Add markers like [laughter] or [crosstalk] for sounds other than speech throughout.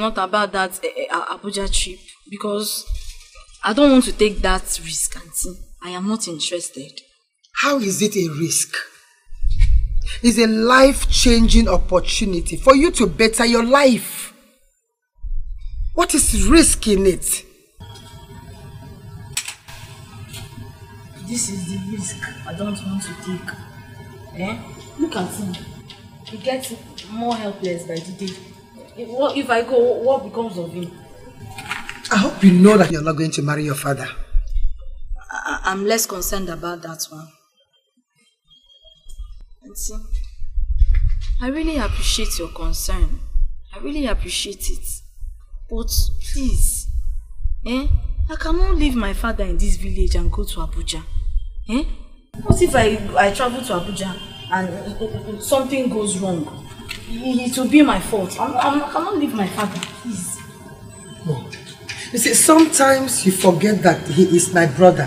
hope it's not about that uh, Abuja trip because I don't want to take that risk, Auntie. I am not interested. How is it a risk? It's a life-changing opportunity for you to better your life. What is risk in it? This is the risk I don't want to take. Eh? Look at him. He gets more helpless by the day. If, what, if I go, what becomes of him? I hope you know that you're not going to marry your father. I, I'm less concerned about that one. Auntie, I really appreciate your concern. I really appreciate it. But please, eh? I cannot leave my father in this village and go to Abuja. Eh? What if I, I travel to Abuja and something goes wrong? It will be my fault. I'm, I'm, I cannot leave my father, please. No. You see, sometimes you forget that he is my brother.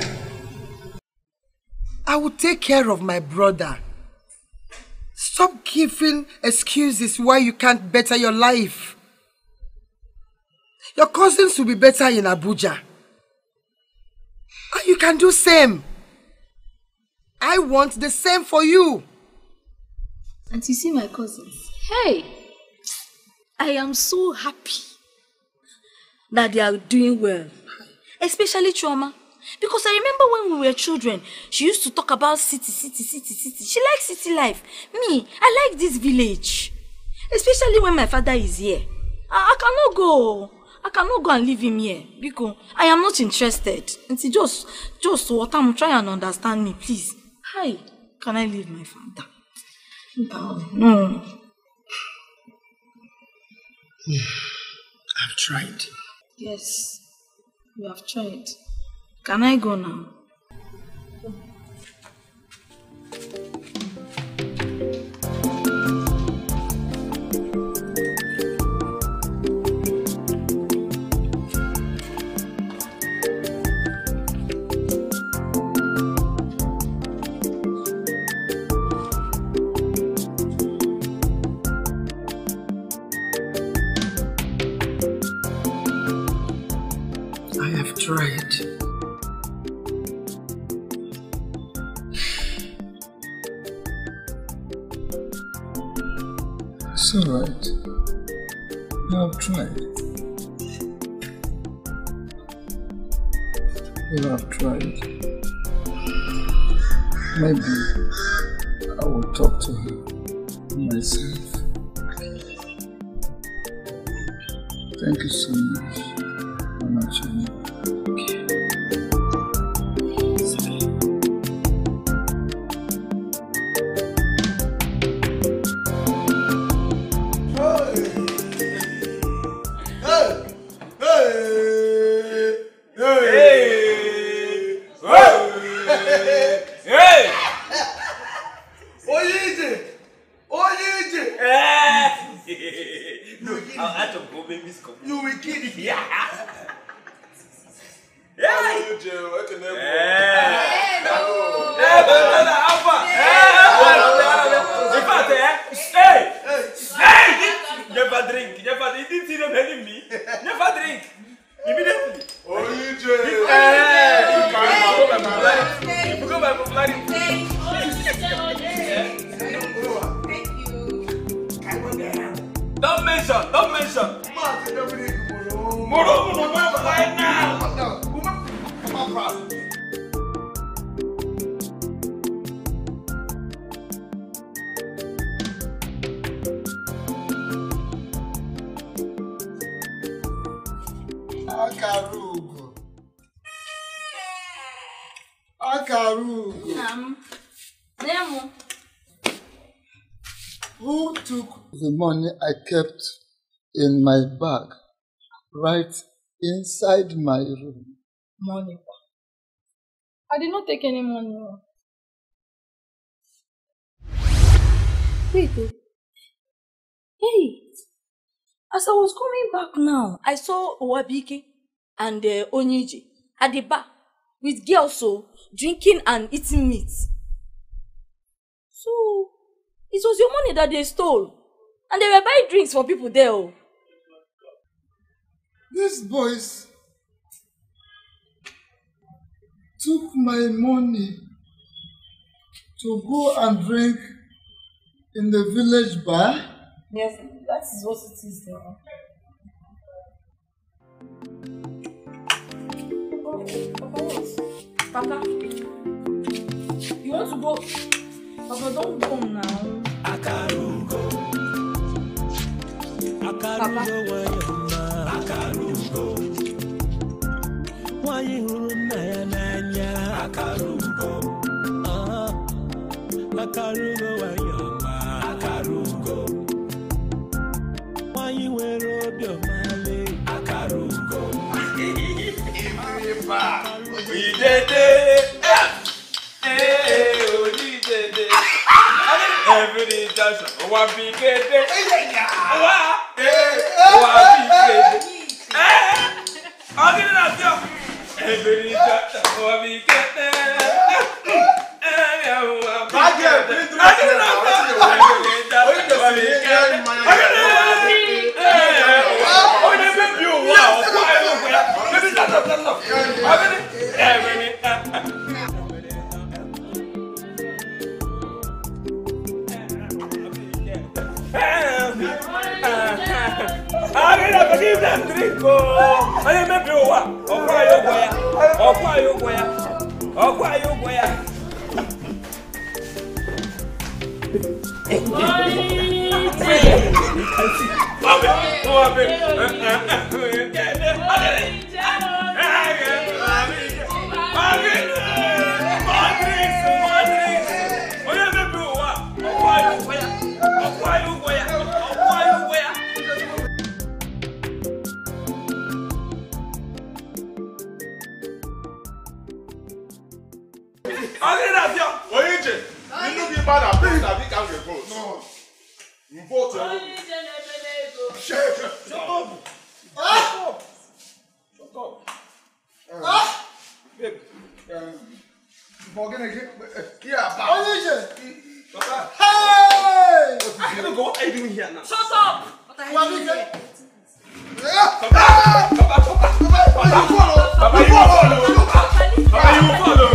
I will take care of my brother. Stop giving excuses why you can't better your life. Your cousins will be better in Abuja. And you can do same. I want the same for you. And you see my cousins? Hey! I am so happy that they are doing well. Especially Choma. Because I remember when we were children, she used to talk about city, city, city, city. She likes city life. Me, I like this village. Especially when my father is here. I, I cannot go. I cannot go and leave him here. Because I am not interested. And see, just, just what I'm trying to understand me, please. Hi, can I leave my father? No. no. [sighs] I've tried. Yes, you have tried. Can I go now? I have tried. It's alright. You have tried. You have tried. Maybe Who took the money I kept in my bag right inside my room? Money. I did not take any money. Wait, oh. Hey, as I was coming back now, I saw Owabike and uh, Onyiji at the bar with girls so drinking and eating meat. So, it was your money that they stole. And they were buying drinks for people there. Oh. These boys took my money to go and drink in the village bar. Yes, that is what it is what? Papa, you want to go? Papa, don't go now. Akarugo. Akarugo nwanyọma. Akarugo. Nwanyị hụrụ nna ya n'anya. Akarugo. Ah, Akarugo nwanyọma. Akarugo. Nwanyị nwere obiọma lee. Akarugo. [laughs] Ìdèdè. Ee, everyday junction ó wá bí kéde. Ó wá ó wá bí kéde. ọdún náà jọ everyday junction ó wá bí kéde. Bájẹ̀ bí dúró sílẹ̀ náà wọ́n ti lè wọlé o yìí kò sí ní kẹ́rin mọ́lẹ́. ó ní bíbí òwò àwọn ọkọ ẹ̀rọ ìwé bíbí tàtàtàtà ọ̀bí ni ẹ̀rọ ni. Abira ko ni na triko. Ale me bi wa. Ọkwa yo goya. Ọkwa yo goya. Ọkwa yo goya. Obe, obe. Why you Ọdún náà fi ọ. Oyin jẹ, inú bí padà bí tàbí ká wẹ̀ vote. N vote ẹ̀ ṣe ṣe. Shut up. Shut up. Babe. Bọ̀gẹ́nẹ̀ kí ẹ̀ bá. Oníṣẹ́! Bàbá. Hey! I gotta go. What are you doing here now? Shut up! What are you Wà doing níkẹ́. here? Papa, Papa, Papa, Papa, you follow. Papa, you follow. Papa, you follow. Eh, Papa, this thing you are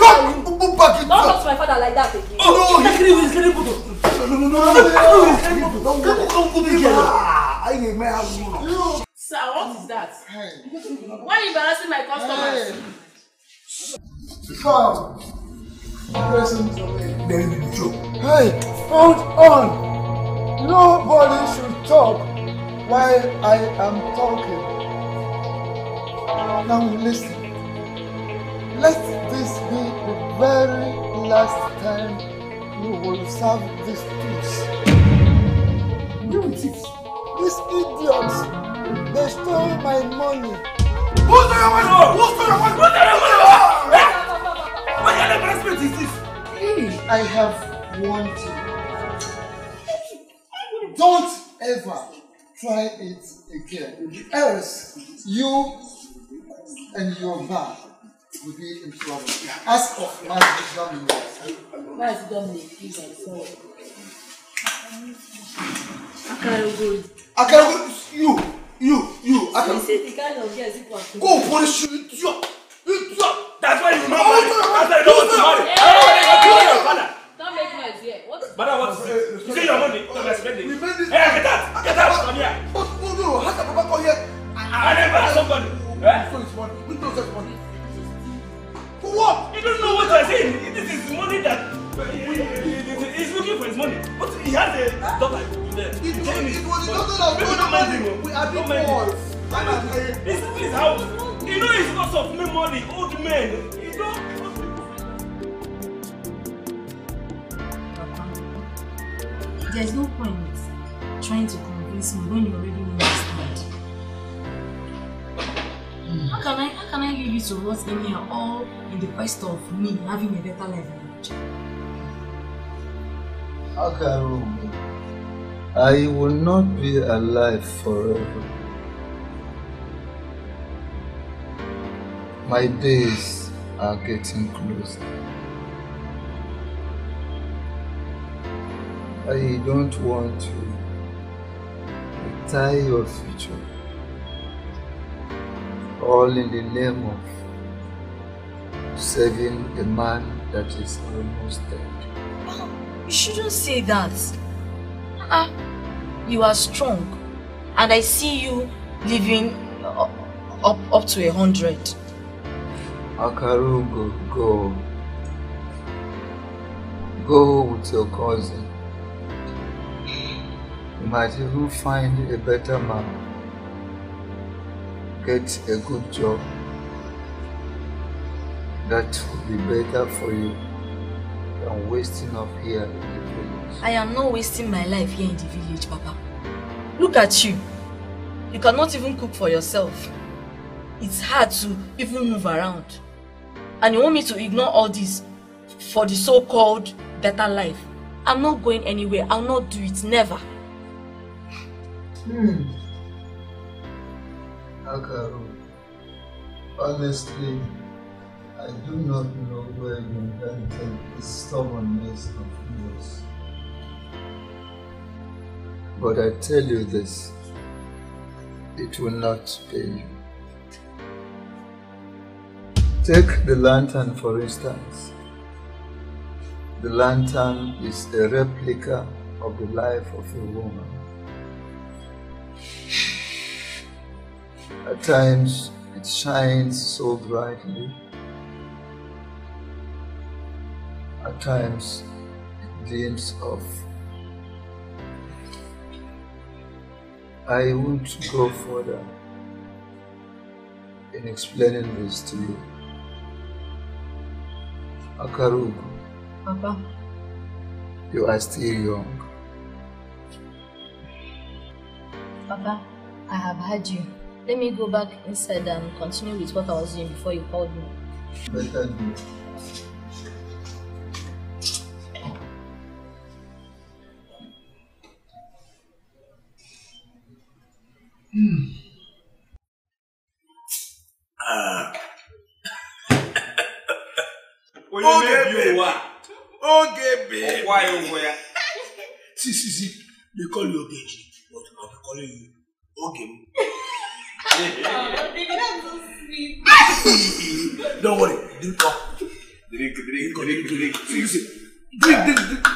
Hey! Don't talk my father. Even you! What's your point? That one you let free Don't me shut give you. up. Come! Move back it Don't talk to my father like that again. No, no, no, no, no, no, no, don't go, don't go there. Ah, I ain't mad at you. Sir, what is that? Hey! Why are you embarrassing my customers? Hey! Come! Listen to me. There is a joke. Hey! Hold on! Nobody should talk while I am talking. Now listen. Let this be the very last time you will serve this dish. Do it, it. These idiots, they stole my money. Who's the one? Who's the one? Who's the one? Eh? What kind of embarrassment is this? I have warned you. Don't ever try it again. Else, you and your bar will be in trouble. Ask of my Dominic. Why is Dominic? Please, I'm sorry. Akara good. I can go. You, you, you. I You can say the kind of girls people are go punish you. Idiot. Idiot. That's why you not marry. That's why you don't want to marry. Hey! I don't want to kill your father. Don't make noise here. What? But I want to you say your money. Don't respect it. We made this- Hey, get out. Get out from here. But no, no. How can Papa come here? I never somebody. Eh? So it's money. We don't have money. What? You don't know what you're saying. This is money that he's looking for his money. But he has a daughter there. It He's was, me it was daughter of Maybe God don't mind him. money. oh. We are Don't big boys. And I say, This is his house. You know it's because of me money, old men. You know. There's no point trying to convince me when you already understand. How can I how can I leave you to rot in here all in the quest of me having a better life in Abuja? Akarugo, I will not be alive forever. My days are getting closer. I don't want to retire your future, all in the name of saving a man that is almost dead. You shouldn't say that. Ah, you are strong, and I see you living uh, up up to a hundred. Akarugo, go. Go with your cousin. You might even find a better man. Get a good job. That will be better for you than wasting up here in the village. I am not wasting my life here in the village, Papa. Look at you. You cannot even cook for yourself. It's hard to even move around. And you want me to ignore all this for the so-called better life. I'm not going anywhere. I'll not do it. Never. Hmm. Akaru, honestly, I do not know where you invented this stubbornness of yours. But I tell you this, it will not pay you. Take the lantern for instance. The lantern is a replica of the life of a woman. At times it shines so brightly. At times it dims off. I would go further in explaining this to you. Akarugo, Papa. you are still young. Papa, I have heard you. Let me go back inside and continue with what I was doing before you called me. Better do. Onye na-ebi ụwa a, Oge babe. ya ụgwọ ya. See, see, see. They call you Ogechi, but I'll be calling you [laughs] Don't worry, drink up. Drink, drink, Drink up, drink, drink. See, see. Drink, drink, drink.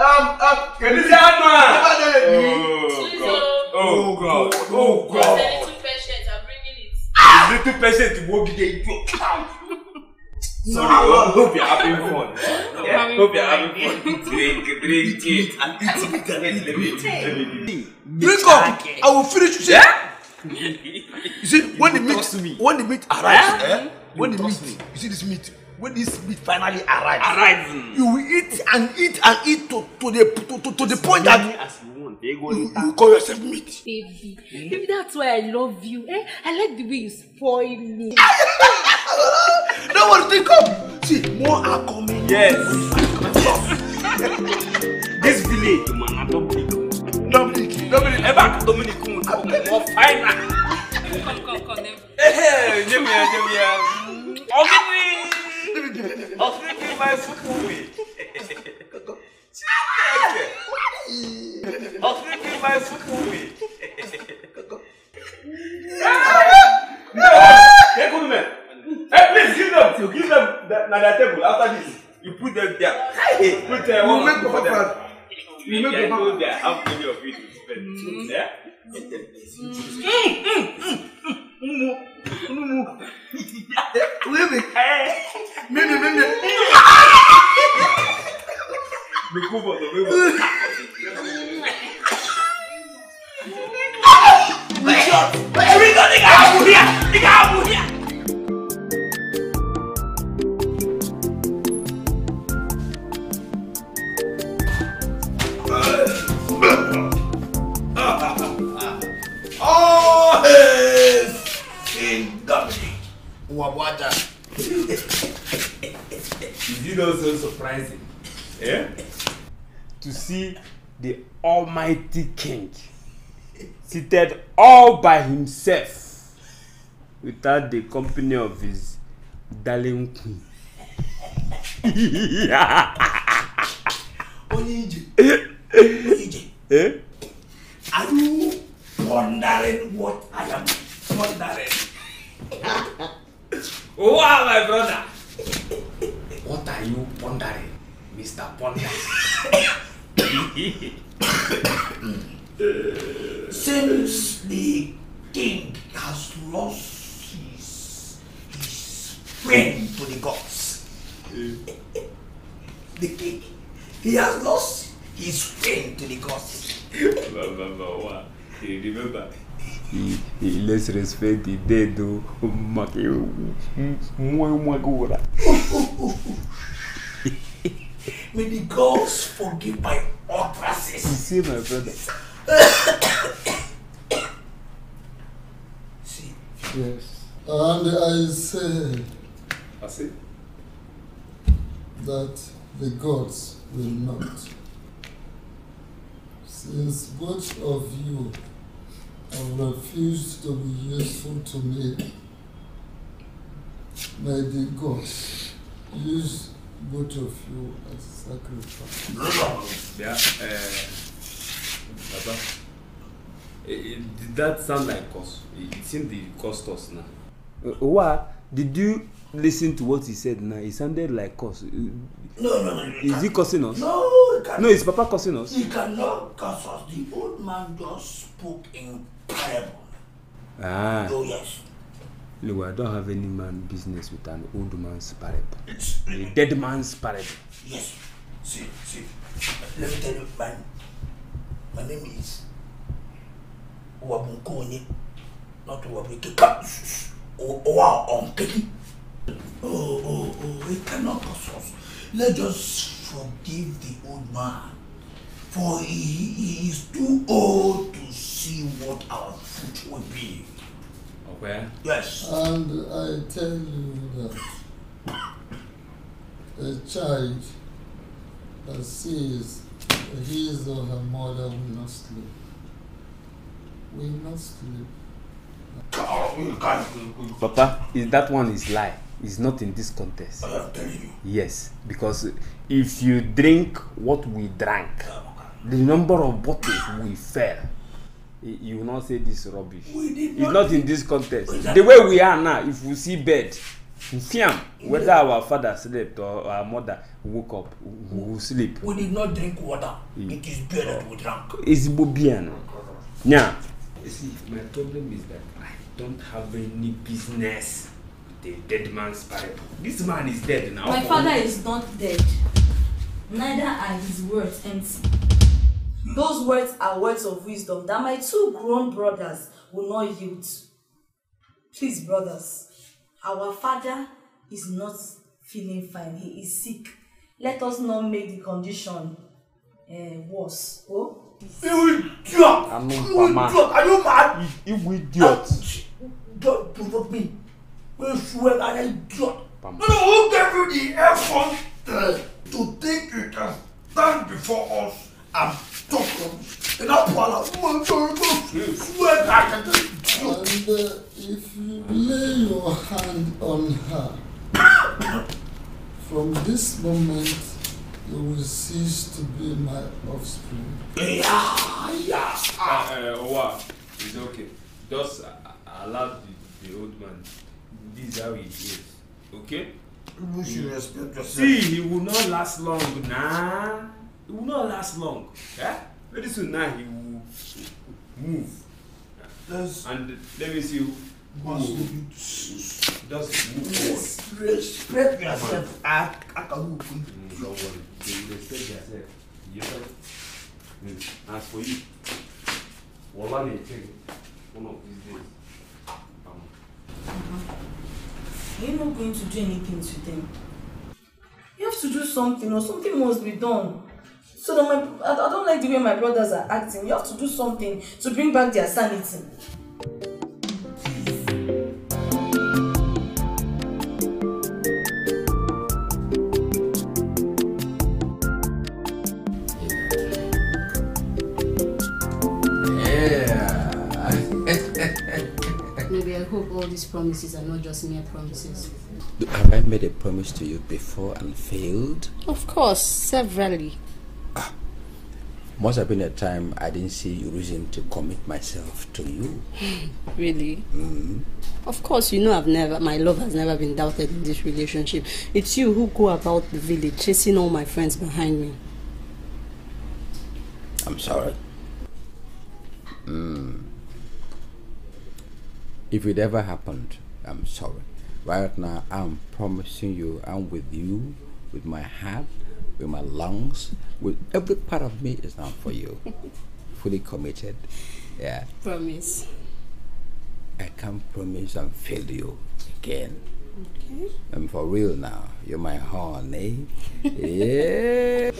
Um, um, Kedu si anụ a? Please, Oh oh. God, oh God, oh God. A little patient, I'm bringing it. Little patient bụ ogige ijo. Sorry, oh, hope you're having fun. Yeah, hope you're having fun. Drink, drink, Eat drink. and eat Let me eat, let me eat. Drink up. I will finish. You see, you see when the meat, me. when the meat arrives, Eh? eh? when the meat, you see this meat, when this meat finally arrives, Arriving. you will eat and eat and eat to, to the to, to, to the point that as you want, they go you, call yourself meat. Baby, baby, that's why I love you. Eh? I like the way you spoil me. [laughs] No one drink up. See, more are coming. Yes. [laughs] This village. Dominic, Dominic. A ka Dominic nwụ ọ final. Come, come, come. Then. Ehe, nye m ya, nye m ya. Ọgịnị. Ọgịnị my fufu. Chineke. Ọgịnị my fufu. Hey, good man. Hey, please give them to give them the, na their table after this. You put them there. Hey, put uh, one make for them. Papa You make can Papa- go there. How many of you to spend? Yeah. Wait, wait. Mimi, Mimi. Me cover the way. Everybody got out here. They got out here. Wawaja. Is it not so surprising? Eh? To see the Almighty King seated all by himself without the company of his darling queen. [laughs] Onye ije. [laughs] Onye ije. eh? Are you pondering what I am pondering? [laughs] Wow, my brother! What are you pondering, Mr. Ponder? Since the king has lost his, his friend to the gods, the king, he has lost his friend to the gods. Remember, remember, let's respect the dead, though. Maki, mwa mwa gura. [laughs] May the gods forgive my utterances. You see, my brother. [coughs] See, Yes. And I say I see. that the gods will not. Since both of you have refused to be useful to me, may the gods use both of you as sacrifice. Yeah, uh, Baba. Eh, eh, did that sound like us? It it seemed it cost us now. Uh, Owa, did you listen to what he said now? It sounded like. Uh, no, no, no. you Is he cursing us? No, he cannot. No, is Papa cursing us? He cannot curse us. The old man just spoke in parable. Ah, Oh, yes. look, I don't have any man business with an old man's parable. It's, A dead man's parable. yes. See, see. Let me tell you, my, my name is Wabunkonye, not Wabukika. Owa Onkeki. Oh, oh, oh, he cannot curse us. Let us forgive the old man. For he, he is too old to see what our future will be. Okay. Yes. And I tell you that a child that sees his or her mother will not sleep. Will not sleep. Oh, you can't. Papa, is that one is lie. It's not in this contest. I am telling you. Yes, because if you drink what we drank, ah, the number of bottles we fell, you will not say this rubbish. We did It's not not in this contest. Exactly. The way we are now, if we see bed, fiam, whether our father slept or our mother woke up, we will sleep. We did not drink water. It is beer that we drank. It's bien. Now, you see, my problem is that I don't have any business a dead man's parable. This man is dead now. My father is not dead. Neither are his words empty. Those words are words of wisdom that my two grown brothers will not yield. Please, brothers, our father is not feeling fine. He is sick. Let us not make the condition uh, worse. Oh? You idiot! I'm not You idiot! Are you mad? You idiot. Don't provoke me. You swear that I'm idiot. Mama. No, no, who gave you the effort uh, to think you can stand before us and talk to us? In that swear that I'm idiot. And uh, if you lay your hand on her, [coughs] from this moment you will cease to be my offspring. Yeah, yeah. Uh, uh, Owa, it's okay. Just uh, allow the, the old man. This is how he is. Okay? You should respect yourself. See, he will not last long. Nah. He will not last long. Eh? Very soon now he will move. There's And let me see who just move forward. respect yourself. I, I can move. Mm, Don't worry. You respect yourself. Yourself. Mm. As for you, Wallah may take one of these days. Um, You're not going to do anything to them. You have to do something or something must be done. So that my I don't like the way my brothers are acting. You have to do something to bring back their sanity. These promises are not just mere promises. Have I made a promise to you before and failed? Of course, severally. Must have been a time I didn't see you reason to commit myself to you. [laughs] Really? Mm. Of course, you know I've never, my love has never been doubted in this relationship. It's you who go about the village chasing all my friends behind me. I'm sorry. Mm. If it ever happened, I'm sorry. Right now, I'm promising you I'm with you, with my heart, with my lungs, with every part of me is now for you. [laughs] Fully committed. Yeah. Promise. I can't promise and fail you again. Okay. I'm for real now. You're my honey. [laughs] yeah.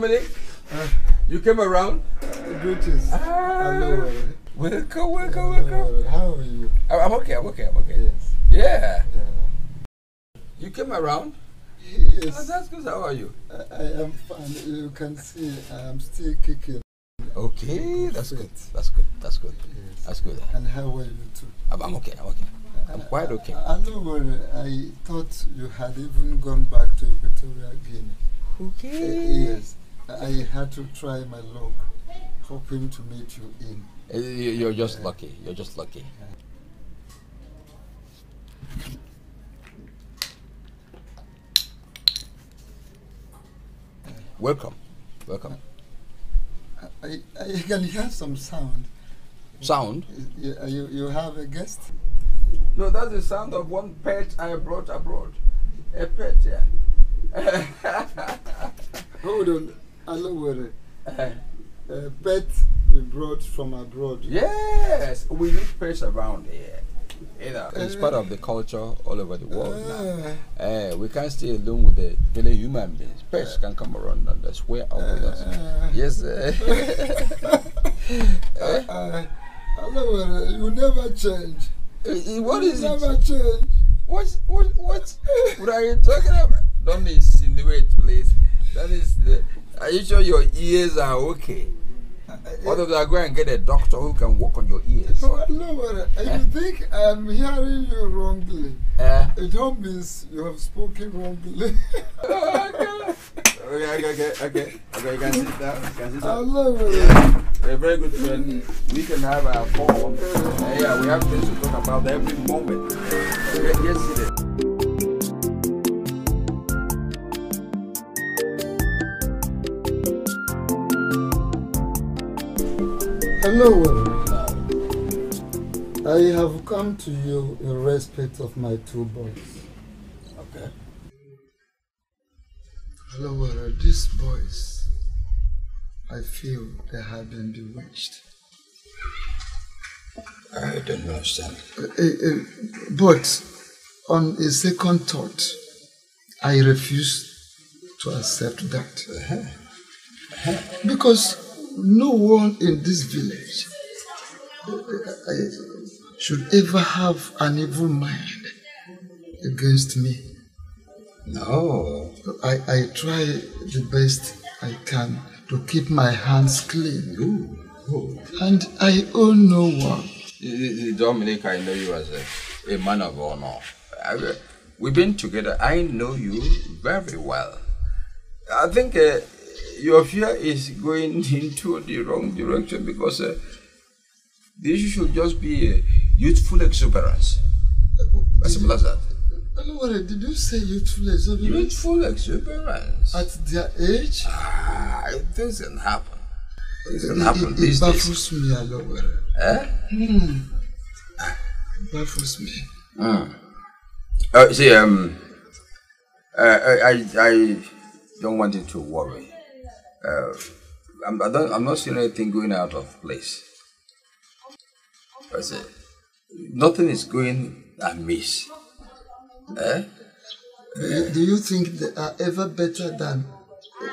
Dominic, you came around. Greetings. Ah, Hello. Welcome, welcome, uh, welcome. How are you? I'm okay, I'm okay, I'm okay. Yes. Yeah. You came around? Yes. Oh, that's good. How are you? I, I am fine. You can see I am still kicking. Okay, that's good. That's good. That's good. That's good. And how are you too? I'm, I'm okay. I'm okay. Uh, I'm quite okay. Uh, I know worry. I thought you had even gone back to Equatorial Guinea. Okay. yes. I had to try my luck, hoping to meet you in. Eh, you- You're just lucky. You're just lucky. Welcome. Welcome. I, I can hear some sound. Sound? You, you, you have a guest? No, that's the sound of one pet I brought abroad. A pet, yeah. Hold on. Hello, worry. A pet you brought from abroad. Yes, we need pets around here. You know, it's part of the culture all over the world now. Eh, we can't stay alone with the fellow human beings. Pets can come around and just swear up with us. Yes, sir. [laughs] [laughs] Uh, uh, hello, worry. You never change. what you is it? never change. What, what, what, what are you talking about? Don't insinuate, please. That is the. Are you sure your ears are okay? What if I go and get a doctor who can work on your ears? No, no, worry. You think I'm hearing you wrongly? Eh? It all means you have spoken wrongly. Okay, okay, okay, okay. Okay, you can sit down. You can sit down. Hello, worry. Yeah. A very good friend. We can have our phone. Uh, yeah, we have things to talk about every moment. Okay, just Hello, worry. I have come to you in respect of my two boys. Okay. Hello, worry. These boys, I feel they have been bewitched. I don't understand. Uh, uh, uh, but on a second thought, I refuse to accept that. Because no one in this village should ever have an evil mind against me. No. I, I try the best I can to keep my hands clean. And I owe no one. Dominic, I know you as a, a man of honor. I, we've been together. I know you very well. I think uh, your fear is going [laughs] into the wrong direction because uh, the issue should just be uh, youthful exuberance. As simple as that. Anyway, did you say youthful exuberance? Youthful exuberance. At their age? Ah, it doesn't happen. It doesn't It- happen it, these it days. baffles me, Alowere. Eh? Hmm. It baffles me. Mm. Uh, see, um, uh, I, I, I don't want you to worry. Uh, I'm, I don't, I'm not seeing anything going out of place. I say, nothing is going amiss. Eh? Do you, do you think they are ever better than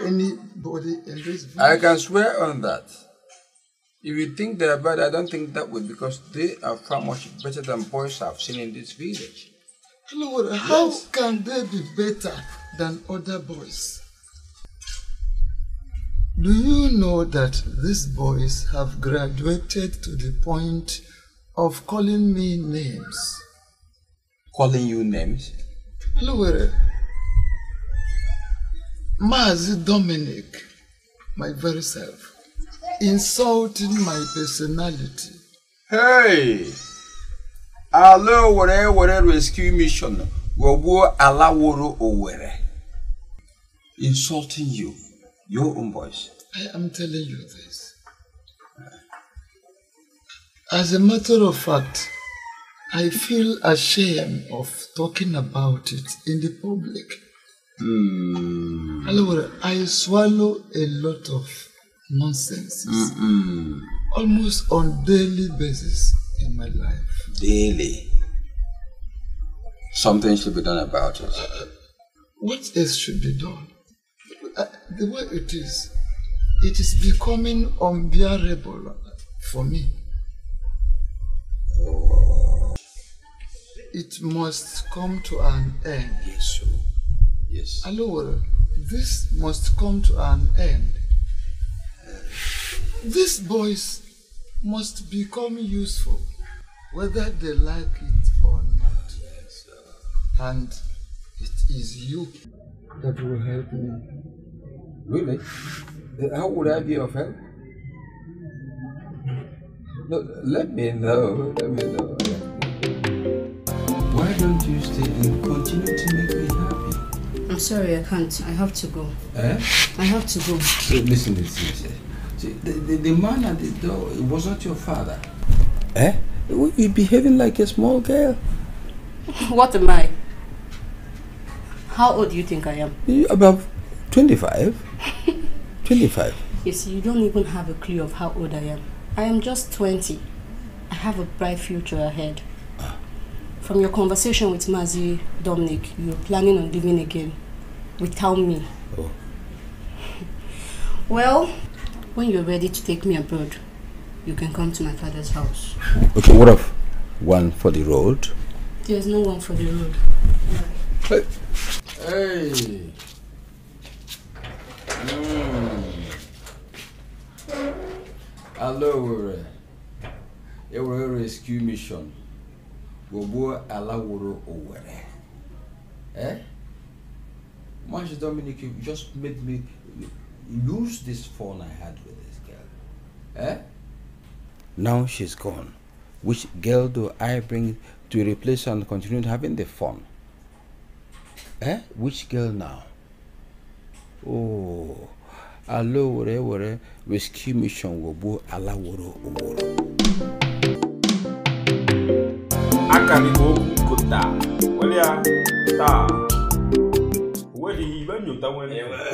anybody in this village? I can swear on that. If you think they're bad, I don't think that way because they are far much better than boys I've seen in this village. Hello, how can they be better than other boys? Do you know that these boys have graduated to the point of calling me names? Calling you names? Hello, Mazi Dominic, my very self, insulting my personality. Hey! Alo were were rescue mission. Wobo alaworo owere. Insulting you. Your own voice. I am telling you this. As a matter of fact, I feel ashamed of talking about it in the public. Hmm. Hello, I swallow a lot of nonsense Mm-mm. almost on daily basis in my life. Daily. Something should be done about it. What else should be done? Uh, the way it is, it is becoming unbearable for me. It must come to an end. Yes, sir. Yes. Hello, this must come to an end. These boys must become useful, whether they like it or not. Yes, and it is you that will help me. Really? How would I be of help? No, let me know. Let me know. Why don't you stay and continue to make me happy? I'm sorry, I can't. I have to go. Eh? I have to go. So listen, listen, listen. See, the, the, the man at the door it was not your father. Eh? You're behaving like a small girl. [laughs] what am I? How old do you think I am? You about 25? 25. You see, you don't even have a clue of how old I am. I am just 20. I have a bright future ahead. Ah. From your conversation with Mazi Dominic, you're planning on living again without me. Oh. [laughs] Well, when you're ready to take me abroad, you can come to my father's house. Okay, what of one for the road? There's no one for the road. Hey. Hey. Mm. Hello, Were. Ewere rescue mission. Gbogbo alaworo Owere. Eh? Mazi Dominic, you just made me lose this phone I had with this girl. Eh? Now she's gone. Which girl do I bring to replace and continue having the fun? Eh? Which girl now? Oh, alo were were rescue mission wobo alaworo oworo. akari ko ko ta wale ya ta wale yi ba nyota wale wale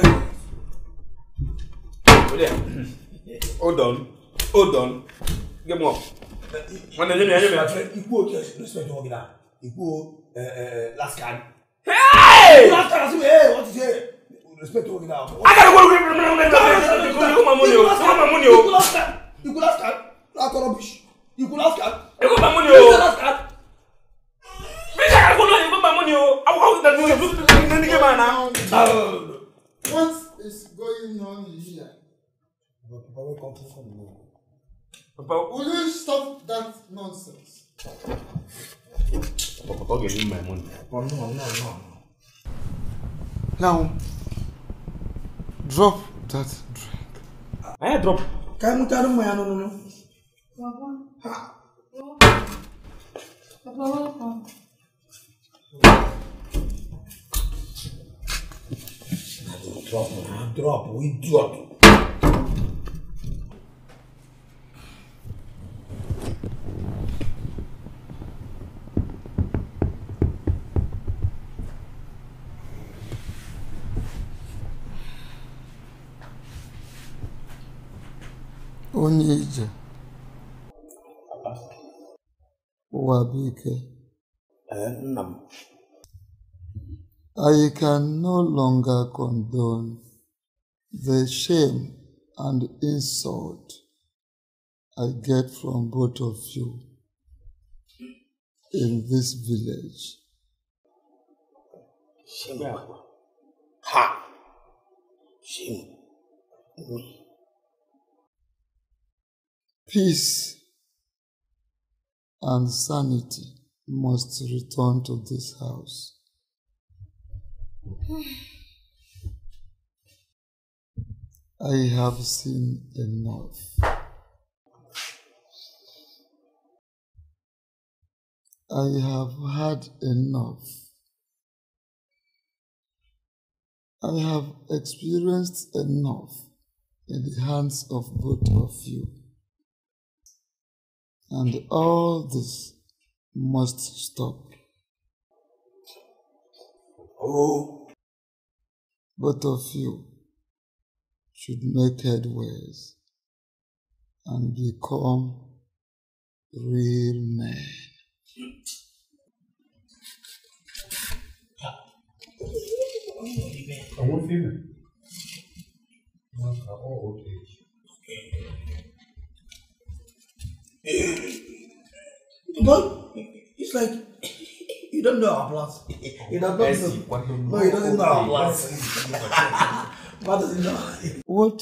hold on hold on get more wọn na nyemi anyemi ati. Ikú òkè respect wọn gida. Ikú last card. Hey! Last card àti ẹ̀ wọ́n ti ṣe respect wọn gida. akari ko ko ko ko ma mu ni o ko ma mu ni o. Ikú last card. Ikú last card. Lakọ rubbish. Ikú last card. ko ma mu ni o. Ikú last card. mi sa ka ko lọ ko ma mu ni o awo awo da ni ni ni ke ma na. What is going on here? Papa wey come from from the papa Will you stop that nonsense? papa papa give me my money. No, no, no, no. Now, Drop that drink. Eh, drop. Kai mutanen mu não não não Drop, drop, we drop. Onye ije ụwa bụ ike I can no longer condone the shame and insult I get from both of you in this village. Shame. Ha! Shame. Me. Peace and sanity must return to this house. I have seen enough. I have had enough. I have experienced enough in the hands of both of you. And all this must stop. Oh. Both of you should make headways and become real men. Àwọn fíìmù. Wọ́n kà ọ́ òkè. But it's like you don't know our plans. You don't know. No, you don't know our plans. [laughs] What does he know? What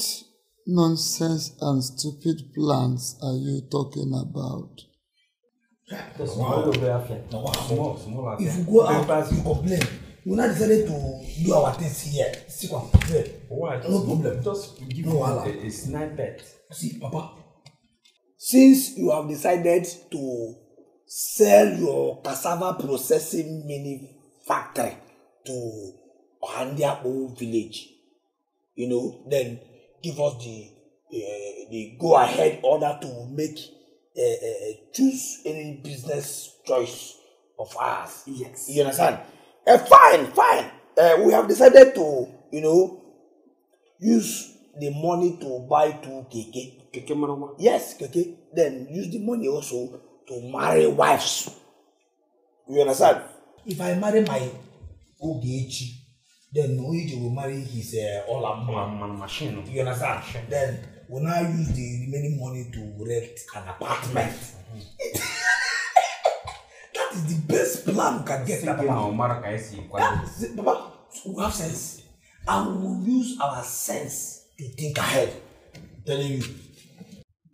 nonsense and stupid plans are you talking about? Wow. Wow. If you go out, you complain. We now decided to do our things here. See what? No problem. Just give No me a, a snippet. See, Papa. Since you have decided to sell your cassava processing mini factory to Ohandiapo village, you know, then give us the uh, the go ahead order to make uh, uh, choose any business choice of ours. Yes. You understand? Uh, fine, fine. Uh, we have decided to, you know, use the money to buy two keke. Keke Marawa. Yes, keke. Then use the money also to marry wives. You understand? If I marry my Ogechi, then Ogechi will marry his uh, Olama. Man, machine. You understand? Then we now use the remaining money to rent an apartment. [laughs] that is the best plan we can get. Papa. na Omar ka esi kwado. See, Papa, we have sense. And we will use our sense to think ahead. I'm telling you.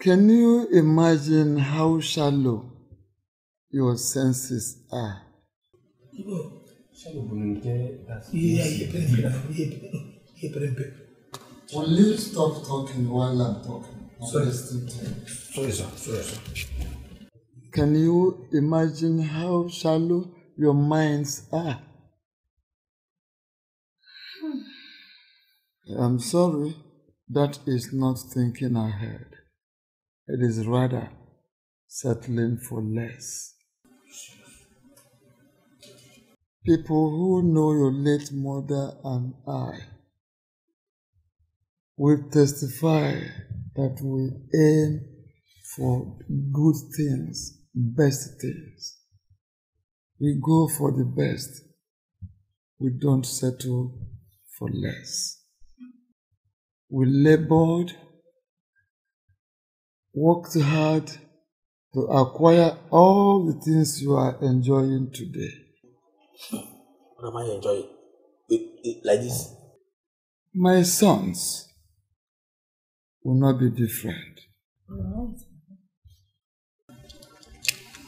Can you imagine how shallow your senses are? Will you stop talking while I'm talking? Sorry, sir. Sorry, sir. Can you imagine how shallow your minds are? I'm sorry, that is not thinking ahead. It is rather settling for less. People who know your late mother and I will testify that we aim for good things, best things. We go for the best. We don't settle for less. We labored, worked hard to acquire all the things you are enjoying today. What am I enjoying? It, it, like this. My sons will not be different. Right.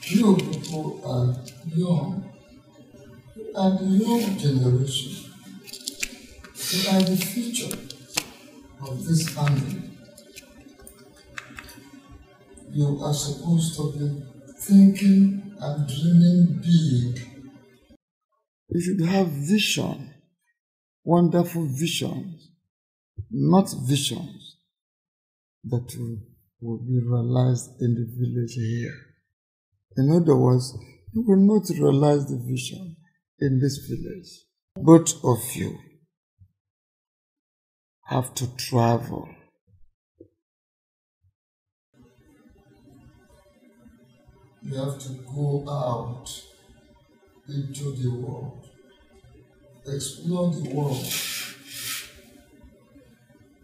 You people are young. You are the young generation. You are the future of this family. You are supposed to be thinking and dreaming big. You should have vision wonderful visions, not visions that will, will be realized in the village here. In other words, you will not realize the vision in this village. Both of you have to travel. You have to go out into the world, explore the world,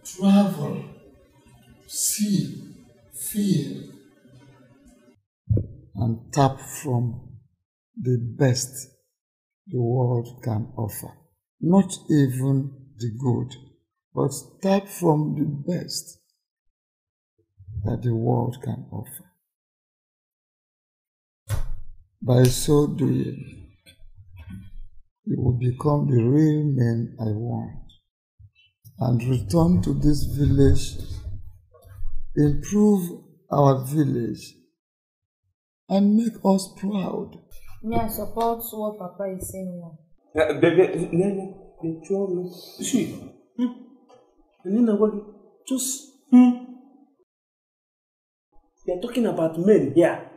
travel, see, feel, and tap from the best the world can offer. Not even the good, but tap from the best that the world can offer. By so doing, you will become the real man I want and return to this village, improve our village, and make us proud. Me, I support what Papa is saying now. Uh, baby, Nene, control me. See, hmm? And then I want just, hmm? They're talking about men here.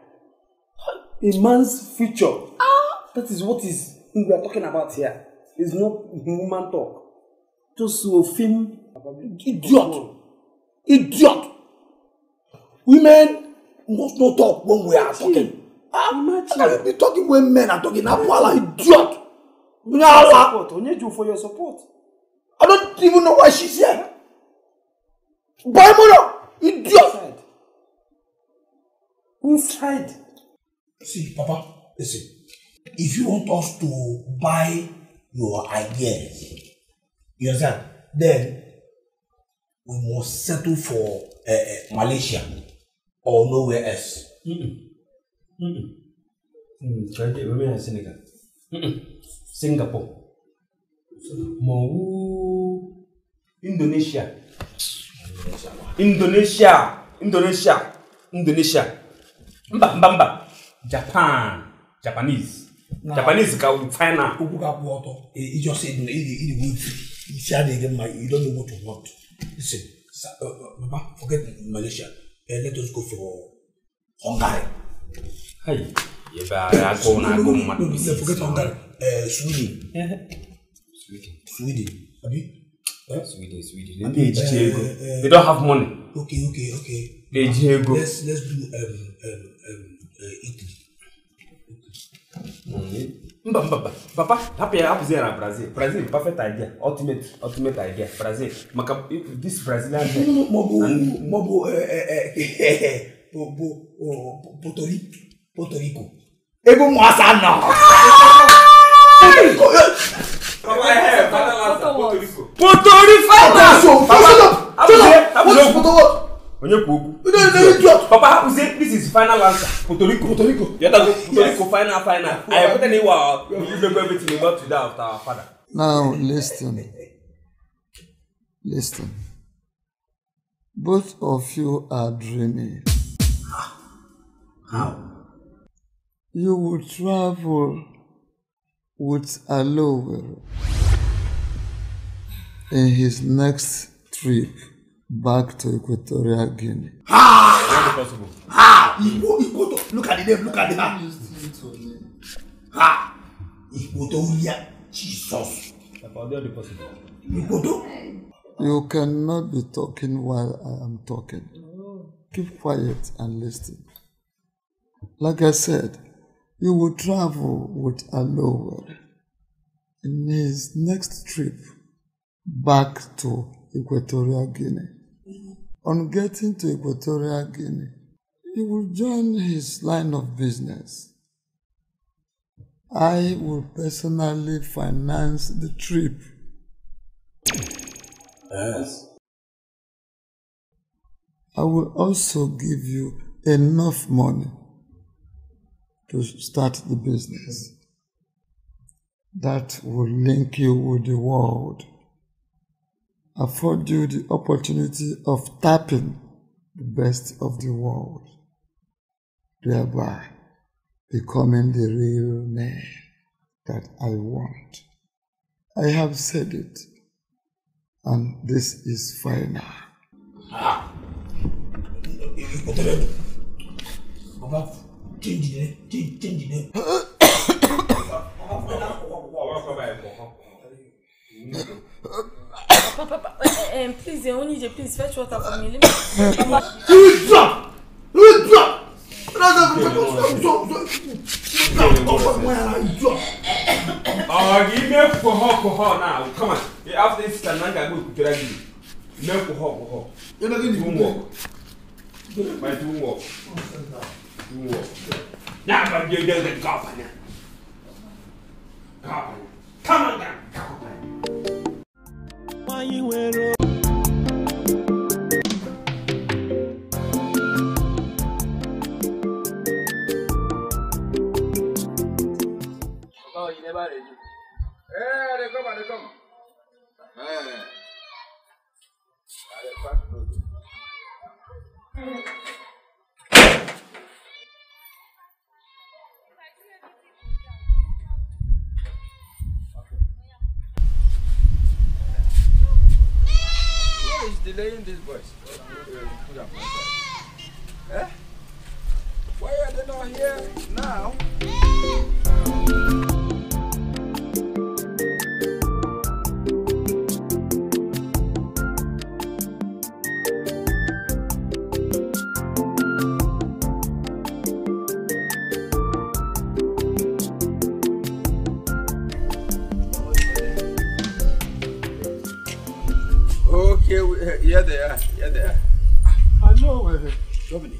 A man's future. Ah! That is what is we are talking about here. It's not woman talk. Just to film. Idiot! Idiot! Women must not talk when we are talking. Ah, Imagine. How can you be talking when men are talking? Apala, idiot! Nyala! Support. Onyeju for your support. I don't even know why she's here. Baimono! Idiot! Inside. See, Papa, listen. If you want us to buy your ideas, you understand? Then we must settle for uh, uh, Malaysia or nowhere else. To women in Senegal. Mm-mm. Singapore. Mau Indonesia. Indonesia. Indonesia. Indonesia. Mba mba mba. Japan. Japanese. Nah. Japanese ka we final. Okwu ka kwụ ọtọ. Eh, You just said no, it it will Isi adịghị mma, you don't know what you want. Listen, sa- uh, uh, Mama, forget Malaysia. Uh, let us go for Hungary. Hai. Yebe a go na go No, mmadụ. no, no, forget Hungary. Uh, Sweden. Sweden. Sweden. Abi? Eh? Sweden, Sweden. I Ndị mean, ejiji eh, ego. eh, They don't have money. Okay, okay, okay. They eji ego. Let's let's do um um um uh, Italy. Mba mba mba. Papa, hapụ ya hapụzi ya na Brazil. Brazil, perfect idea. Ultimate, ultimate idea. Brazil. Maka this Brazilian No, no, no, Mobo, Mobo, uh, uh, uh, Mobo, uh, Puerto Rico, Puerto Rico. Ego mwasa na. Puerto Rico. Puerto Rico. Puerto Rico. So, Papa, shut up, shut hapụzie, up. hapụzie What's okwu. Puerto what? Onye kwu okwu? You don't know idiot. Papa, hapụzie, this is final answer. Puerto Rico. Puerto Rico. Yọtago, Puerto Rico, final, final. I put any wa, we make everything about today after our father. Now listen. Listen. Both of you are dreaming. How? You will travel with Aloe in his next trip back to Equatorial Guinea. Ha! possible. Ha! Igbo, Igbo, look at the name, look at the ha. Ha! Igbo to Ulia. Jesus. Papa, they are the possible. Igbo to. You cannot be talking while I am talking. Keep quiet and listen. Like I said, you will travel with Aloe in his next trip back to Equatorial Guinea. On getting to Equatorial Guinea, he will join his line of business. I will personally finance the trip. Yes. I will also give you enough money to start the business that will link you with the world, afford you the opportunity of tapping the best of the world, thereby becoming the real man that I want. I have said it. And this is final. Baba, change the name. Change, change the name. Papa, papa, uh, um, please, uh, Onije, please fetch water for me. Let me. [coughs] Papa. Drop! Drop! Oh, give me alcohol, alcohol now. Come on. After this, I'm not going to get you. No alcohol, alcohol. You're not going to walk. My do walk. Do walk. Now, but you're going to go up now. Come on down. Why you wear Oh, you never ready. Hey, they come, they come. Hey. They pass through. Who is delaying these boys? Eh? Why are they not here now? Here they are. Yeah, they are. Hello, uh, Dominic.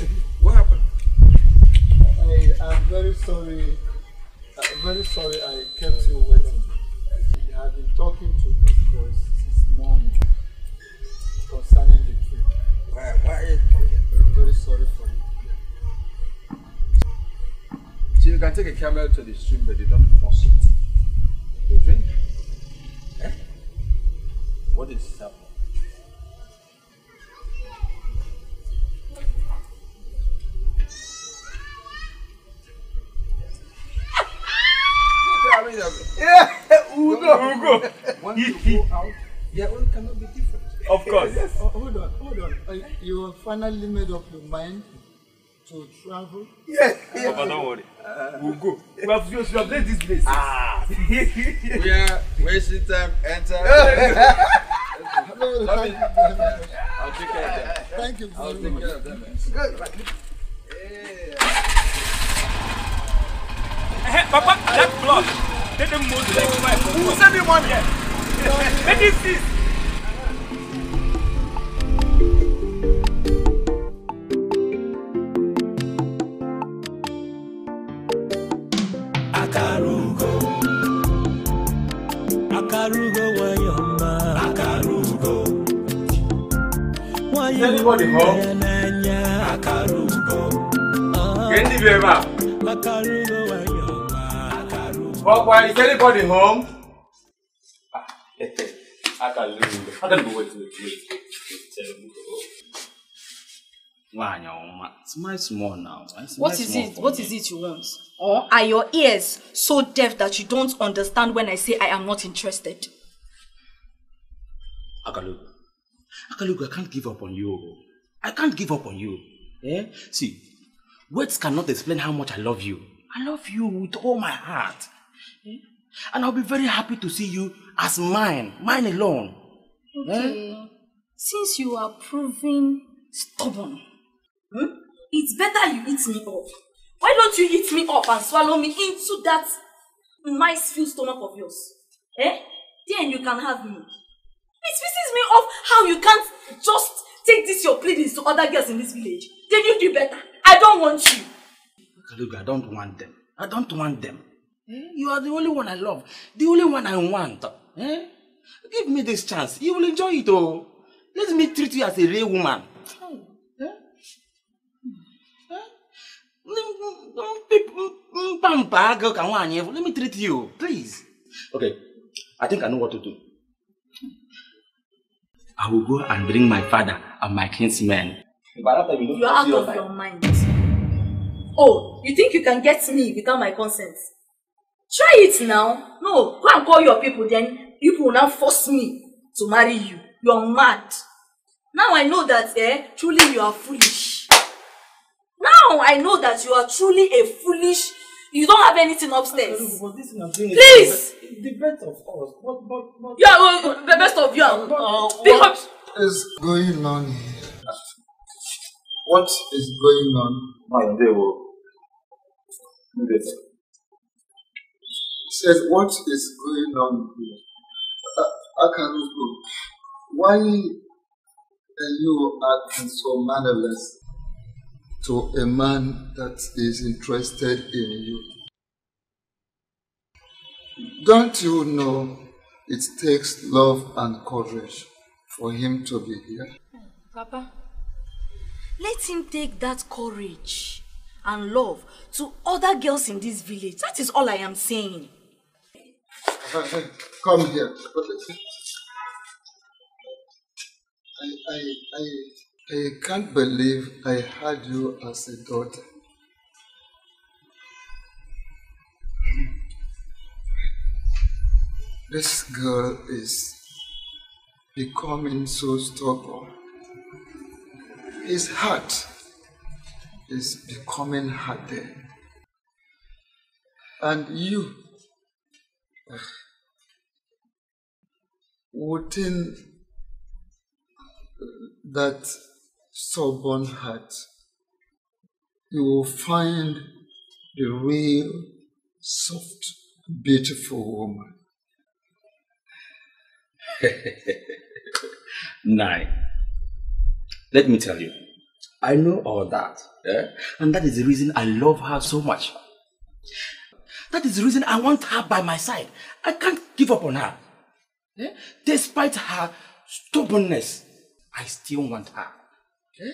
[laughs] What happened? I am very sorry. Uh, very sorry I kept you waiting. I have been talking to these boys since morning concerning the trip. Why? Why? I'm very sorry for you. So you can take a camel to the stream, but you don't force it. You drink? Eh? What is happening? Go out, their own cannot be different. Of course. Yes. Oh, hold on, hold on. Uh, you have finally made up your mind to travel? Yes. Papa, don't worry. We'll go. We have, we have played this place. Ah. [laughs] we are wasting time. Enter. No, [laughs] Let thank you. I'll take care of them. Thank you I'll take care of them. Hey, Papa, that blood. Let them move like five. Who sent me money? Let it cease. Akarugo. Akarugo wayoma. Akarugo. Is anybody home? Wayanya. Akarugo. Get the baby. Akarugo wayoma. Akarugo. Papa, is anybody home? I can lose. I don't know wait, wait, wait. Nwaanyị ọma, smile small now. Smile What is small it? for What me. is it you want? Or are your ears so deaf that you don't understand when I say I am not interested? Akalugo. Akalugo, I can't give up on you. I can't give up on you. Eh? See, words cannot explain how much I love you. I love you with all my heart. Eh? And I'll be very happy to see you as mine, mine alone. Okay. Since you are proving stubborn, hmm, it's better you eat me up. Why don't you eat me up and swallow me into that nice filled stomach of yours? Eh? Then you can have me. It pisses me off how you can't just take this your pleadings to other girls in this village. Then you do better. I don't want you. Akalugo, I don't want them. I don't want them. Eh? You are the only one I love. The only one I want. Eh? Give me this chance. You will enjoy it, oh. Let me treat you as a real woman. Pampa, girl, can one Let me treat you, please. Okay, I think I know what to do. I will go and bring my father and my kinsmen. You're out of your mind. Oh, you think you can get me without my consent? Try it now. No, go and call your people then. You people will now force me to marry you. You're mad. Now I know that eh, truly you are foolish. Now I know that you are truly a foolish. You don't have anything upstairs. Is Please! the the best of us. But, but, but. You are uh, the best of you. Uh, pick up. What is going on here? What is going on? Says what is going on here? Uh, Akarugo, why are you acting so mannerless to a man that is interested in you? Don't you know it takes love and courage for him to be here? Papa, let him take that courage and love to other girls in this village. That is all I am saying. [laughs] Come here. I, I, I, I can't believe I had you as a daughter. This girl is becoming so stubborn. His heart is becoming hardened. And you, within that stubborn heart, you will find the real, soft, beautiful woman. [laughs] Nine. Let me tell you, I know all that. eh? And that is the reason I love her so much. That is the reason I want her by my side. I can't give up on her. eh? Despite her stubbornness, I still want her. eh?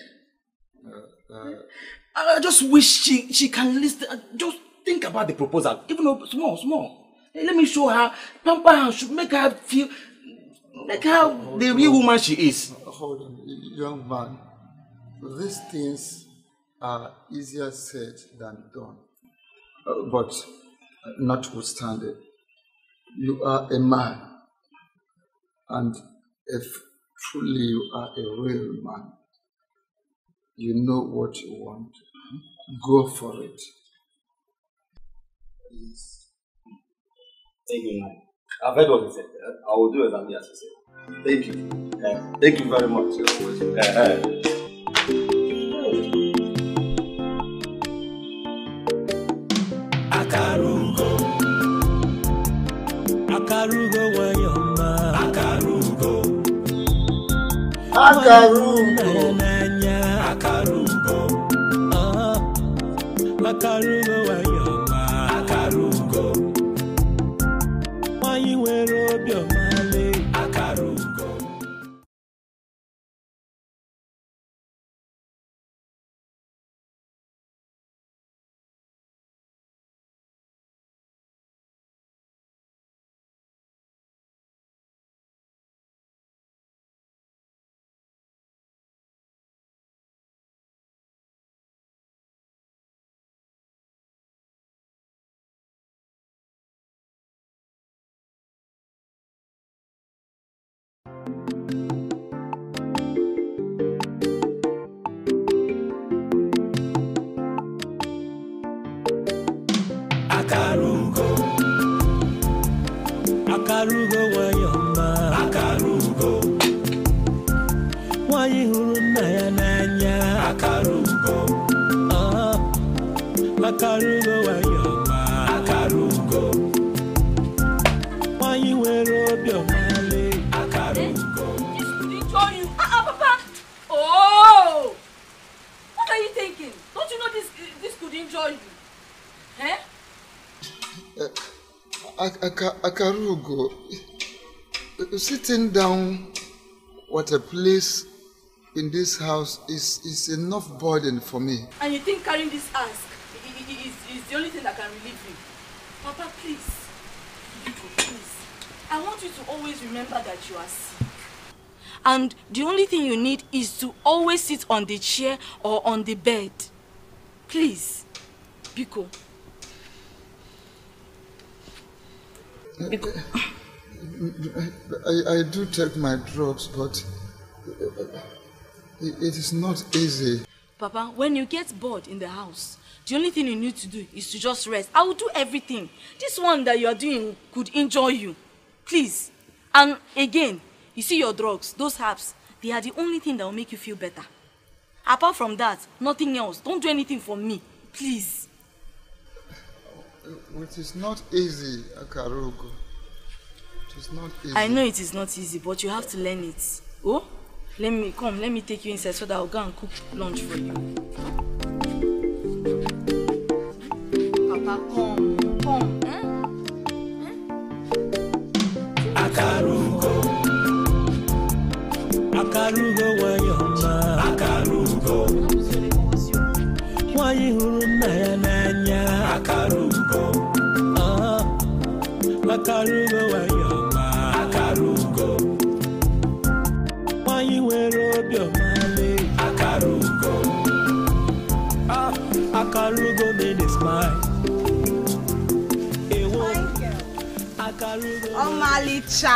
I I just wish she, she can listen. uh, Just think about the proposal, even though small, small. Eh, Let me show her, pamper her, should make her feel, make her the real woman she is. Hold on, young man. These things are easier said than done. Uh, but notwithstanding, you are a man. And if truly you are a real man, you know what you want. Go for it. Thank you, man. I've heard what you said. I will do exactly as you said. Thank you. Thank you very much. Eh, eh. Akarugo wayoma. Akarugo. Akarugo. Nanya. Akarugo. Ah. Akarugo Akarugo wayoma. Akarugo, uh, sitting down what a place in this house is, is enough burden for me. And you think carrying this ask is, is the only thing that can relieve you? Papa, please. Please. I want you to always remember that you are sick. And the only thing you need is to always sit on the chair or on the bed. Please. Biko. I, I do take my drugs, but it, it is not easy. Papa, when you get bored in the house, the only thing you need to do is to just rest. I will do everything. This one that you are doing could injure you. Please. And again, you see your drugs, those herbs, they are the only thing that will make you feel better. Apart from that, nothing else. Don't do anything for me. Please. It is not easy, Akarugo. It is not easy. I know it is not easy, but you have to learn it. Oh, let me come. Let me take you inside so that I'll go and cook lunch for you. Papa, come, come. Eh? Akarugo. Akarugo wayoma. Akarugo. Nwanyị hụrụ nna ya n'anya. Akarugo wayoma. Akarugo. Nwanyị nwere obiọma lee. Akarugo. Ah, Akarugo made me smile. Ewo. Akarugo. Omalicha.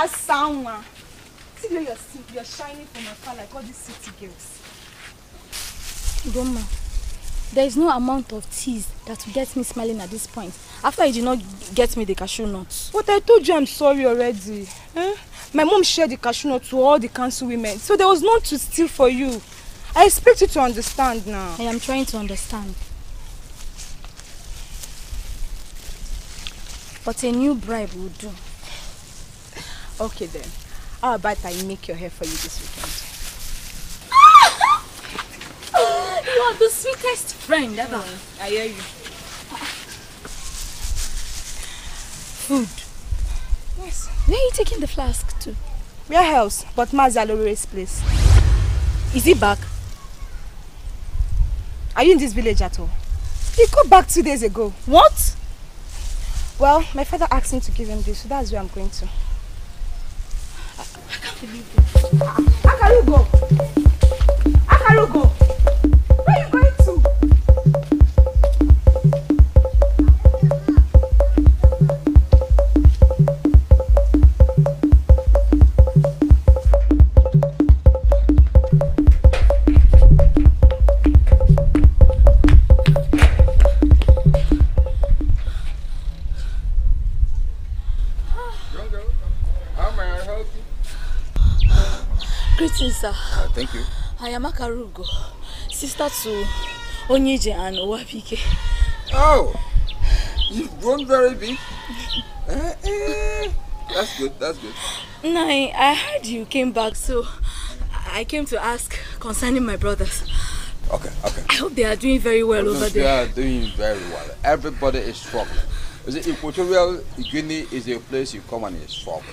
Asanwa. See way you're, shining from afar like all these city girls. Grandma, there is no amount of teas that will get me smiling at this point. After you did not get me the cashew nuts. But I told you I'm sorry already. Eh? My mom shared the cashew nuts to all the council women, so there was none to steal for you. I expect you to understand now. I am trying to understand. But a new bribe will do. Okay then. How about I make your hair for you this weekend? You are the sweetest friend ever. Oh, I hear you. Food. Yes. Where are you taking the flask to? Where else? But Mazalore's place. Is he back? Are you in this village at all? He got back two days ago. What? Well, my father asked me to give him this, so that's where I'm going to. I can't believe this. Akarugo! Akarugo! Sir. Uh, thank you. I am Akarugo, sister to Onyije and Owapike. Oh, you've grown very big. [laughs] Eh, eh, That's good, that's good. Nai, I heard you came back, so I came to ask concerning my brothers. Okay, okay. I hope they are doing very well over there. They are doing very well. Everybody is struggling. You see, Equatorial Guinea is a place you come and you struggle.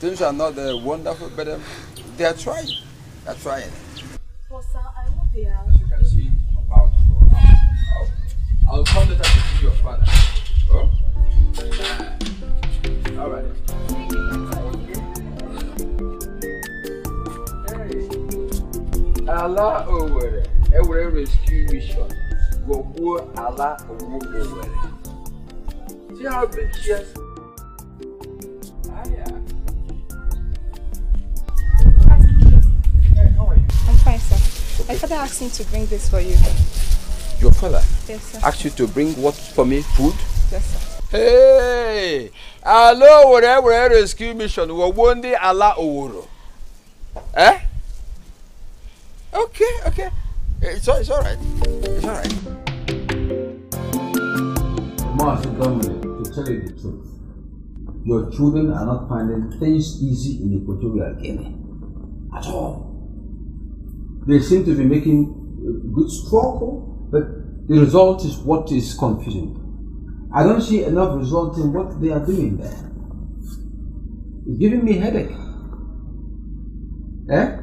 Things are not uh, wonderful, but um, they are trying. They right. trying. But sir, I hope they are. As you can see, I'm about to go. I'll, I'll come later to see your father. Oh? All right. Hey. Ala Owere, Ewere Rescue Mission. Gogbuo Ala Owo Owere. See how big she is? Ah, yeah. Hey, how are you? I'm fine, sir. My father asked him to bring this for you. Your father Yes, sir. asked you to bring what for me? Food? Yes, sir. Hey! Hello, whatever rescue mission. We won the Allah Oworo. Eh? Okay, okay. It's, all- it's all right. It's all right. Mazi Dominic, to tell you the truth, your children are not finding things easy in Equatorial Guinea at all. They seem to be making good struggle, but the result is what is confusing. I don't see enough result in what they are doing there. It's giving me headache. Eh?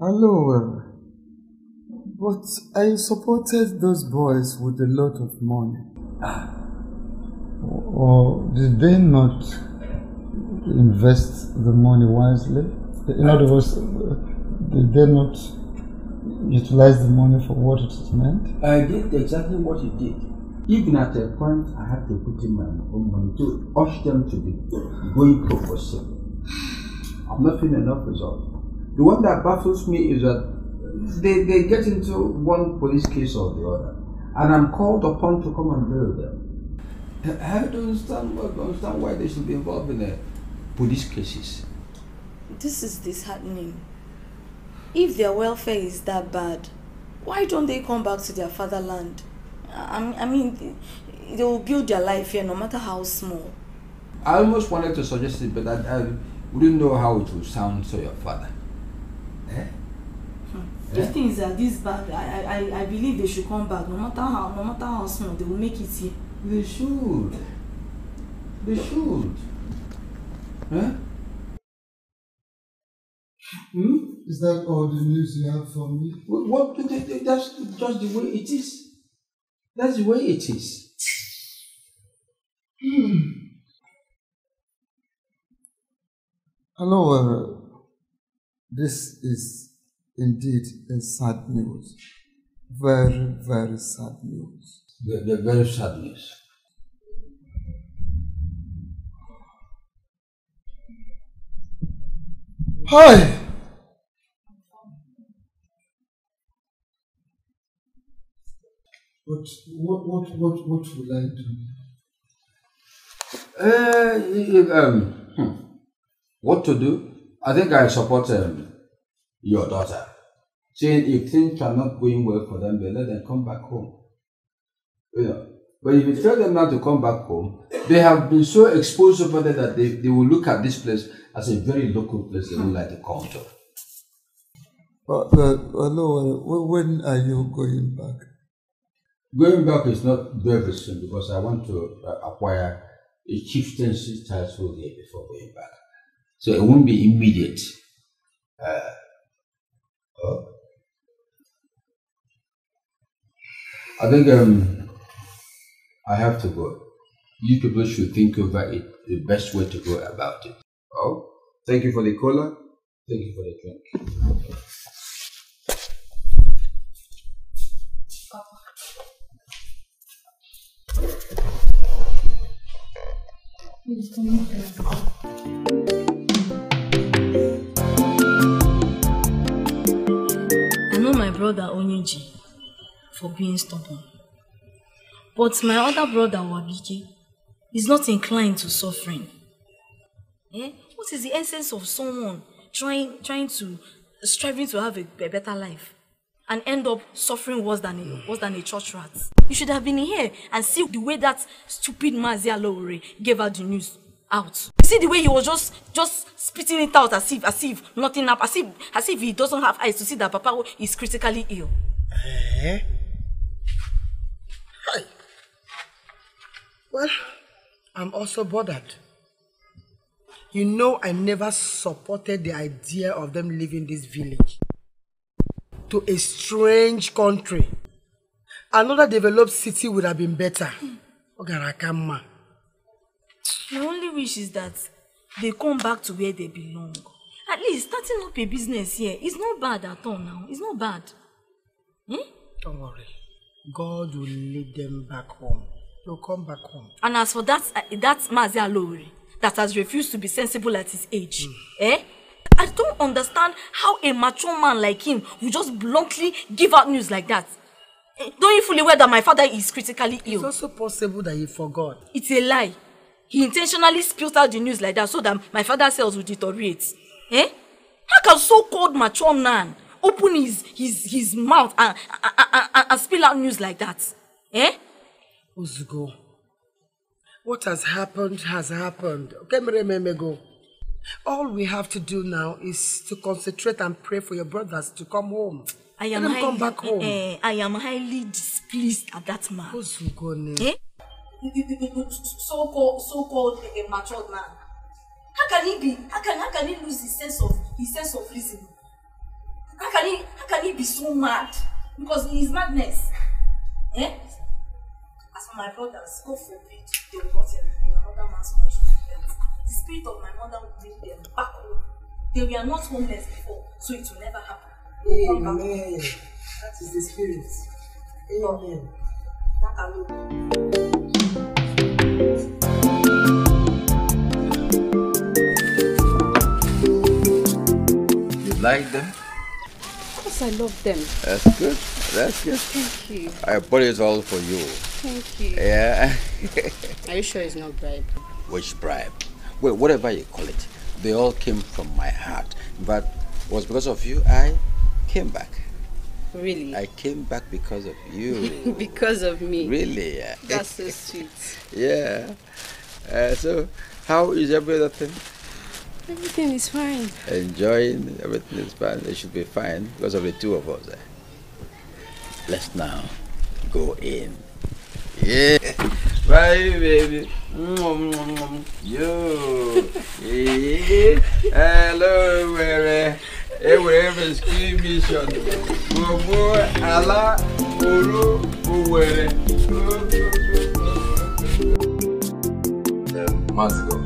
Hello, but I supported those boys with a lot of money. Or did they not invest the money wisely? In other words, did they not utilize the money for what it is meant? I did exactly what you did. Even at a point, I had to put in my own money to urge them to be going progressive. I'm not feeling enough results. The one that baffles me is that they, they get into one police case or the other, and I'm called upon to come and bail them. I don't understand, I don't understand why they should be involved in uh, police cases. This is disheartening. If their welfare is that bad, why don't they come back to their fatherland? I, I mean, they will build their life here no matter how small. I almost wanted to suggest it, but I, I wouldn't know how it would sound to your father. Eh? The thing is that this bad, I, I, I believe they should come back no matter how, no matter how small, they will make it here. They should. They should. Huh? Hmm? Is that all the news you have for me? What, what that's just the way it is. That's the way it is. Hmm. Hello, uh, this is indeed a sad news. Very, very sad news. The, the very sad news. Hi! What, what, what, what, what will I do? Uh, um, hmm. What to do? I think I support um, your daughter. Saying if things are not going well for them, they let them come back home. You know, but if you tell them not to come back home, they have been so exposed over there that they, they will look at this place as a very local place they would like to come to. But, uh, hello, uh, when are you going back? Going back is not very soon because I want to uh, acquire a chieftaincy title here before going back. So it won't be immediate. Uh, oh. I think um, I have to go. You people should think over it, the best way to go about it. Oh, thank you for the cola. Thank you for the drink. I know my brother Onyeji for being stubborn. But my other brother Wabike is not inclined to suffering. Eh? What is the essence of someone trying trying to striving to have a, a better life and end up suffering worse than a worse than a church rat? You should have been here and see the way that stupid Mazia Lowry gave out the news out. You see the way he was just just spitting it out as if as if nothing happened, as if as if he doesn't have eyes to see that Papa is critically ill. Eh? Hi. Well, I'm also bothered. You know, I never supported the idea of them leaving this village to a strange country. Another developed city would have been better. Ogarakama. My only wish is that they come back to where they belong. At least starting up a business here is not bad at all now. It's not bad. Hmm? Don't worry. God will lead them back home. They'll come back home. And as for that, uh, that Mazia Lowry that has refused to be sensible at his age, eh? I don't understand how a mature man like him will just bluntly give out news like that. Don't you fully aware that my father is critically It's ill? also possible that he forgot. It's a lie. He intentionally spilled out the news like that so that my father's cells will deteriorate. Eh? How can so-called mature man open his his his mouth and, and, and, and spill out news like that? Eh? Uzugo, what has happened has happened. Okay, Merememego. All we have to do now is to concentrate and pray for your brothers to come home. I am Let them highly, come back home. eh, I am highly displeased at that man. Uzugo, ne. Eh? So-called, so-called a matured man. How can he be? How can how can he lose his sense of his sense of reason? How can he how can he be so mad? Because in his madness. Eh? As for my brothers, God forbid they will in, in another man's country. The spirit of my mother will bring them back home. They were not homeless before, so it will never happen. They will come back home. Amen. That is the spirit. Amen. You like them? Of course, I love them. That's good. That's good. Thank you. I bought it all for you. Thank you. Yeah. [laughs] Are you sure it's not bribe? Which bribe? Well, whatever you call it, they all came from my heart. But it was because of you I came back. Really? I came back because of you. [laughs] because of me. Really? Yeah. That's so sweet. [laughs] yeah. Uh, so, how is everything? Everything is fine. Enjoying everything is fine. It should be fine because of the two of us. eh? Let's now go in. Yeah. Bye, baby. Yo. Yeah. Hello, Mary. Ewere ski mission. Gbogbo ala oro owere. Um, Mazigo,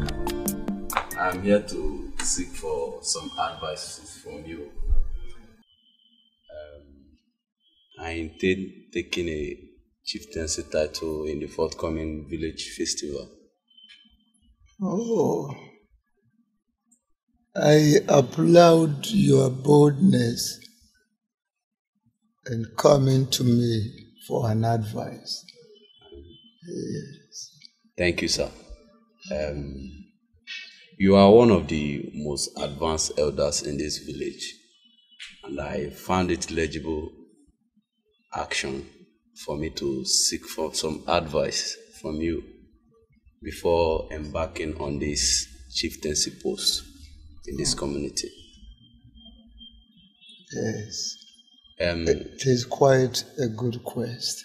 I'm here to seek for some advice from you. Um, I intend taking a chieftaincy title in the forthcoming village festival. Oh, I applaud your boldness in coming to me for an advice. Yes. Thank you, sir. Um, you are one of the most advanced elders in this village, and I found it legible action for me to seek for some advice from you before embarking on this chieftaincy post in this community. Yes. Um, It is quite a good quest.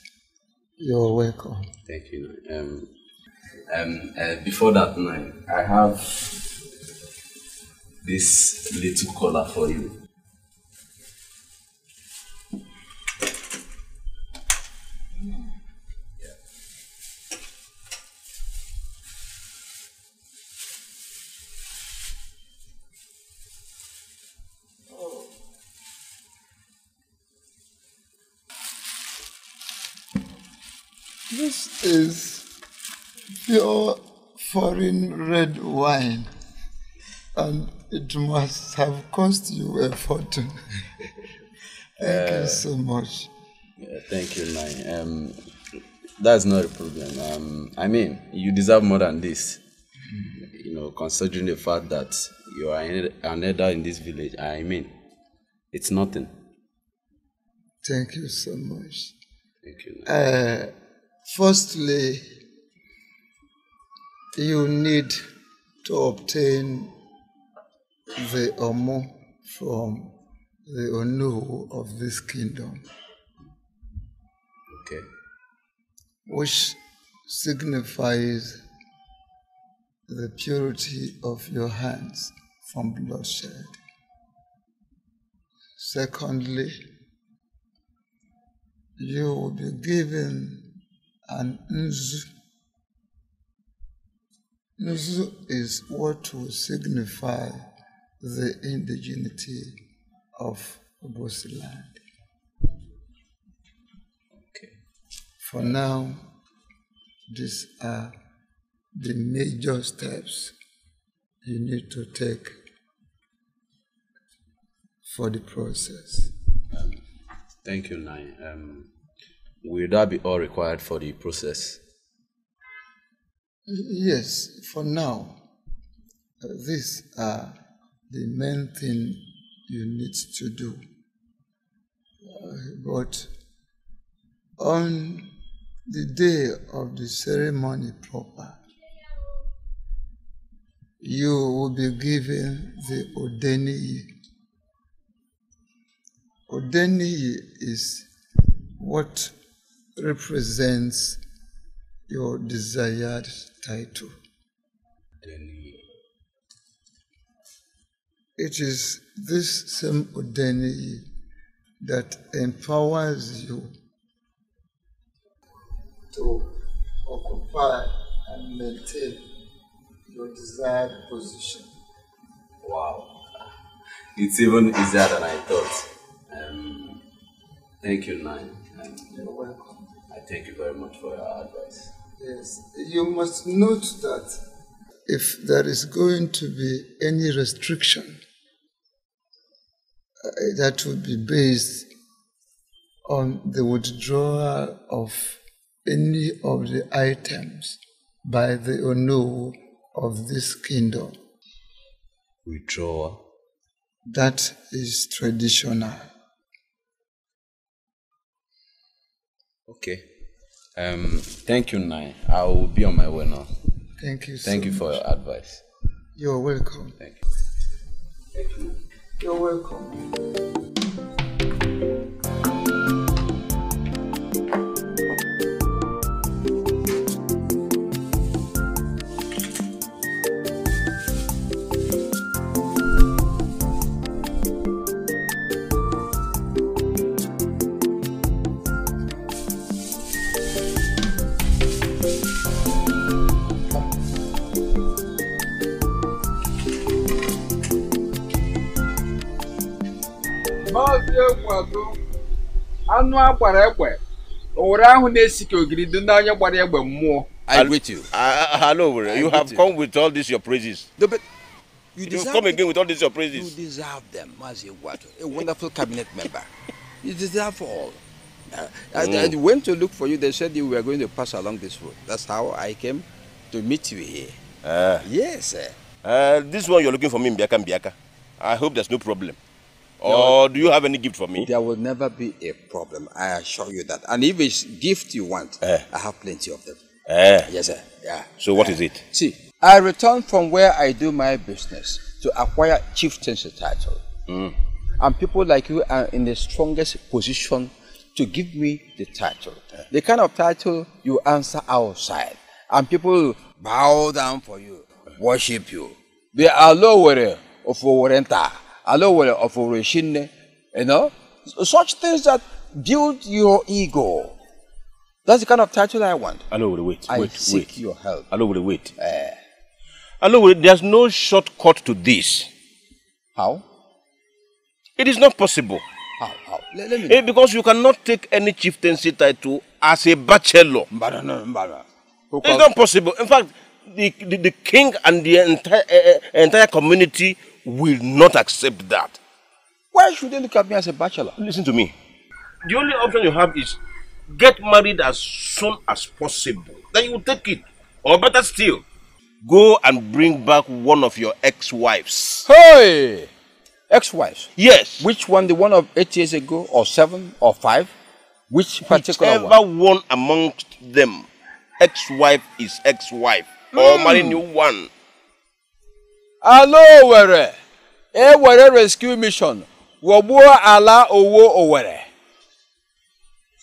You're welcome. Thank you. Um, um, uh, before that night, I have this little collar for you. Pure foreign red wine, and it must have cost you a fortune. [laughs] Thank Uh, you so much. Yeah, thank you, Nai. Um, that's not a problem. Um, I mean, you deserve more than this. You know, considering the fact that you are an an elder in this village, I mean, it's nothing. Thank you so much. Thank you. Uh, firstly, you need to obtain the Omo from the Onu of this kingdom, Okay. which signifies the purity of your hands from bloodshed. Secondly, you will be given an nzu. Nzu is what will signify the indigeneity of Obosi. Okay. For now, these are the major steps you need to take for the process. Thank you, Nai. Um, will that be all required for the process? Yes, for now, uh, these are the main thing you need to do. Uh, but on the day of the ceremony proper, you will be given the Odeniyi. Odeniyi is what represents your desired title. It is this same Odeniyi that empowers you to occupy and maintain your desired position. Wow. It's even easier than I thought. Um, thank you, Nai. Um, You're welcome. I thank you very much for your advice. Yes, you must note that if there is going to be any restriction, uh, that would be based on the withdrawal of any of the items by the Ono of this kingdom. Withdrawal. That is traditional. Okay. Um, thank you, Nai. I will be on my way now. Thank you Thank so you for much. your advice. You're welcome. Thank you. You're welcome. Maazị egwuazụ anụ agbara egbe owere ahụ na-esi ka ogiri dị n'anya gbara egbe mmụọ I greet you. Uh, hello, Were. you have come with all these your praises. No, but you, deserve come it. again with all these your praises. You deserve them, Mazi Egwuatu, a wonderful cabinet member. You deserve all. Uh, I, I went to look for you. They said you were going to pass along this road. That's how I came to meet you here. Uh, yes. Uh, this one you're looking for me, Mbiaka Mbiaka. I hope there's no problem. Or do you have any gift for me? There will never be a problem. I assure you that. And if it's gift you want, eh. I have plenty of them. Eh. Yes, sir. Yeah. So what eh. is it? See, I returned from where I do my business to acquire chieftaincy title. Hmm. And people like you are in the strongest position to give me the title. Eh. The kind of title you answer outside. And people bow down for you, worship you. They are lower of Orenta, lower of Oreshine, you know? Such things that build your ego. That's the kind of title I want. Were, wait, I wait, seek wait. your help. Were, wait. Hello, Were, there's no shortcut to this. How? It is not possible. How? How? Let, let me. Eh, because you cannot take any chieftaincy title as a bachelor. Mbana, no, mbana. It's not possible. In fact, the, the, the king and the entire, uh, entire community will not accept that. Why should they look at me as a bachelor? Listen to me. The only option you have is get married as soon as possible. Then you will take it. Or better still, go and bring back one of your ex-wives. Hey! Ex-wives? Yes. Which one? The one of eight years ago, or seven, or five? Which particular Whichever one? one amongst them, ex-wife is ex-wife. Or Hmm. marry new one. Alo Owere, Ewere Rescue Mission, Wogbuo Ala Owo Owere.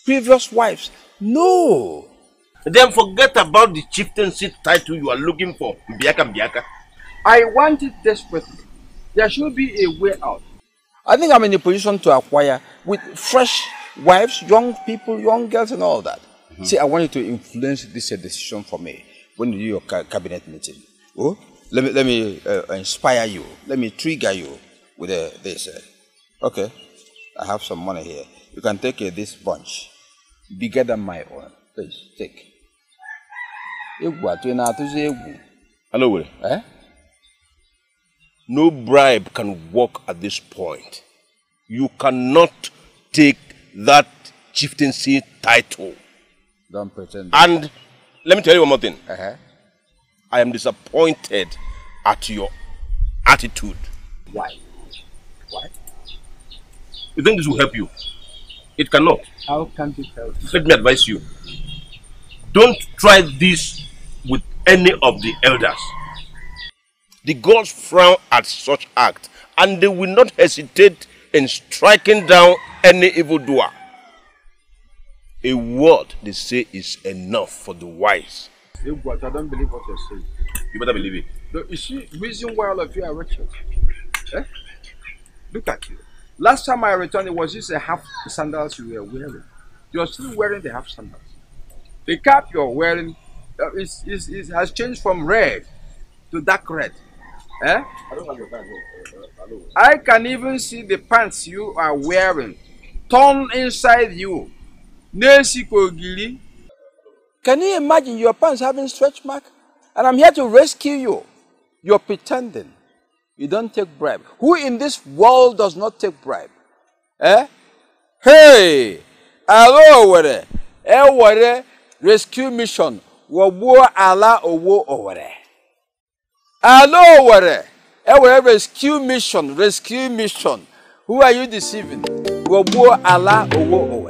Previous wives? No. Then forget about the chieftaincy title you are looking for. Mbiaka Mbiaka. I want it desperately. There should be a way out. I think I'm in a position to acquire with fresh wives, young people, young girls, and all that. Mm-hmm. See, I want you to influence this decision for me when you do your cabinet meeting. Oh, let me let me uh, inspire you. Let me trigger you with uh, this. Uh, okay, I have some money here. You can take uh, this bunch, bigger than my own. Please take. Egwu atụ ị na-atụzi egwu. Hello. Eh? No bribe can work at this point. You cannot take that chieftaincy title. Don't pretend. And let me tell you one more thing. Uh-huh. I am disappointed at your attitude. Why? Why? You think this will help you? It cannot. How can it help? Let me advise you. Don't try this with any of the elders. The gods frown at such act, and they will not hesitate in striking down any evildoer. A word they say is enough for the wise. Atụ, I don't believe what you're saying. You better believe it. You see, reason why all of you are wretched. Eh? Look at you. Last time I returned, it was just a half sandals you were wearing. You're still wearing the half sandals. The cap you're wearing uh, is, is, is, has changed from red to dark red. Eh? I don't have your time. I can even see the pants you are wearing torn inside you. Na-esi ka ogiri Can you imagine your pants having stretch mark? And I'm here to rescue you. You're pretending. You don't take bribe. Who in this world does not take bribe? Eh? Hey! Alo were. E were rescue mission. Wogbuo ala owo owere. Alo were. E were rescue mission. Rescue mission. Who are you deceiving? Wogbuo ala owo owere.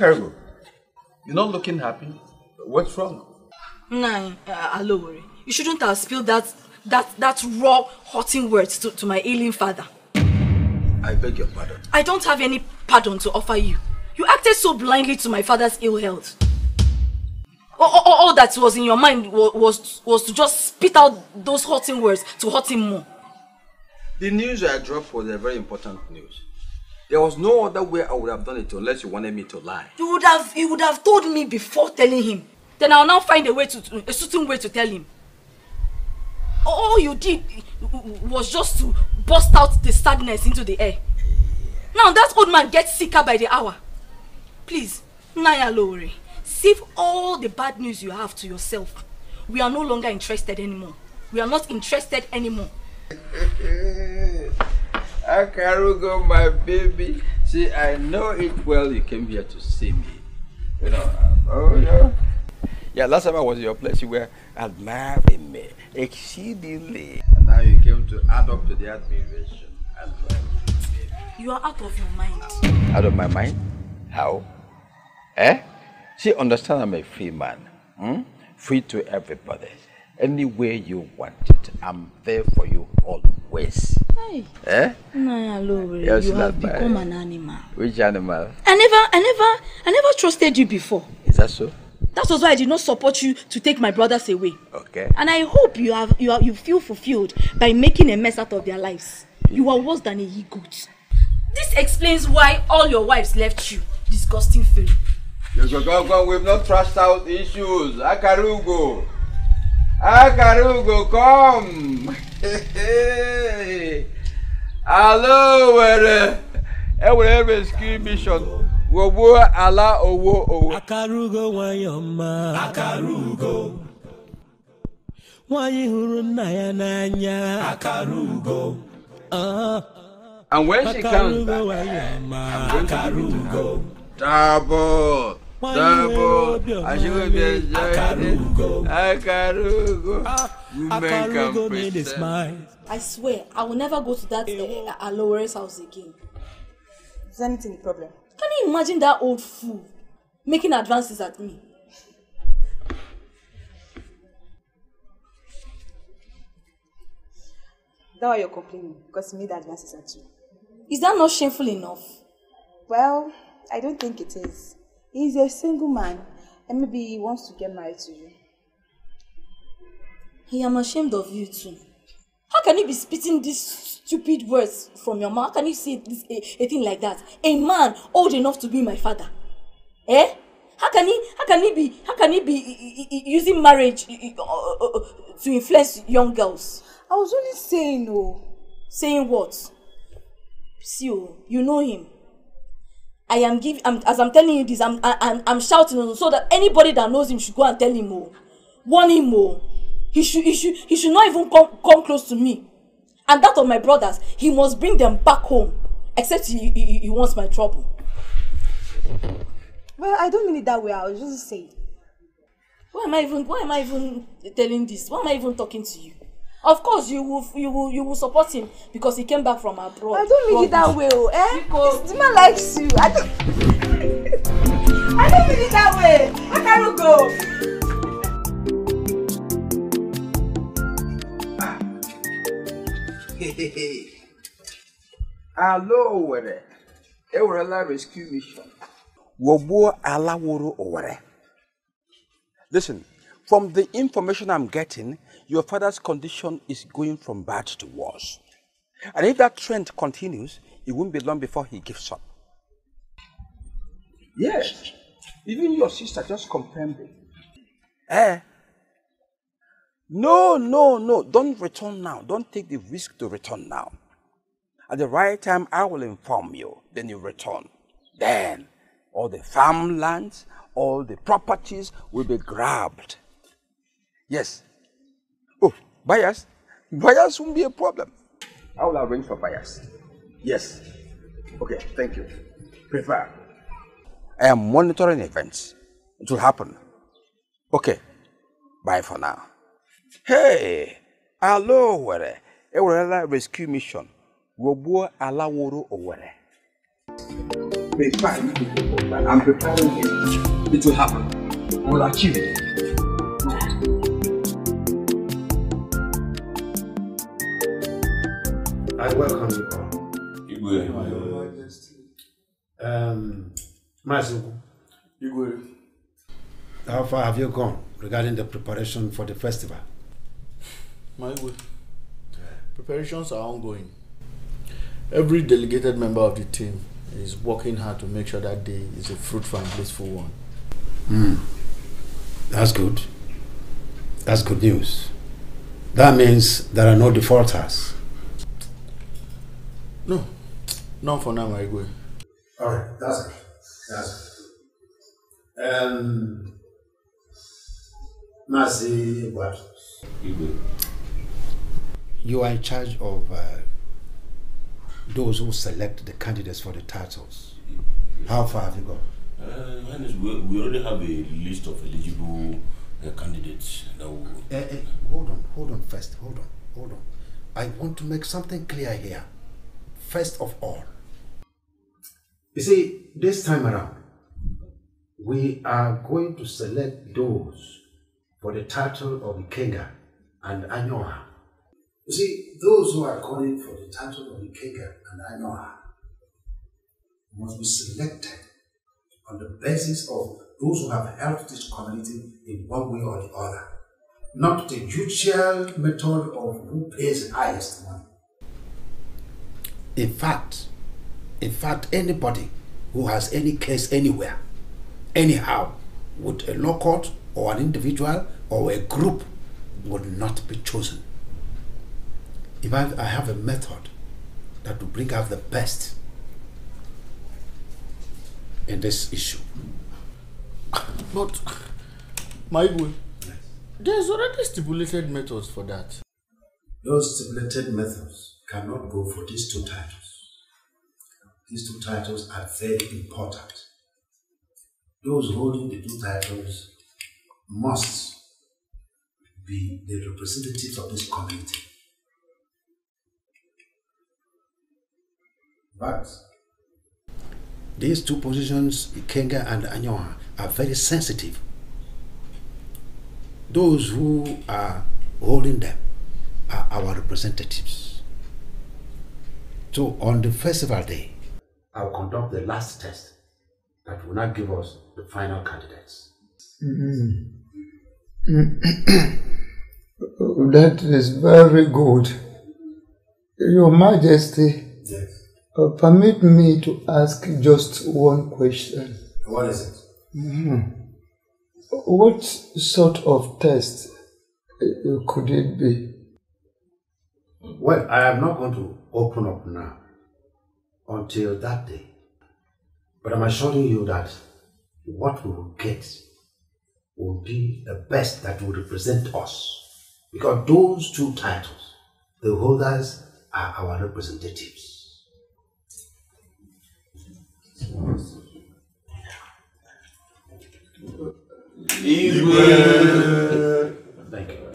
Akarugo, you're not looking happy. What's wrong? Nah, uh, Alowore, you shouldn't have spilled that that that raw, hurting words to, to my ailing father. I beg your pardon. I don't have any pardon to offer you. You acted so blindly to my father's ill health. All, all, all that was in your mind was, was was to just spit out those hurting words to hurt him more. The news I dropped was a very important news. There was no other way I would have done it unless you wanted me to lie. You would have you would have told me before telling him. Then I'll now find a way to a certain way to tell him. All you did was just to burst out the sadness into the air. Now that old man gets sicker by the hour. Please, Naya Lowry, save all the bad news you have to yourself. We are no longer interested anymore. We are not interested anymore. [laughs] Akarugo, my baby. See, I know it well you came here to see me. You know, oh yeah. Yeah, last time I was in your place, you were admiring me exceedingly. And now you came to add up to the admiration. Admiring. You are out of your mind. Out of my mind? How? Eh? See, understand I'm a free man. Hmm? Free to everybody. Any way you want it, I'm there for you always. Hey. Eh? Naya Lowry, Yes, you have bad. become an animal. Which animal? I never, I never, I never trusted you before. Is that so? That was why I did not support you to take my brothers away. Okay. And I hope you have you are, you feel fulfilled by making a mess out of their lives. You are worse than a he-goat. This explains why all your wives left you. Disgusting fellow. Go. We've not trashed out issues. Akarugo. Akarugo, come. Hello, where? E were rescue mission. Wogbuo ala owo owo. Akarugo nwanyị ọma. Akarugo. Nwanyị hụrụ nna ya n'anya. Akarugo. And when she comes back, I'm going to give you double, double. And she will be enjoying it. Akarugo. Women can Akarugo made a present. smile. I swear, I will never go to that uh, Alore's house again. Is anything the problem? Can you imagine that old fool making advances at me? That's why you're complaining because he made advances at you. Is that not shameful enough? Well, I don't think it is. He's a single man and maybe he wants to get married to you. I am ashamed of you too. How can you be spitting these stupid words from your mouth? How can you say this, a, a thing like that? A man old enough to be my father. Eh? How can he how can he be how can he be using marriage to influence young girls? I was only saying oh. Saying what? See oh, you know him. I am giving I'm, as I'm telling you this, I'm I, I'm I'm shouting so that anybody that knows him should go and tell him more, Warn him more. He should he should he should not even come come close to me. And that of my brothers, he must bring them back home. Except he he, he wants my trouble. Well, I don't mean it that way. I was just saying. Why am I even why am I even telling this? Why am I even talking to you? Of course you will you will you will support him because he came back from abroad. I don't mean it that way, oh, eh? This man likes you. I don't. [laughs] I don't mean it that way. I can't go. [laughs] Hello, were. E were la rescue mission. Wogbuo ala woro owere. Listen, from the information I'm getting, your father's condition is going from bad to worse. And if that trend continues, it won't be long before he gives up. Yes, even your sister just confirmed it. Eh, No, no, no. Don't return now. Don't take the risk to return now. At the right time, I will inform you. Then you return. Then, all the farmlands, all the properties will be grabbed. Yes. Buyers. Buyers won't be a problem. I will arrange for buyers. Yes. Okay, thank you. Prepare. I am monitoring events. It will happen. Okay. Bye for now. Hey, hello, were. Ewerela rescue mission. Wogbuo alaworo owere. Prepare. I'm preparing it. It will happen. We'll achieve it. Welcome you all. Igwe. Um, Mazuku. Igwe. How far have you gone regarding the preparation for the festival? My way. Preparations are ongoing. Every delegated member of the team is working hard to make sure that day is a fruitful and blissful one. Hmm. That's good. That's good news. That means there are no defaulters. No, not for now, my way. All right, that's it. That's it. Um, Mazi what? You are in charge of uh, those who select the candidates for the titles. How far have you gone? Uh, Highness, we, we already have a list of eligible uh, candidates. That will... Eh, eh, hold on, hold on first, hold on, hold on. I want to make something clear here. First of all, you see, this time around, we are going to select those for the title of Ikenga and Anyoha. You see, those who are calling for the title of Ikenga and Anyoha must be selected on the basis of those who have helped this community in one way or the other, not the usual method of who pays the highest. In fact, in fact, anybody who has any case anywhere, anyhow, with a law court or an individual or a group would not be chosen. If I, I have a method that will bring out the best in this issue. But, my way, there's already stipulated methods for that. Those stipulated methods cannot go for these two titles. These two titles are very important. Those holding the two titles must be the representatives of this community. But these two positions, Ikenga and Anyoha, are very sensitive. Those who are holding them are our representatives. So on the festival day, I'll conduct the last test that will not give us the final candidates. [clears throat] that is very good. Your Majesty, Yes. uh, permit me to ask just one question. What is it? Mhm. What sort of test uh, could it be? Well, I am not going to open up now until that day. But I'm assuring you that what we will get will be the best that will represent us. Because those two titles, the holders are our representatives. Thank you.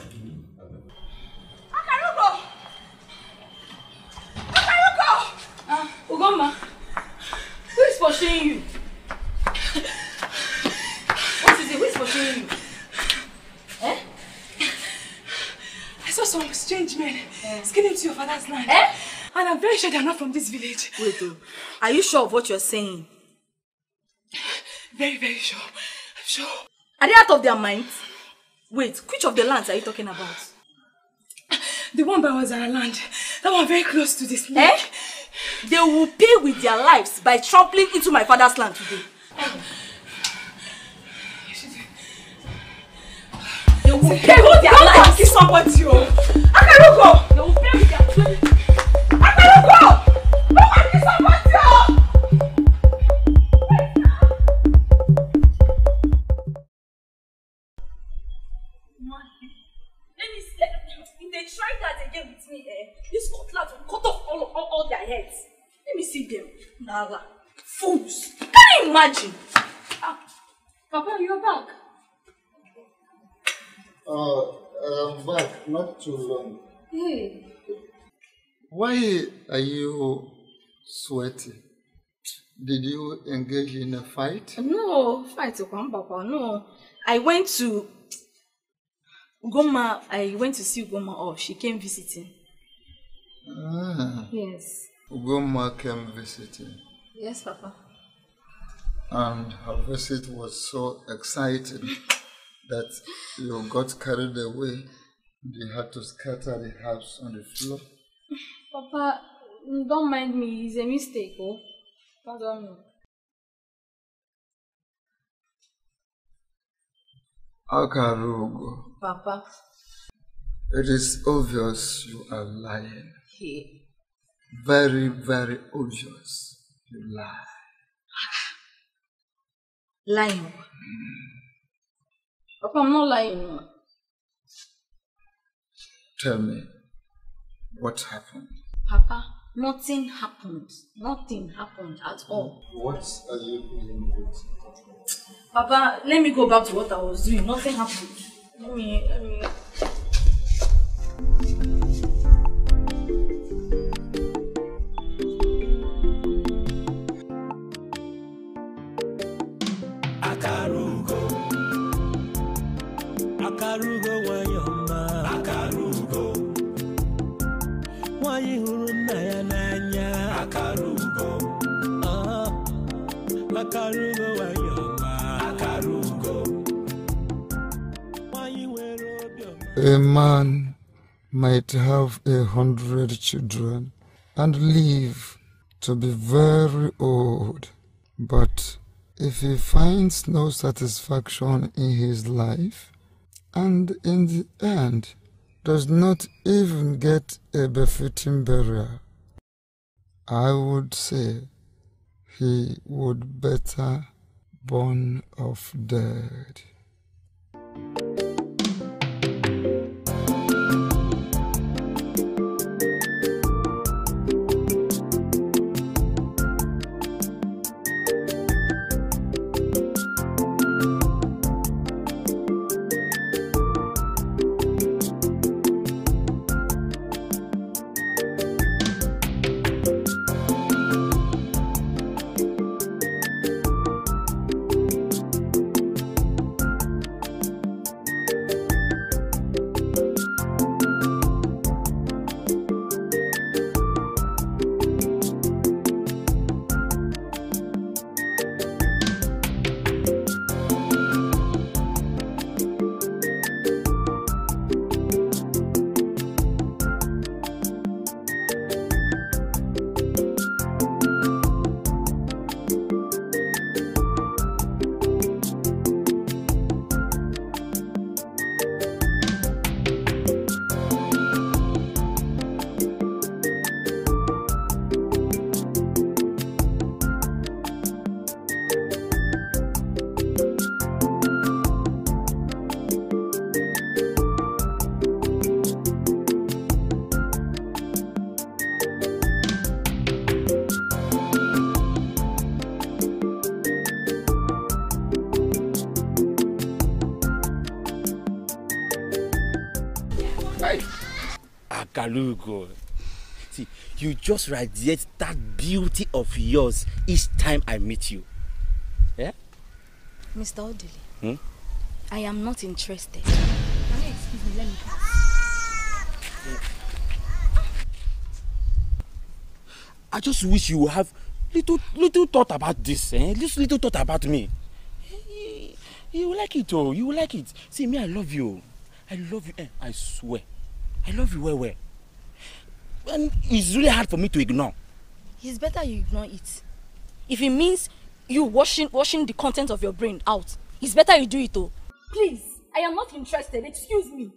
Ugoma, who is pursuing you? What is it? Who is pursuing you? Eh? I saw some strange men skin into your father's land. Eh? And I'm very sure they're not from this village. Wait, oh. Are you sure of what you're saying? Very, very sure. I'm sure. Are they out of their minds? Wait, which of the lands are you talking about? The one by Wazara land. That one very close to this Eh? They will pay with their lives by trampling into my father's land today. They will pay with their lives. somebody o. Akarugo. They will pay with their. Akarugo. Don't kill somebody o. Let me see. If they try that again with me, eh, this cutlass will cut off all, all, all their heads. Me see them. Nala. Fools. Can you imagine? Ah. Papa, you're back. Uh, I'm back, not too long. Hey. Why are you sweaty? Did you engage in a fight? No, fight come, Papa. No. I went to Ugoma. I went to see Ugoma off. She came visiting. Ah, Yes. Ugoma came visiting, Yes, Papa. and her visit was so exciting [laughs] that you got carried away. They had to scatter the herbs on the floor. Papa, don't mind me. It's a mistake, oh. Pardon me. Akarugo, Papa. it is obvious you are lying. Hey. Very, very obvious you lie. Lying. Papa, I'm not lying. Tell me, what happened? Papa, nothing happened. Nothing happened at all. What are you doing with Papa, let me go back to what I was doing. Nothing happened. Let me, let me. Akarugo nwanyị ọma. Akarugo. Nwanyị nwere obi ọma. A man might have a hundred children and live to be very old, but if he finds no satisfaction in his life and in the end does not even get a befitting burial, I would say he would better burn of dead. Akalugo. See, you just radiate that beauty of yours each time I meet you. Yeah? Mr. Odili, Hmm? I am not interested. Can you excuse me? Let me pass. I just wish you would have little little thought about this, eh? Little little thought about me. You, like it, oh. You like it. See, me, I love you. I love you. Eh, I swear. I love you well, well. And it's really hard for me to ignore. It's better you ignore it. If it means you washing washing the content of your brain out, it's better you do it, oh. Please, I am not interested. Excuse me.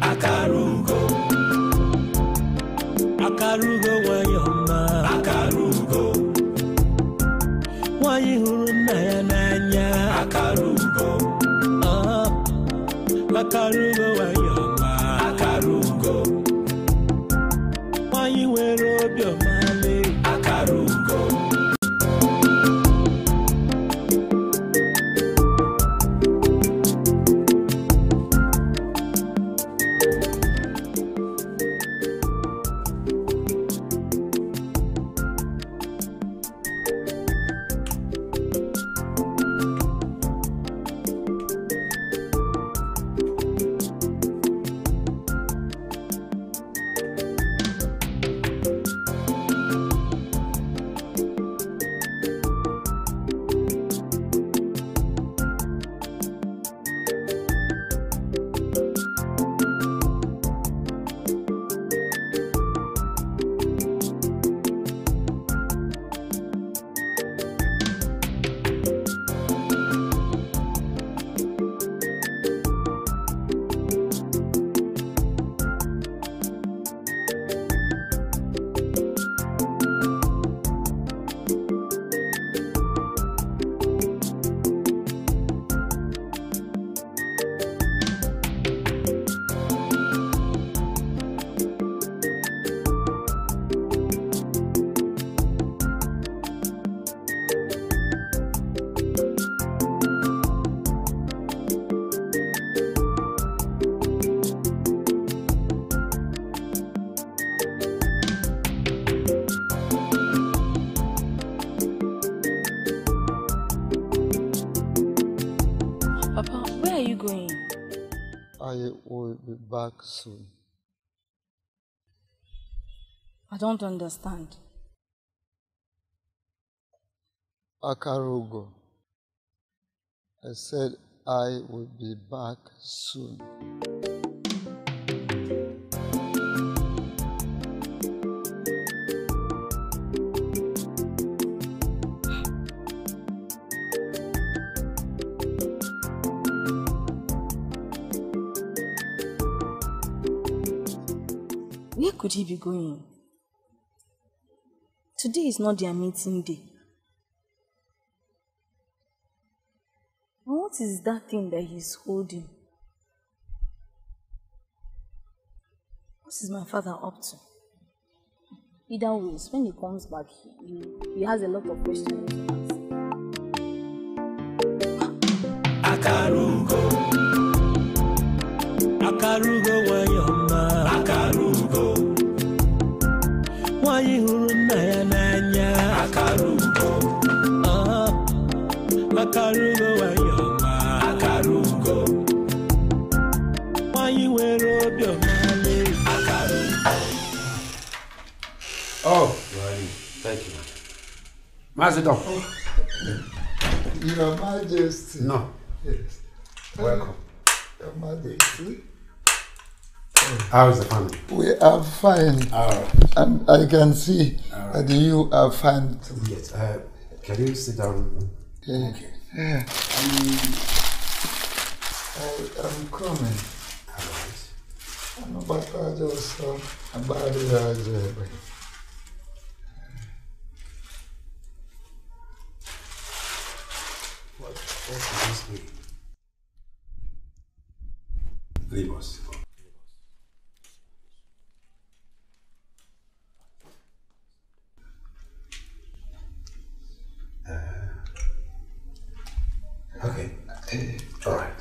akarugo akarugo nwanyị akarugo Ah, akarugo nwanyị ọma akarugo nwanyị nwere obiọma be back soon. I don't understand. Akarugo. I said I will be back soon. Could he be going? Today is not their meeting day. What is that thing that he's holding? What is my father up to? Either ways, when he comes back, he, he has a lot of questions to ask. akarugo akarugo akarugo nwanyị ọma akarugo nwanyị nwere obiọma lee akarugo Oh, Ronnie, thank you. Mazidon. Your Majesty. No. Yes. Welcome. Your Majesty. How's the family? We are fine. And I can see that you are fine too. Yes. Uh, can you sit down? Yeah. Yeah. I am coming. Hello. I'm Ano ba tayo sa habari ya Jebe? What, what does this mean? Leave us.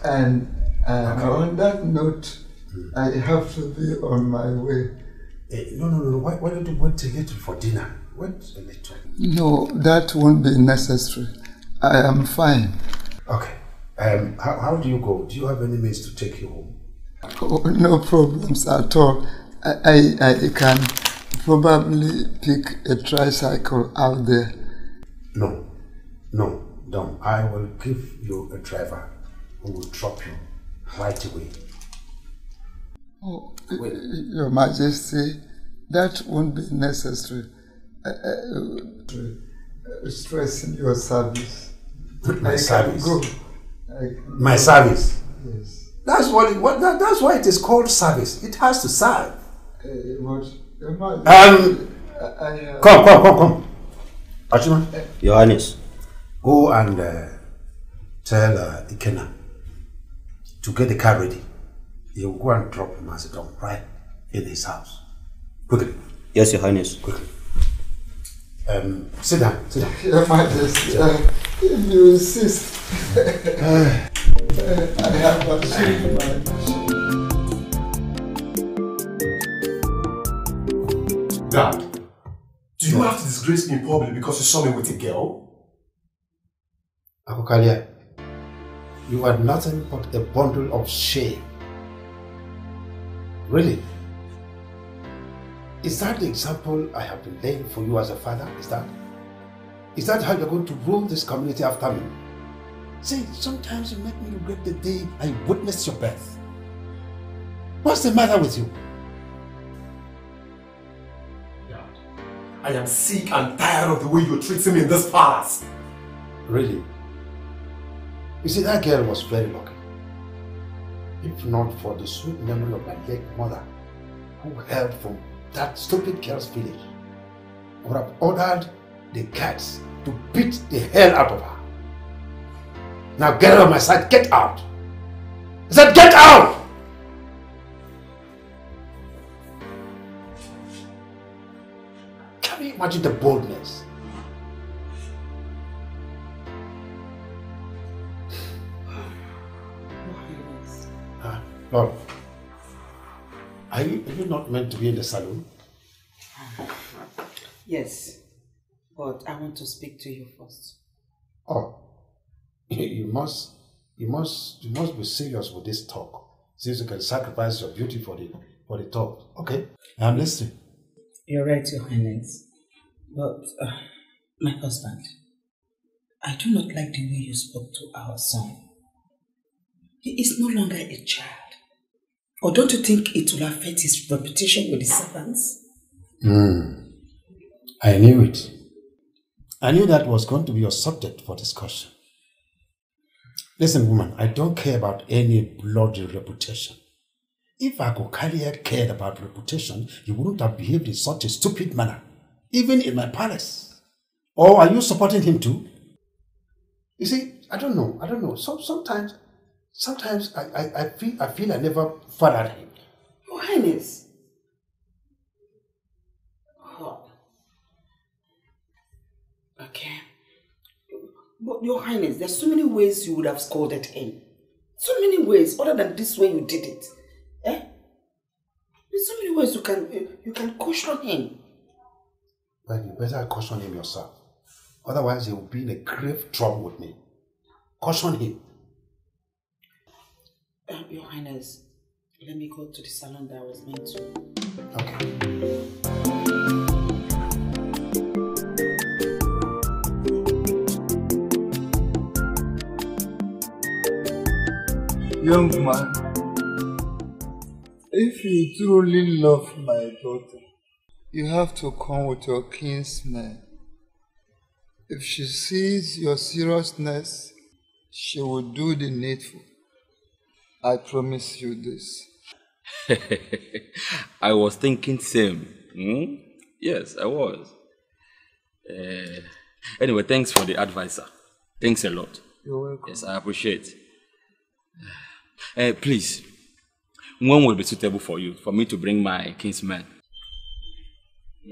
And uh, Okay. on that note, I have to be on my way. Eh, no, no, no. Why, why don't you wait till get for dinner? Wait a little. No, that won't be necessary. I am fine. Okay. Um, how, how do you go? Do you have any means to take you home? Oh, no problems at all. I, I, I can probably pick a tricycle out there. No, no, don't. I will give you a driver who will drop you right away. Oh, Your Majesty, that won't be necessary. uh, uh, stress in your service. My I service? Go. I My service? Yes. That's what, it, what that, that's why it is called service. It has to serve. Uh, what? Um, I, I, uh, Come, come, come, come. Achima, Your Highness. go and uh, tell uh, Ikena to get the car ready. He'll go and drop Macedon right in his house. Quickly. Yes, Your Highness. Quickly. Um, sit down, sit down. Your Majesty, uh, if you insist, uh, [sighs] I have achieved my Dad, do you have to disgrace me in public because you saw me with a girl? Akokalia, you are nothing but a bundle of shame. Really? Is that the example I have been laying for you as a father? Is that? Is that how you're going to rule this community after me? See, sometimes you make me regret the day I witnessed your birth. What's the matter with you? I am sick and tired of the way you're treating me in this palace. Really? You see, that girl was very lucky. If not for the sweet memory of my late mother, who hailed from that stupid girl's village, I would have ordered the cats to beat the hell out of her. Now get out of my sight, get out! I said, get out! Can you imagine the boldness? Lord, are you, are you not meant to be in the saloon? Yes, but I want to speak to you first. Oh, [laughs] you must, you must, you must be serious with this talk. Since you can sacrifice your beauty for the, for the talk. Okay, I'm listening. You're right, Your Highness. But, uh, my husband, I do not like the way you spoke to our son. He is no longer a child. Or don't you think it will affect his reputation with the servants? Hmm. I knew it. I knew that was going to be your subject for discussion. Listen, woman, I don't care about any bloody reputation. If Agokalia cared about reputation, he wouldn't have behaved in such a stupid manner, even in my palace. Or are you supporting him too? You see, I don't know. I don't know. Some, sometimes, sometimes I, I, I feel I feel I never fathered him. Your Highness. Oh. Okay. But Your Highness, there's so many ways you would have scolded him. So many ways, other than this way you did it. Eh? There's so many ways you can you can caution him. Well, you better caution him yourself. Otherwise, he will be in a grave trouble with me. Caution him. [coughs] Your Highness, let me go to the salon that I was meant to. Young man, if you truly love my daughter, you have to come with your kinsman. If she sees your seriousness, she will do the needful. I promise you this. [laughs] I was thinking same. Hmm? Yes, I was. Uh, anyway, thanks for the advice, sir. Thanks a lot. You're welcome. Yes, I appreciate. Uh, please, when will be suitable for you for me to bring my kinsman?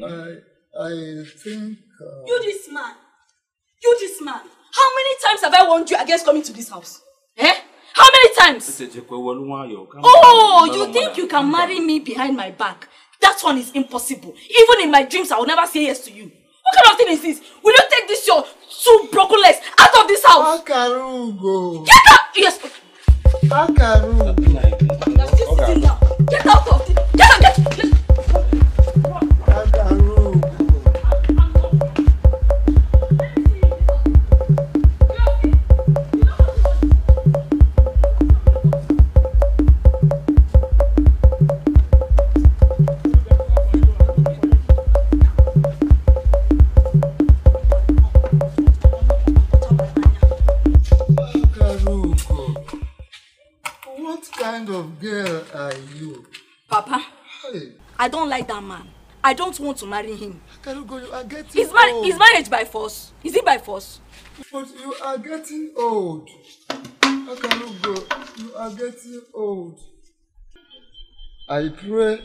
I, I think. Uh, You this man. You this man. How many times have I warned you against coming to this house? Eh? How many times? Oh, you think you can marry me behind my back? That one is impossible. Even in my dreams, I will never say yes to you. What kind of thing is this? Will you take this your two broken legs out of this house? Akarugo. Get out! Yes. Akarugo. You're still sitting down. Get out of I don't want to marry him. Akarugo, you are getting Is, mar- old. is marriage by force? Is it by force? But you are getting old. Akarugo, you are getting old. I pray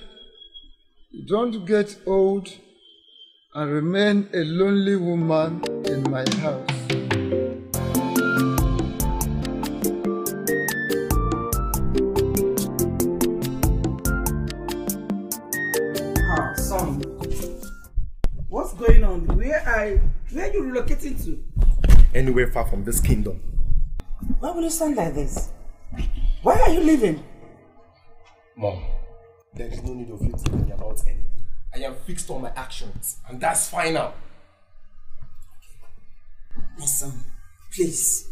you don't get old and remain a lonely woman in my house. Anywhere far from this kingdom. Why will you sound like this? Why are you leaving? Mom, there is no need of you telling me about anything. I am fixed on my actions, and that's final. My son, please,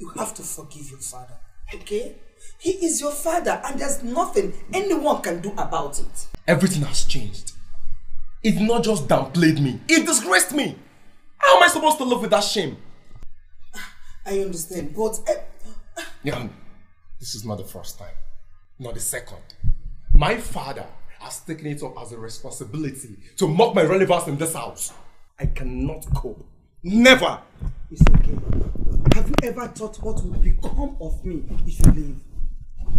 you have to forgive your father, okay? He is your father, and there's nothing anyone can do about it. Everything has changed. It not just downplayed me, it disgraced me. How am I supposed to live with that shame? I understand, but eh, Yeah, this is not the first time, not the second. My father has taken it up as a responsibility to mock my relevance in this house. I cannot cope. Never. it's okay. Have you ever thought what would become of me if you leave?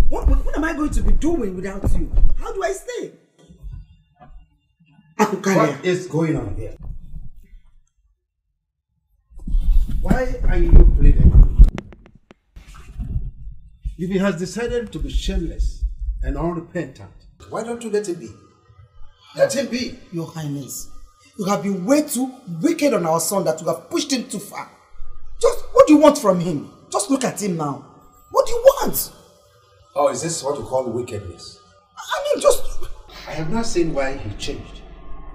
What, what, what am I going to be doing without you? How do I stay? What is going on here? Why are you pleading? If he has decided to be shameless and unrepentant, why don't you let him be? Let him be. Your Highness, you have been way too wicked on our son that you have pushed him too far. Just what do you want from him? Just look at him now. What do you want? Oh, is this what you call wickedness? I mean, just. I have not seen why he changed.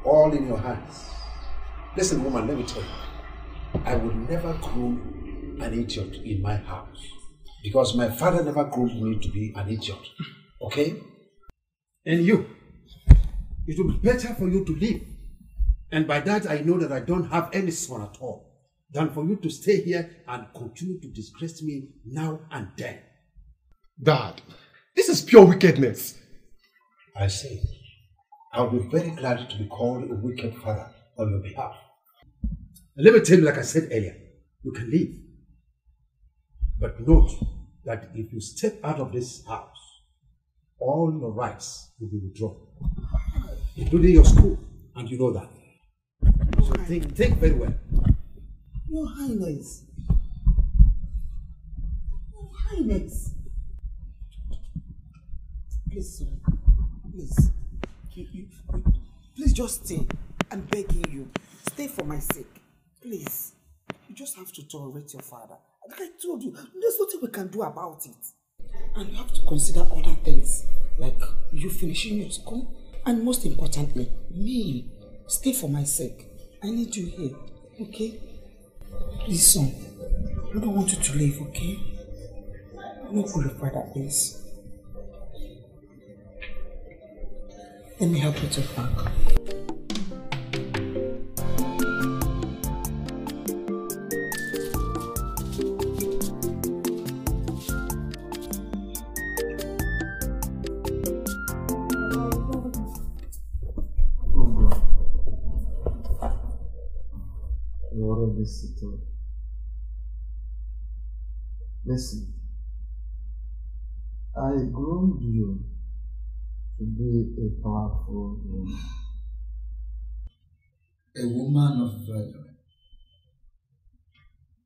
All in your hands. Listen, woman, let me tell you. I would never groom an idiot in my house. Because my father never groomed me to be an idiot. Okay? And you, it would be better for you to leave. And by that, I know that I don't have any son at all, than for you to stay here and continue to disgrace me now and then. Dad, this is pure wickedness. I say, I'll be very glad to be called a wicked father on your behalf. Let me tell you, like I said earlier, you can leave. But note that if you step out of this house, all your rights will be withdrawn, including your school, and you know that. So think, think very well. Your Highness. Your Highness. Please, sir. Please. You, you, you, please just stay. I'm begging you. Stay for my sake. Please. You just have to tolerate your father. Like I told you, there's nothing we can do about it. And you have to consider other things, like you finishing your school, and most importantly, me. Stay for my sake. I need you here, okay? Please, son. I don't want you to leave, okay? No your father, please. Let me help you to pack. Listen, I groomed you to be a powerful woman. a woman of valor.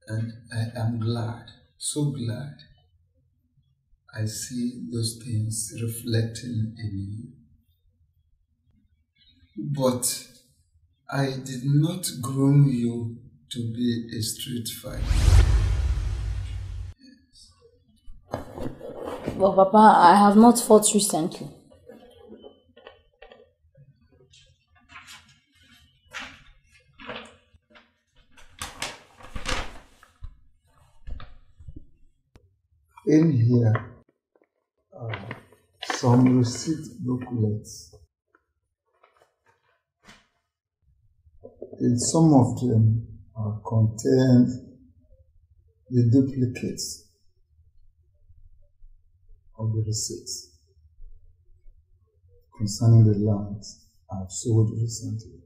And I am glad, so glad, I see those things reflecting in you. But I did not groom you to be a street fighter. Well, Papa, I have not fought recently. In here are some receipt booklets. In some of them are contained the duplicates of the receipts concerning the lands I've sold recently.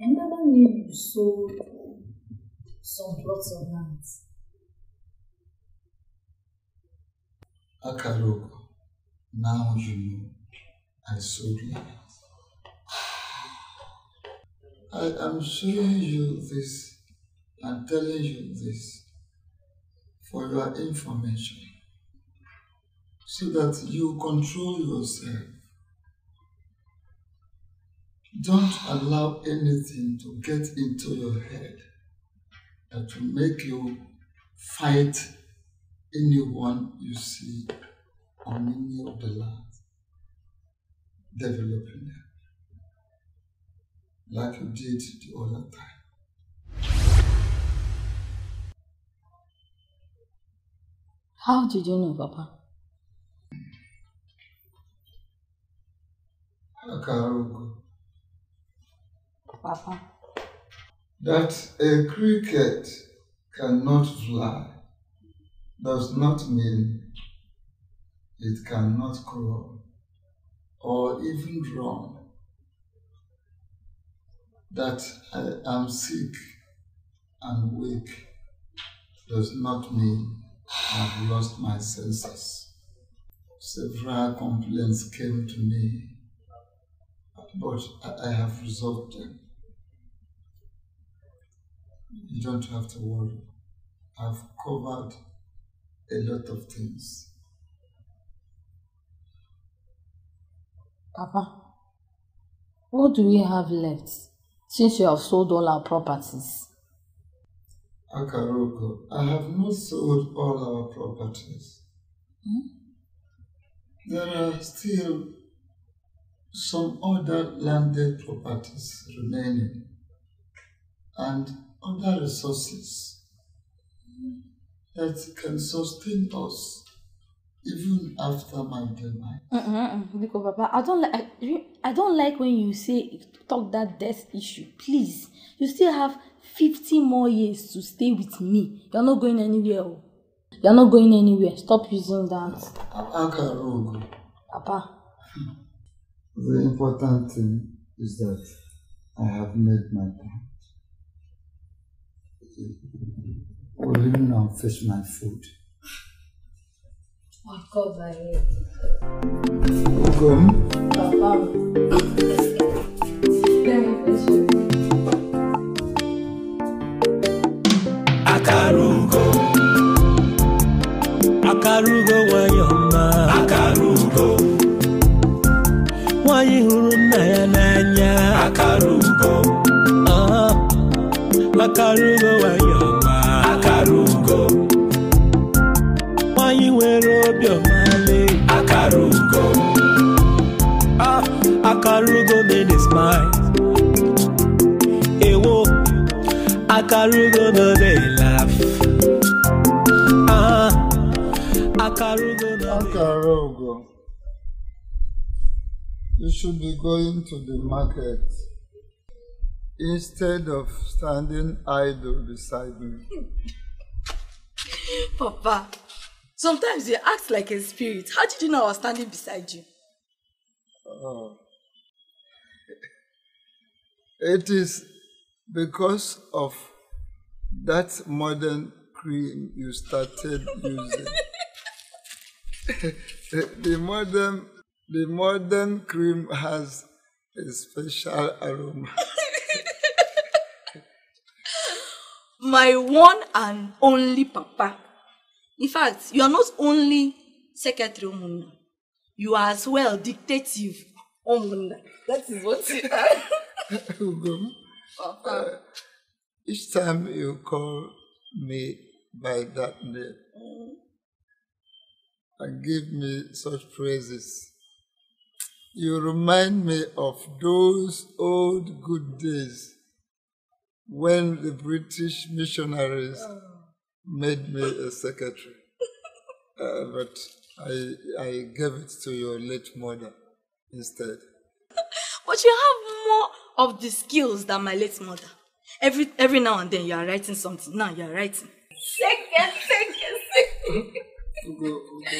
I never knew you sold some plots of land. Akarugo, now you know I sold land. I am showing you this and telling you this for your information so that you control yourself. Don't allow anything to get into your head that will make you fight anyone you see on any of the land developing them like you did the other time. How did you know, Papa? Akarugo, Papa. that a cricket cannot fly does not mean it cannot crawl or even run. That I am sick and weak does not mean I've lost my senses. Several complaints came to me, but I have resolved them. You don't have to worry. I've covered a lot of things. Papa, what do we have left since you have sold all our properties? Akarugo, I have not sold all our properties. Hmm? There are still some other landed properties remaining and other resources that can sustain us even after my demise. Mm-mm, because Papa, I don't like I, I don't like when you say talk that death issue. Please, you still have 50 more years to stay with me. You're not going anywhere. oh. You're not going anywhere. Stop using that. Akarugo, Papa. the important thing is that I have made my point. Will you now fetch my food? Oh, of course I will. Ogum, Papa. Akarugo nwanyị ọma Akarugo. Nwanyị hụrụ nna ya n'anya Akarugo. Ah, Akarugo nwanyị ọma Akarugo. Nwanyị nwere obiọma lee Akarugo. Ah, Akarugo made smile. Ewo. Akarugo no dey Dey Akarogo, you should be going to the market instead of standing idle beside me. [laughs] Papa, sometimes you act like a spirit. How did you know I was standing beside you? Oh. It is because of that modern cream you started using. [laughs] the, the modern the modern cream has a special aroma. My one and only Papa. In fact, you are not only Secretary Omuna, you are as well dictative Omuna. That is what you are. [laughs] Ugum, uh, each time you call me by that name and give me such praises, you remind me of those old good days when the British missionaries made me a secretary. Uh, but I, I gave it to your late mother instead. [laughs] But you have more of the skills than my late mother. Every every now and then you are writing something. Now you are writing. Second, second, second. [laughs] Ugo, Ugo,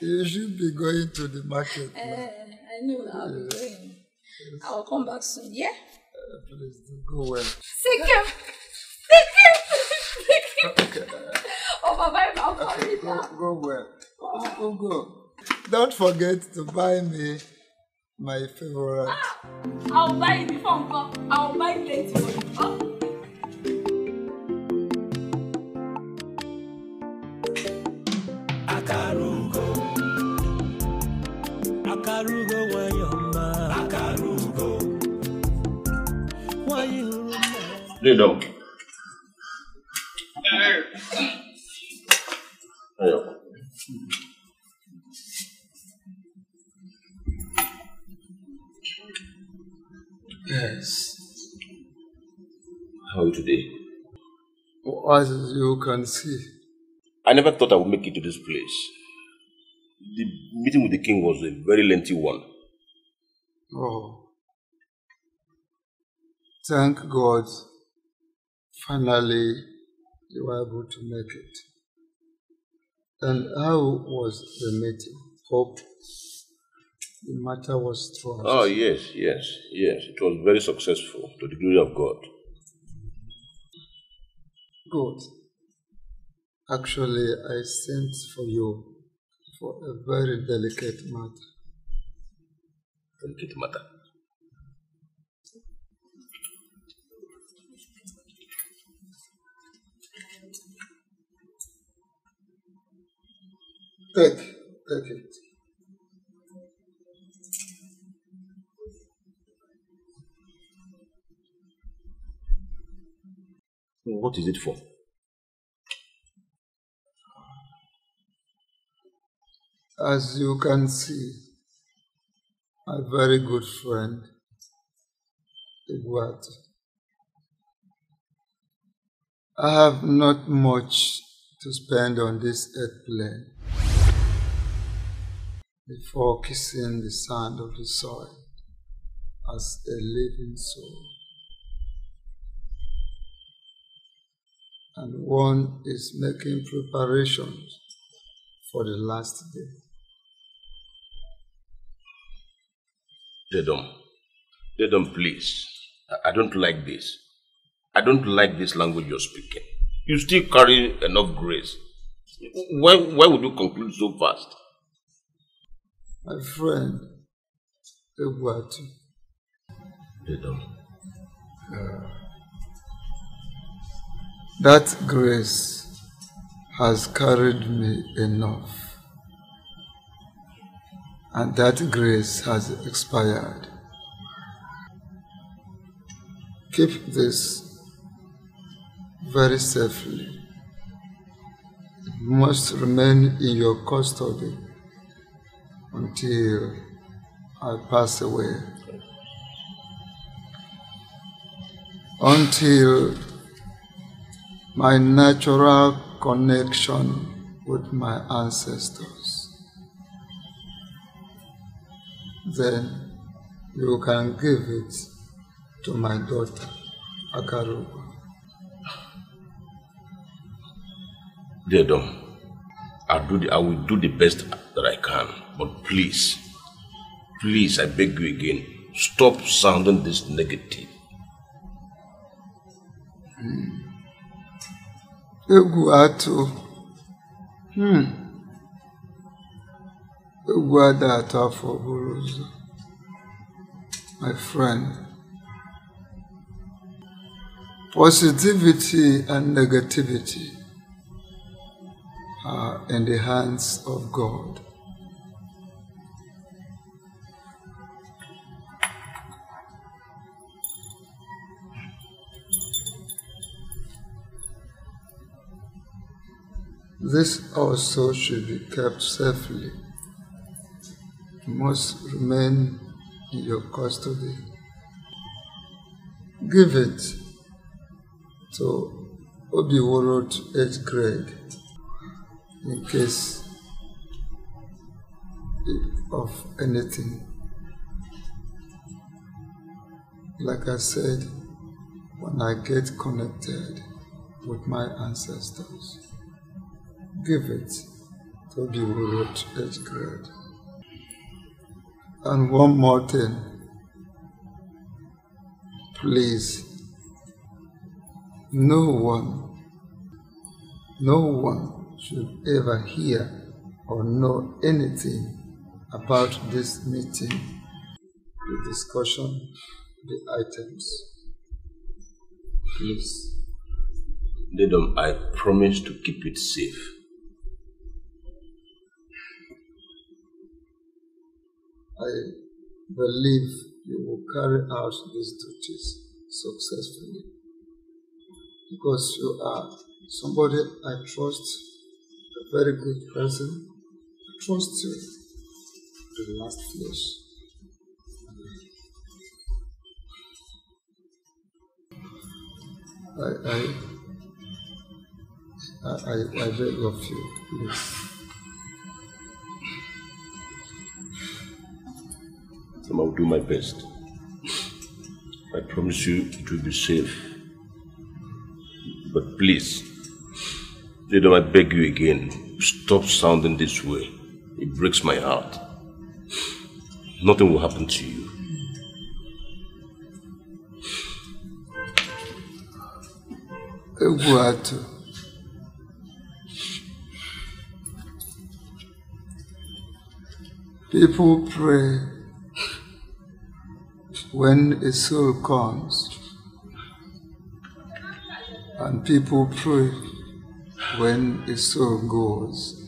You should be going to the market. Eh, I know I'll be going. I'll come back soon, yeah? Please do go well. Sikim! Sikim! Sikim! Oh, Baba, I'm Okay, sorry. go, go well. Go, go. Don't forget to buy me my favorite. I'll buy it before I'm come. I'll buy for you. Oh. Akarugo wayoma. Akarugo. Wayoma. Lay down. Yeah. Yes. How are you today? Oh, as you can see, I never thought I would make it to this place. The meeting with the king was a very lengthy one. oh, thank God, finally you were able to make it. And how was the meeting? Hope the matter was through. Ah, oh, yes, yes, yes. It was very successful to the glory of God. Good. Actually, I sent for you for a very delicate matter. Delicate matter. Take, take it. What is it for? As you can see, my very good friend, Iguatu. I have not much to spend on this earth plane before kissing the sand of the soil as a living soul. And one is making preparations for the last day. Dedom. Dedom, please. I- don't like this. I don't like this language you're speaking. You still carry enough grace. Why, why would you conclude so fast? My friend, Iguatu. Dedom. Uh, that grace has carried me enough, and that grace has expired. Keep this very safely. It must remain in your custody until I pass away. Until my natural connection with my ancestors. Then you can give it to my daughter, Akarugo. Dedom. I'll do the, I will do the best that I can. But please, please, I beg you again, stop sounding this negative. Hmm. Ụzọ. My friend. Positivity and negativity are in the hands of God. This also should be kept safely. Must remain in your custody. Give it to Obiworo to 8th grade in case of anything. Like I said, when I get connected with my ancestors, give it who wrote eighth grade. And one more thing. Please, no one, no one should ever hear or know anything about this meeting, the discussion, the items. Please. Dedom, I promise to keep it safe. I believe you will carry out these duties successfully because you are somebody I trust, a very good person. I trust you the last flesh. I, I, I, I, I beg of you, please. Sam, I'll do my best. I promise you it will be safe. But please, Dedom, I beg you again, stop sounding this way. It breaks my heart. Nothing will happen to you. Atụ. People pray when a soul comes, and people pray when a soul goes.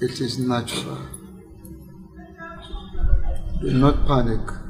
It is natural. Do not panic.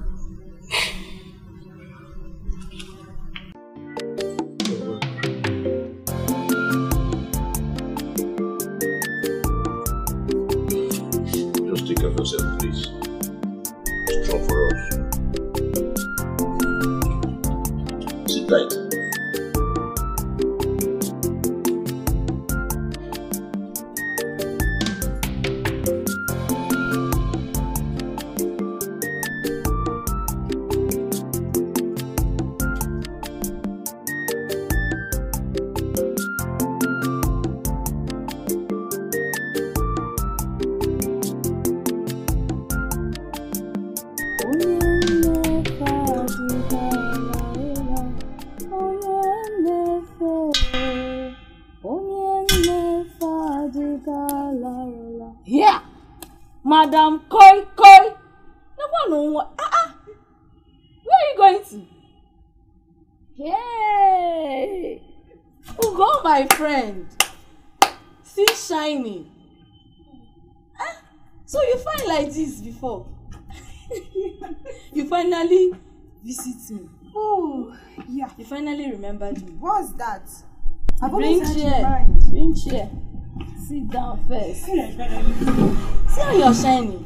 First. See how you're shining.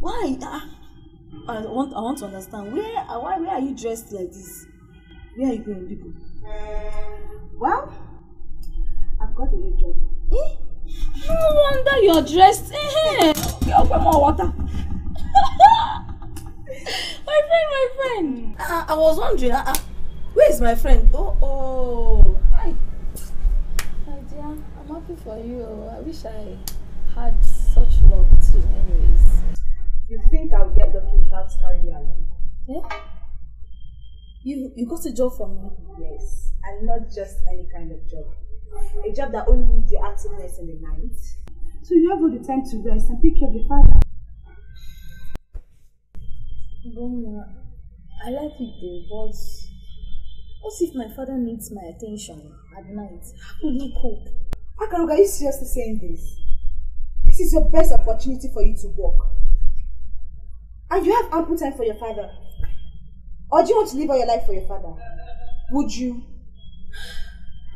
Why? I want I want to understand. Where why where are you dressed like this? Where are you going, Biko? Well, I've got a new job. Eh? No wonder you're dressed. Eh, okay, open more water. [laughs] my friend, my friend. Ah, I was wondering. Ah, ah, where is my friend? Oh, oh. Happy for you. I wish I had such luck too. Anyways. You think I'll get lucky without carrying you along? Yeah. You you got a job for me. Yes, and not just any kind of job. A job that only needs your activeness in the night. So you have all the time to rest and take care of your father. Grandma, I like it though, but what if my father needs my attention at night? How will he cope? Akarugo, are you seriously saying this? This is your best opportunity for you to work. And you have ample time for your father. Or do you want to live all your life for your father? Would you?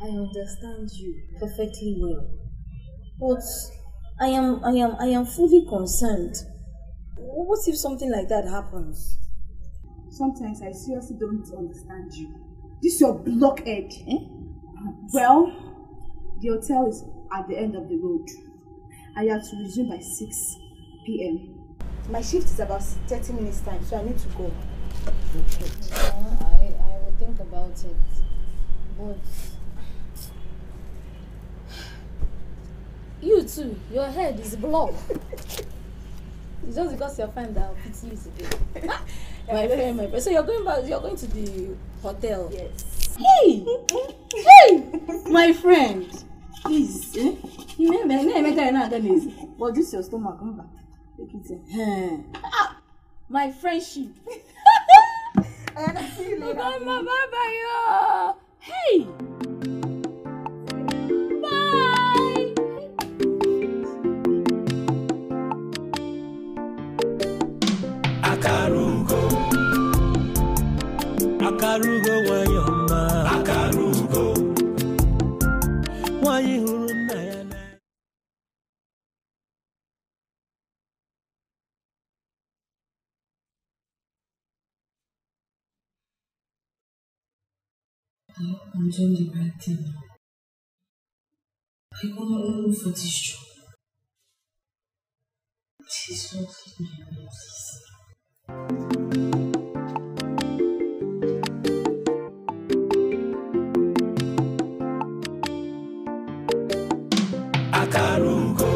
I understand you perfectly well. But I am I am I am fully concerned. What if something like that happens? Sometimes I seriously don't understand you. This is your blockhead. Eh? Well, the hotel is at the end of the road. I have to resume by 6 p.m. My shift is about 30 minutes time, so I need to go. Uh, I, I will think about it. But you too, your head is blocked. [laughs] it's just because you're fine that I'll pity you today. [laughs] my friend, my friend. So you're going back, you're going to the hotel. Yes. Hey! hey! My friend! Please, eh? You may may may make an organism. But this your stomach, come back. Take it in. Eh. Ah! My friendship. And I see you later. Mama, bye bye, yo. Hey! Bye! akarugo akarugo nwanyị I'm doing the right thing. I want to move for this job. Please don't leave me please. akarugo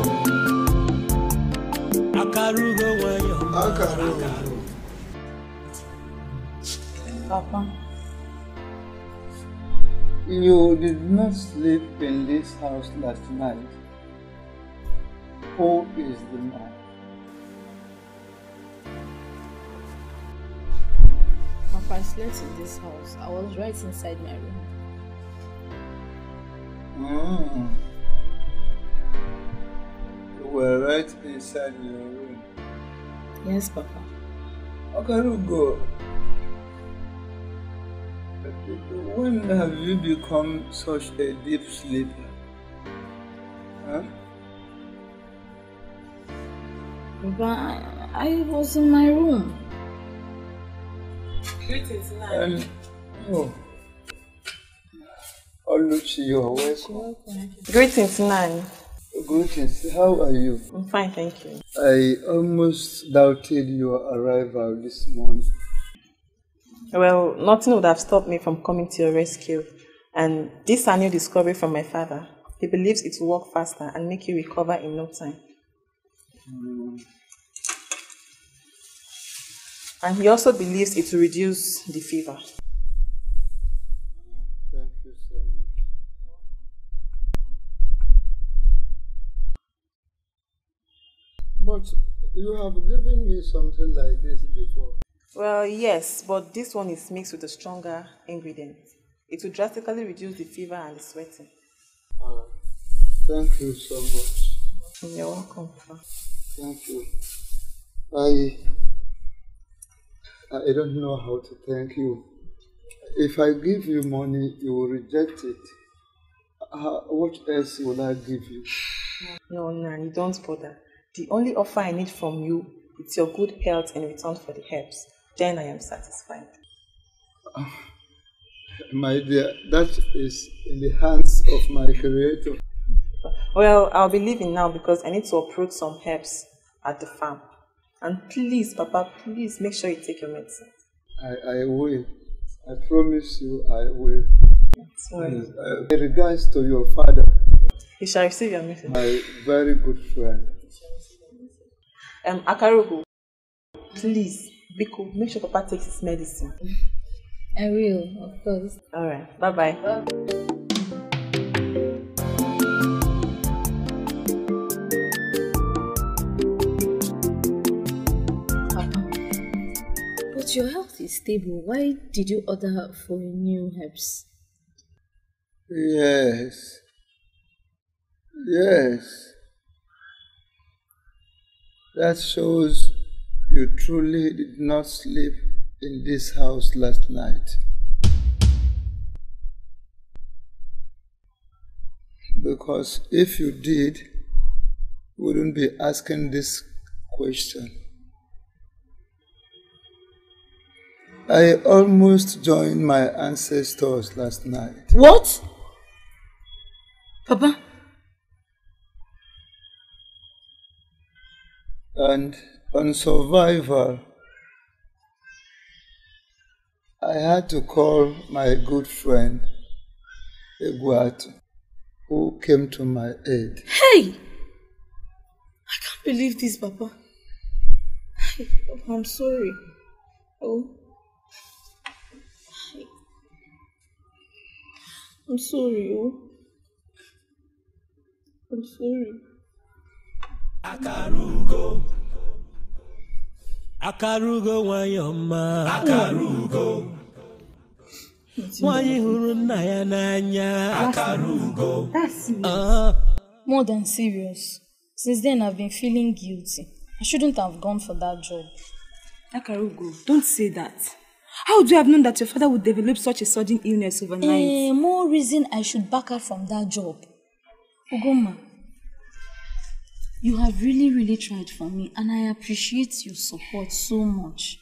akarugo nwanyị Akarugo. Papa, You did not sleep in this house last night. Who is the man? Papa, I slept in this house. I was right inside my room. Mm. You were right inside your room. Yes, Papa. Akarugo, when have you become such a deep sleeper? Huh? Papa, I, I was in my room. greetings, And, oh, Oluchi, you are welcome. Greetings, Nan. Greetings, how are you? I'm fine, thank you. I almost doubted your arrival this morning. Well, nothing would have stopped me from coming to your rescue. And this is a new discovery from my father. He believes it will work faster and make you recover in no time. Mm, And he also believes it will reduce the fever. Thank you so much. But you have given me something like this before. Well, yes, but this one is mixed with a stronger ingredient. It will drastically reduce the fever and the sweating. Ah, thank you so much. You're welcome. Thank you. I I don't know how to thank you. If I give you money, you will reject it. Uh, what else will I give you? No, Nan, you don't bother. The only offer I need from you is your good health in return for the herbs. Then I am satisfied. My dear, that is in the hands of my Creator. Well, I'll be leaving now because I need to uproot some herbs at the farm. And please, Papa, please make sure you take your medicine. I, I will. I promise you, I will. Sorry. Uh, in regards to your father, he shall receive your message. my very good friend, Um, Akarugo, please, Biko, make sure Papa takes his medicine. I will, of course. Alright, bye bye. But your health is stable. Why did you order for new herbs? Yes. Yes. That shows you truly did not sleep in this house last night. Because if you did, you wouldn't be asking this question. I almost joined my ancestors last night. What? Papa? And on survival, I had to call my good friend Egwatu, who came to my aid. Hey! I can't believe this, Papa. Hey, Papa, I'm sorry. Oh. I'm sorry, oh. I'm sorry. Akarugo. Akarugo nwayọma. Akarugo. Nwanyị hụrụ nna ya n'anya. Akarugo. Ah. More than serious. Since then, I've been feeling guilty. I shouldn't have gone for that job. Akarugo, don't say that. How would you have known that your father would develop such a sudden illness overnight? Eh, more reason I should back her from that job. Ugoma, you have really, really tried for me, and I appreciate your support so much.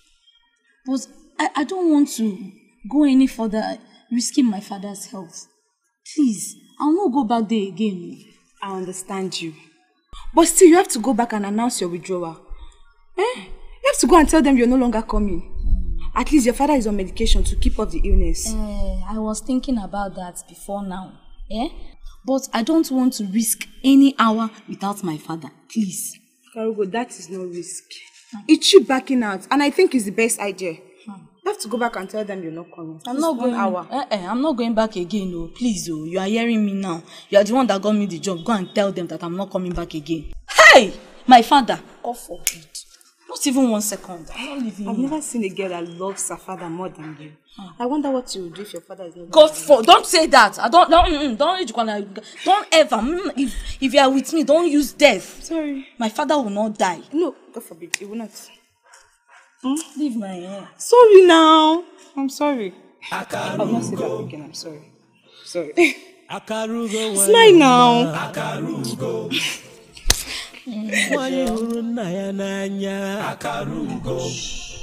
But I, I don't want to go any further risking my father's health. Please, I'll not go back there again. I understand you. But still, you have to go back and announce your withdrawal. Eh? You have to go and tell them you're no longer coming. At least your father is on medication to keep up the illness. Eh, I was thinking about that before now. Eh? But I don't want to risk any hour without my father. Please. Karugo, that is no risk. It's you backing out, and I think it's the best idea. You have to go back and tell them you're not coming. I'm It's not going. hour. Eh, eh, I'm not going back again. Oh, please, oh, you are hearing me now. You are the one that got me the job. Go and tell them that I'm not coming back again. Hey, my father. God forbid. Not even one second. I'm not leaving. I've you. never seen a girl that loves her father more than you. I wonder what you would do if your father is not God for don't say that. I don't don't mm, don't don't don't ever. mm, If if you are with me, don't use death. Sorry. My father will not die. No, God forbid, he will not. Leave my hair. Sorry now. I'm sorry. I'll not say that again. I'm sorry. Sorry. Smile [laughs] now. Nwanyị hụrụ nna ya n'anya. Akarugo.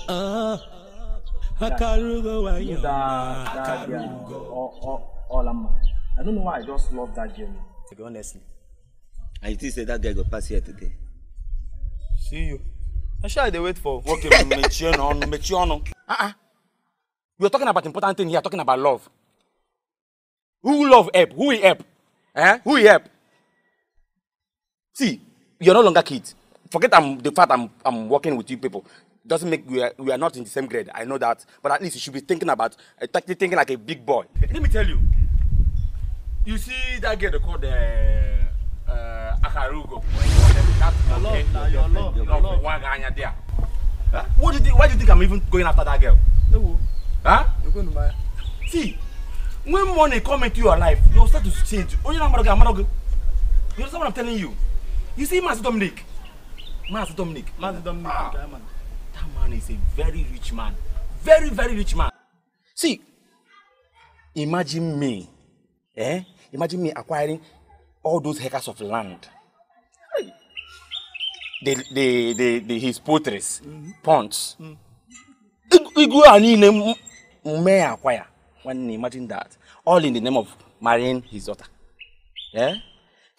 Ah. Akarugo nwayọma. Akarugo. I don't know why I just love that girl. Honestly. And you think say that guy go pass here today? See you. I sure they wait for. Okay, mechie ọnụ, mechie ọnụ. Uh-uh. We're talking about important thing here, talking about love. Who love help? Who will help? Eh? Who will help? See, you're no longer kids. Forget I'm, the fact I'm, I'm working with you people. Doesn't make we are, we are not in the same grade. I know that. But at least you should be thinking about, uh, th- thinking like a big boy. Let me tell you. You see that girl they call the uh, Akarugo. That your love, nah, your love, your love. One guy there. Huh? What do you think, why do you think I'm even going after that girl? Huh? You're going to buy. See, when money come into your life, you start to change. You understand what I'm telling you? You see Master Dominic? Master Dominic. Master Dominic, Ah, okay, man. that man is a very rich man. Very, very rich man. See, imagine me. Eh? Imagine me acquiring all those acres of land. The, the, the, the, his poultries, ponds. Igwe a niile m- mee acquire. One imagine that. All in the name of marrying his daughter. Yeah?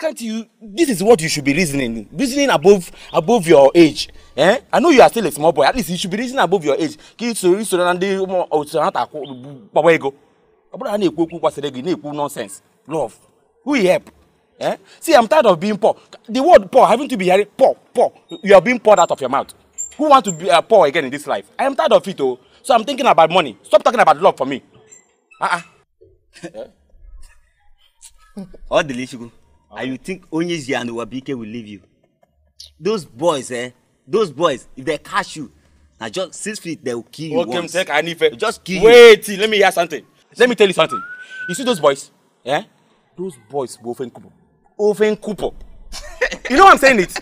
Can't you? This is what you should be reasoning. Reasoning above above your age. Eh? I know you are still a small boy. At least you should be reasoning above your age. Ka i soro isoro na ndị ụmụ otu ha ta gbawa ego. Ọ bụrụ na na-ekwu okwu gbasara gị na-ekwu nonsense. Love. Who will help? Eh? See, I'm tired of being poor. The word poor, having to be hearing poor, poor. You are being poured out of your mouth. Who want to be uh, poor again in this life? I am tired of it, oh. So I'm thinking about money. Stop talking about love for me. Uh-uh. All the Lishigo. And you think Onyezi and Wabike will leave you? Those boys, eh? Those boys, if they catch you, now just six feet, they will kill you Okay, once. Anife. Just kill Wait, till, let me hear something. Let me tell you something. You see those boys? Yeah? Those boys will open couple. Open couple. you know what I'm saying it?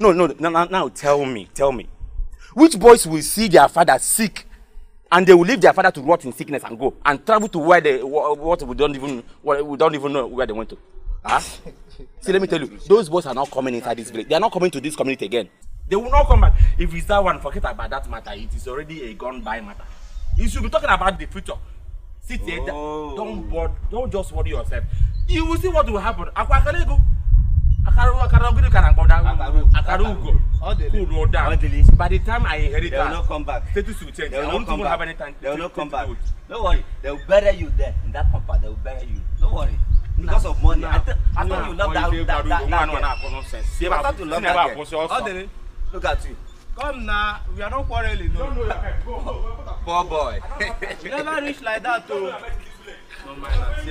No, no, no, now, now tell me, tell me. Which boys will see their father sick and they will leave their father to rot in sickness and go and travel to where they what, what we don't even what, we don't even know where they went to. Huh? See, let me tell you, those boys are not coming inside this village. They are not coming to this community again. They will not come back. If it's that one, forget about that matter. It is already a gone by matter. You should be talking about the future. Sit here. Don't bother, don't just worry yourself. You will see what will happen. Akwa Akalego. Akara akara ogiri kara nkpọda. Akara ugo. Cool down. By the time I inherit They will not come back. status will change. They will I not come back. have any time. They will not come back. do it. Don't worry. They will bury you there in that compound. They will bury you. Don't worry. Because of money. I, th- I thought you love that, that, that, that, that girl. I thought you love that girl. Look at you. Come now, we are not quarreling. No. [laughs] Poor boy. we never reach like that. No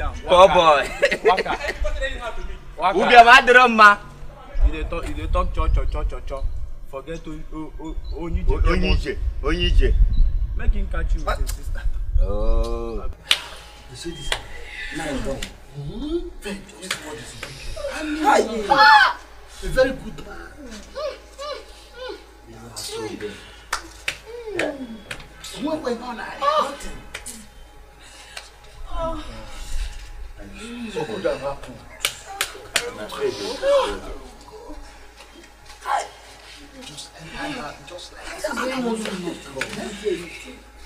am. Poor boy. Waka. [laughs] Waka. Ubi ama adịrọ mma. You dey talk, you dey talk cho cho cho cho cho. Forget to o o onye ije. Onye ije. Onye ije. Make him catch you with his sister. Oh. You see this? Nice dog. Mm-hmm. Very this word is big. Hi. Ah! A very good man. You are so good. Yeah. What went on? I nothing. So good have happened. I'm afraid of it. Just enter her, just like What's going on?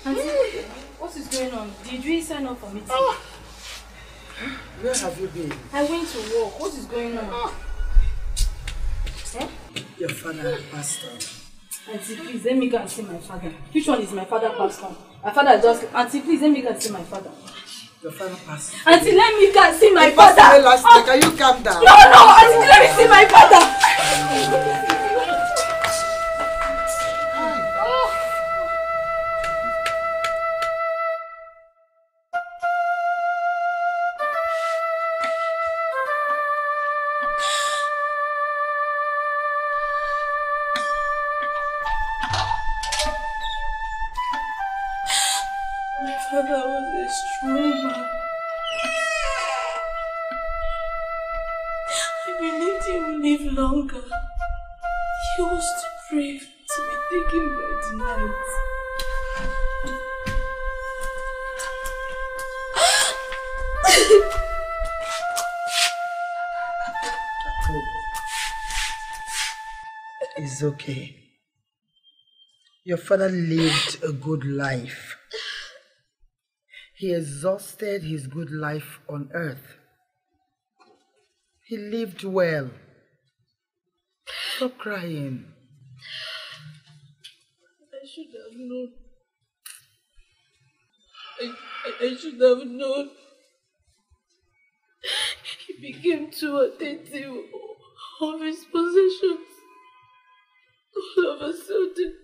Auntie, what is going on? Did you sign up for meeting? Where have you been? I went to work. What is going on? Eh? Your father passed on. Auntie, please let me go and see my father. Which one is my father passed on? My father just. Auntie, please let me go and see my father. Your father passed. Auntie, let me go and see my He father. last Oh. Can you calm down? No, no, Auntie, let me see my father. [gasps] It's okay. Your father lived a good life. He exhausted his good life on earth. He lived well. Stop crying. I should have known. I, I, should have known. He became too attentive of his possessions. All of a sudden,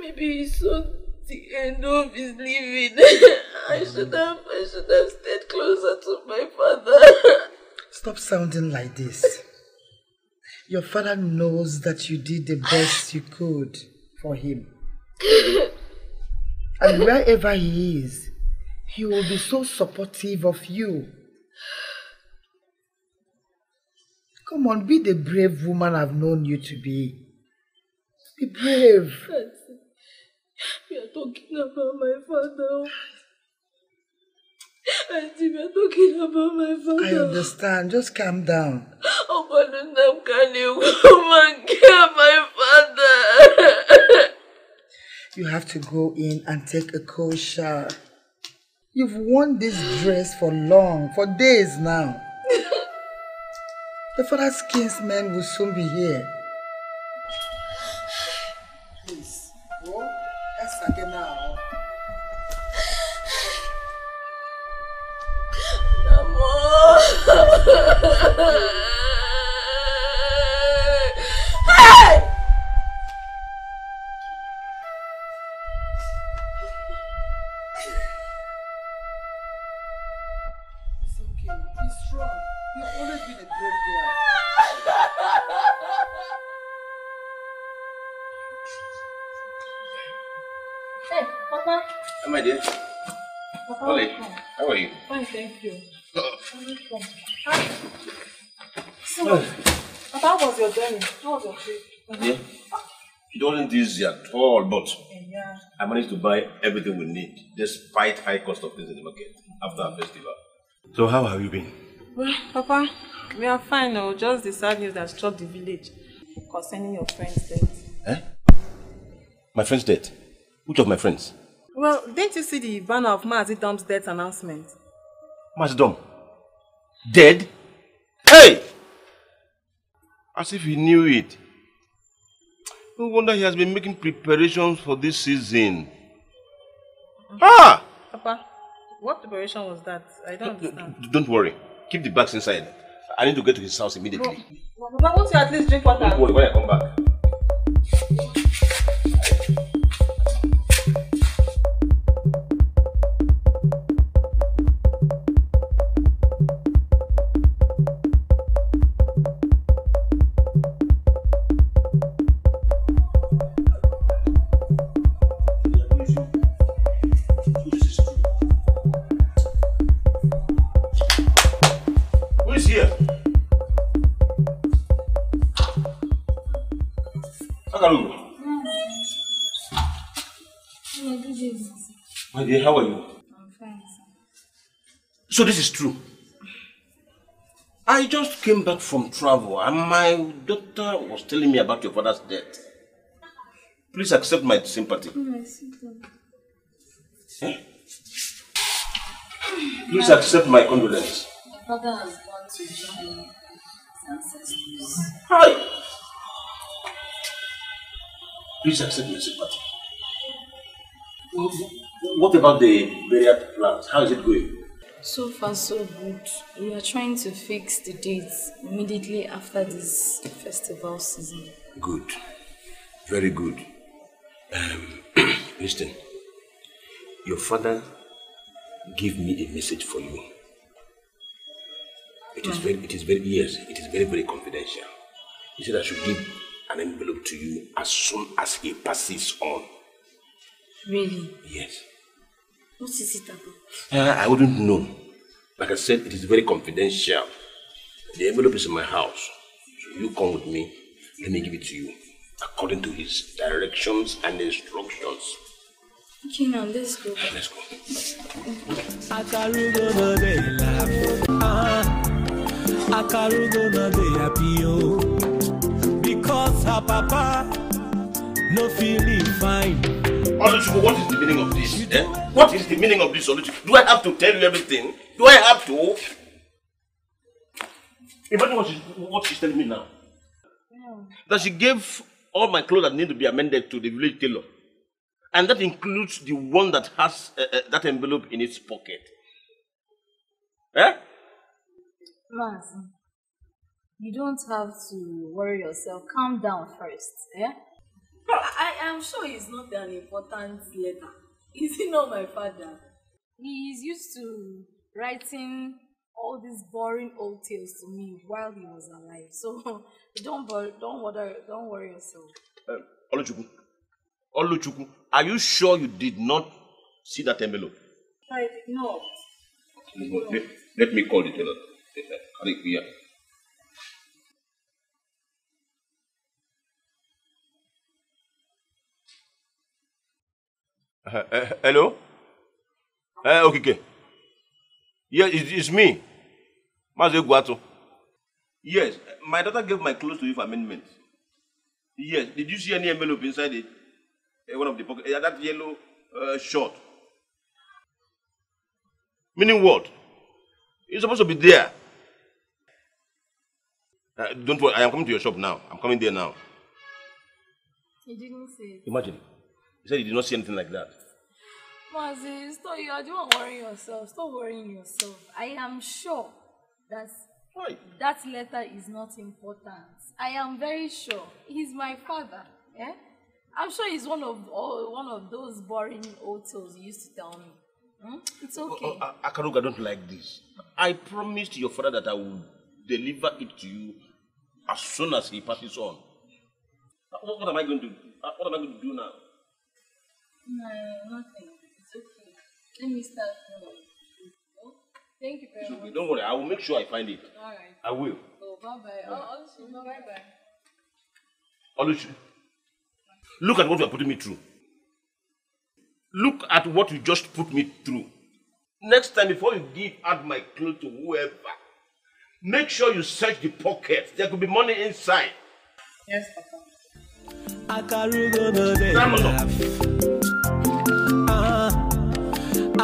maybe he saw the end of his living. [laughs] I should have, I should have stayed closer to my father. Stop sounding like this. Your father knows that you did the best you could for him. [laughs] And wherever he is, he will be so supportive of you. Come on, be the brave woman I've known you to be. Be brave. We are talking about my father. Auntie, we are talking about my father. I understand. Just calm down. Can you come and get my father? You have to go in and take a cold shower. You've worn this dress for long, for days now. The father's kinsmen will soon be here. Yeah. [laughs] Yeah. It wasn't easy at all, but I managed to buy everything we need despite high cost of things in the market after our festival. So how have you been? Well, Papa, we are fine now. Just the sad news that struck the village concerning your friend's death. Eh? My friend's dead. Which of my friends? Well, didn't you see the banner of Mazi Dom's death announcement? Masdom. Dead? Hey! As if he knew it. No wonder he has been making preparations for this season. Ah! Papa, what preparation was that? I don't understand. Don't worry. Keep the bags inside. I need to get to his house immediately. Papa, won't you at least drink water? Don't worry, when I come back. How are you? I'm fine, sir. So this is true. I just came back from travel and my daughter was telling me about your father's death. Please accept my sympathy. Sit down. Eh? Please accept my condolence. My father has gone to join ancestors. Hi. Please accept my sympathy. What- What about the burial plans? How is it going? So far, so good. We are trying to fix the dates immediately after this festival season. Good. Very good. Um, [clears throat] listen. Your father gave me a message for you. It is very, it is very, yes, it is very, very confidential. He said I should give an envelope to you as soon as he passes on. Really? Yes. What is it about? Uh, I wouldn't know. Like I said, it is very confidential. The envelope is in my house. So you come with me. Let me give it to you according to his directions and instructions. Okay, now let's go. Let's go. Akarugo no dey laugh. Ah, Akarugo no dey happy oh. Because her papa no feeling fine. Oluchukwu, what is the meaning of this? Eh? What is the meaning of this, Oluchukwu? Do I have to tell you everything? Do I have to? Imagine what she's, what she's telling me now. That she gave all my clothes that need to be amended to the village tailor. And that includes the one that has uh, uh, that envelope in its pocket. Eh? Mazi, you don't have to worry yourself. Calm down first. Eh? I I am sure it's not an important letter. Is he not my father? He is used to writing all these boring old tales to me while he was alive. So [laughs] don't worry, don't worry, don't worry yourself. Uh, Oluchukwu, Oluchukwu, are you sure you did not see that envelope? I did not. Let, let me call the tailor. Carry it here. Uh, uh, hello? Uh. Yeah, it, it's me. Mazi Guato. Yes, my daughter gave my clothes to you for amendment. Yes, did you see any envelope inside it? Uh, one of the pocket, uh, that yellow uh, short. Meaning what? It's supposed to be there. Uh, don't worry, I am coming to your shop now. I'm coming there now. He didn't say it. Imagine. He said he did not see anything like that. Mazi, stop you. Don't worry yourself. Stop worrying yourself. I am sure that that letter is not important. I am very sure. He's my father. Yeah? I'm sure he's one of all one of those boring old tales you used to tell me. Hmm? It's okay. Oh, oh, A- Akaruga, I don't like this. I promised your father that I will deliver it to you as soon as he passes on. Uh, What, what am I going to do? What am I going to do now? No, nothing. It's okay. Let me start now. Oh, Thank you It's very okay. much. Don't worry, I will make sure I find it. Alright. I will. Oh, bye bye. Oh, also, bye bye. Oluchi, look at what you are putting me through. Look at what you just put me through. Next time, before you give out my clothes to whoever, make sure you search the pockets. There could be money inside. Yes, Papa. Akarugo no dey laugh. Ah,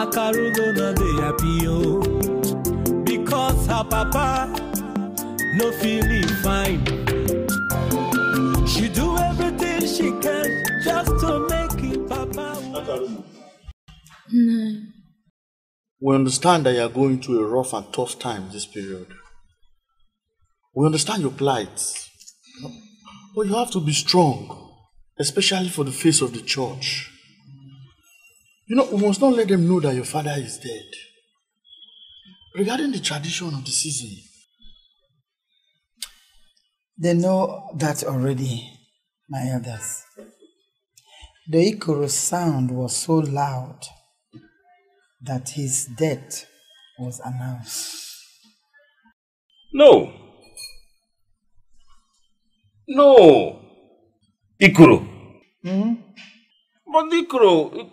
Akarugo no dey happy oh. Because her papa no feeling fine. She do everything she can just to make him papa. No. We understand that you are going through a rough and tough time this period. We understand your plight. But you have to be strong, especially for the face of the church. You know, we must not let them know that your father is dead. Regarding the tradition of the season, They know that already, my elders. The Ikoro sound was so loud that his death was announced. No. No. Ikoro. Hmm? But the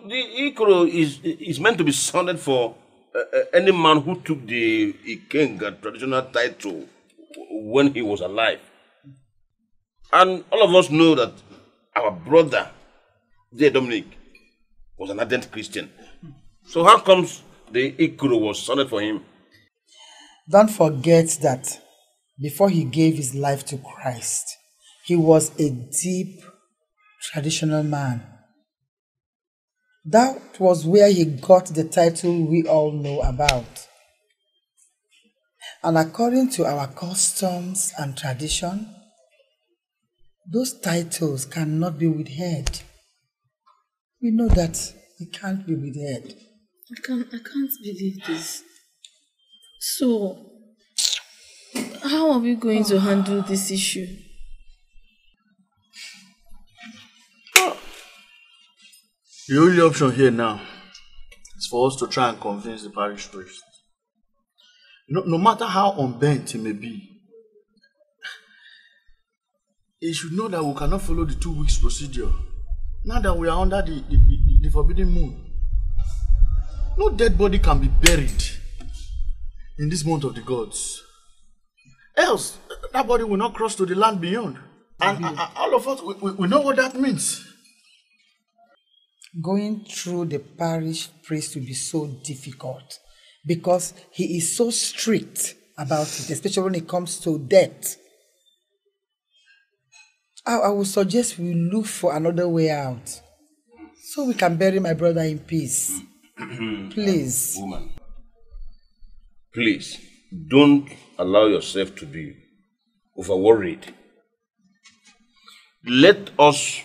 the Ikoro is, is meant to be sounded for uh, uh, any man who took the Ikenga traditional title when he was alive. And all of us know that our brother, J. Dominic, was an ardent Christian. So how comes the Ikoro was sounded for him? Don't forget that before he gave his life to Christ, he was a deep traditional man. That was where he got the title we all know about. And according to our customs and tradition, those titles cannot be withheld. We know that it can't be withheld. I can't, I can't believe this. So, how are we going to oh. handle this issue? The only option here now is for us to try and convince the parish priest. No, no matter how unbent he may be, he should know that we cannot follow the two weeks procedure. Now that we are under the, the, the, the forbidden moon. No dead body can be buried in this month of the gods. Else, that body will not cross to the land beyond. And uh, all of us, we, we, we know what that means. Going through the parish priest will be so difficult because he is so strict about it, especially when it comes to death. I, I would suggest we look for another way out so we can bury my brother in peace. [clears throat] Please. Woman, please don't allow yourself to be over worried. Let us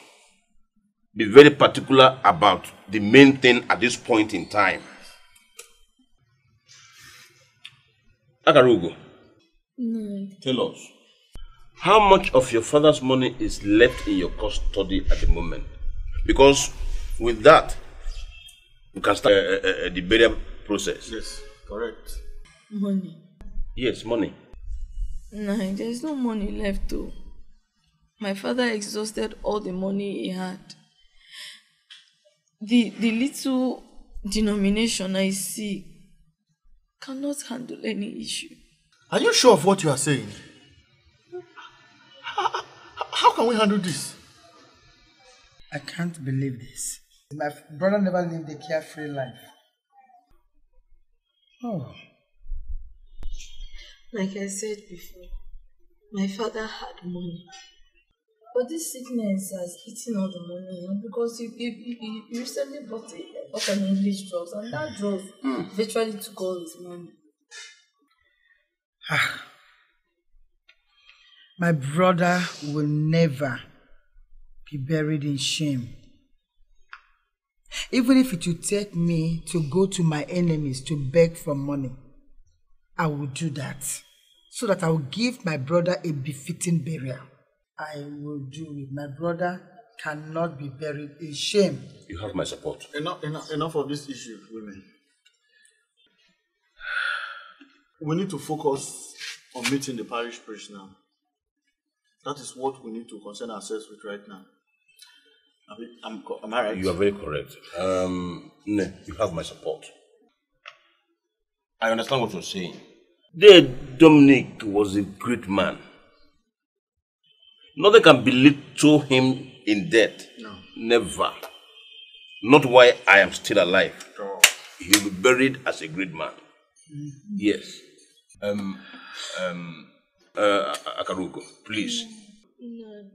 be very particular about the main thing at this point in time. Akarugo, No. tell us how much of your father's money is left in your custody at the moment? Because with that, we can start uh, uh, uh, the burial process. Yes, correct. Money. Yes, money. No, there's no money left though. My father exhausted all the money he had. The the little denomination I see cannot handle any issue. Are you sure of what you are saying? How, how can we handle this? I can't believe this. My brother never lived a carefree life. Oh. Like I said before, my father had money. But this sickness has eaten all the money because he, he, he, he recently bought, a, bought an English drugs and that drug hmm. virtually took all his money. Ah. My brother will never be buried in shame. Even if it would take me to go to my enemies to beg for money, I will do that. So that I will give my brother a befitting burial. I will do it. My brother cannot be buried in shame. You have my support. Enough, enough, enough of this issue, women. We need to focus on meeting the parish priest now. That is what we need to concern ourselves with right now. Am I, am, am I right? You are very correct. Um, Ne, you have my support. I understand what you're saying. The Dominic was a great man. Nothing can belittle him in death. No. Never. Not why I am still alive. He will be buried as a great man. Yes. Um, um, Uh, Akarugo, please. No.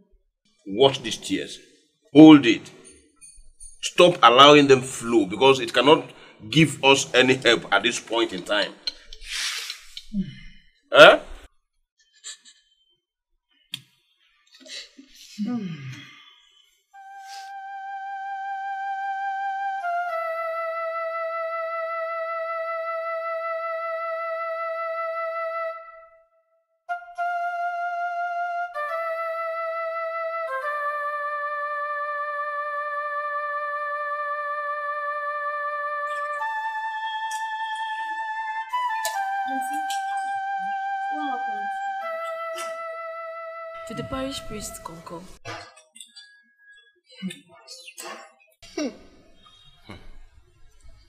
Watch these tears. Hold it. Stop allowing them flow because it cannot give us any help at this point in time. Huh? What Did the parish priest concur?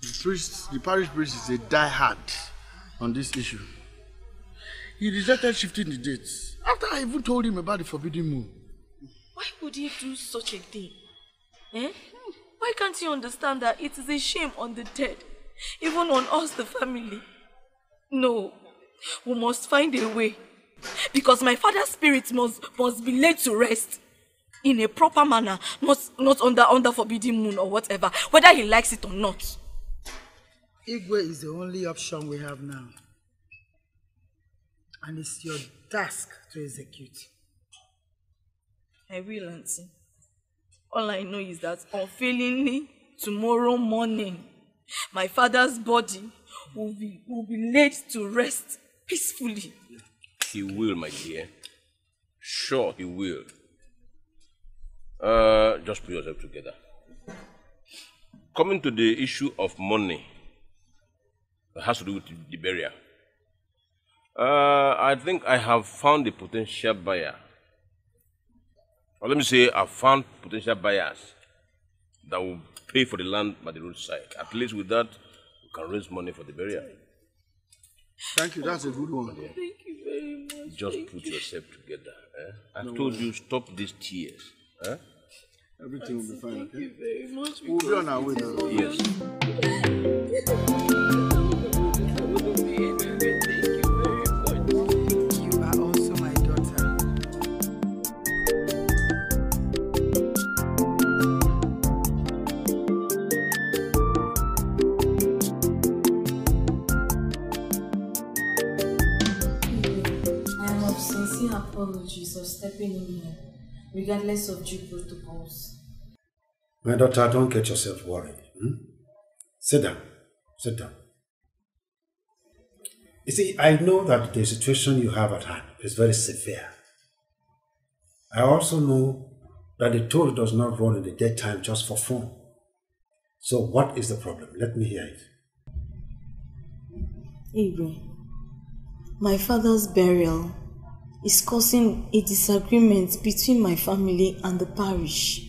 The priest, the parish priest is a die-hard on this issue. He rejected shifting the dates after I even told him about the forbidden moon. Why would he do such a thing? Eh? Why can't you understand that it is a shame on the dead, even on us, the family? No, we must find a way. Because my father's spirit must, must be laid to rest in a proper manner, not, not under, under forbidden moon or whatever, whether he likes it or not. Igwe is the only option we have now. And it's your task to execute. I will, Auntie. All I know is that unfailingly, tomorrow morning, my father's body will be, will be laid to rest peacefully. He will, my dear. Sure, he will. Uh, just put yourself together. Coming to the issue of money, that has to do with the burial. Uh, I think I have found a potential buyer. Or let me say, I found potential buyers that will pay for the land by the roadside. At least with that, we can raise money for the burial. Thank you, that's a good one. Thank you very much. Just Thank put you. yourself together. Eh? I've No told worry. you, stop these tears. Eh? Everything will be fine, Thank okay? you very much. We'll be on our way because now. Yes. [laughs] apologies in here, regardless of due protocols. My daughter, don't get yourself worried. hmm? Sit down. Sit down. You see, I know that the situation you have at hand is very severe. I also know that the toll does not run in the daytime just for fun. So, what is the problem? Let me hear it. Igwe, my father's burial is causing a disagreement between my family and the parish.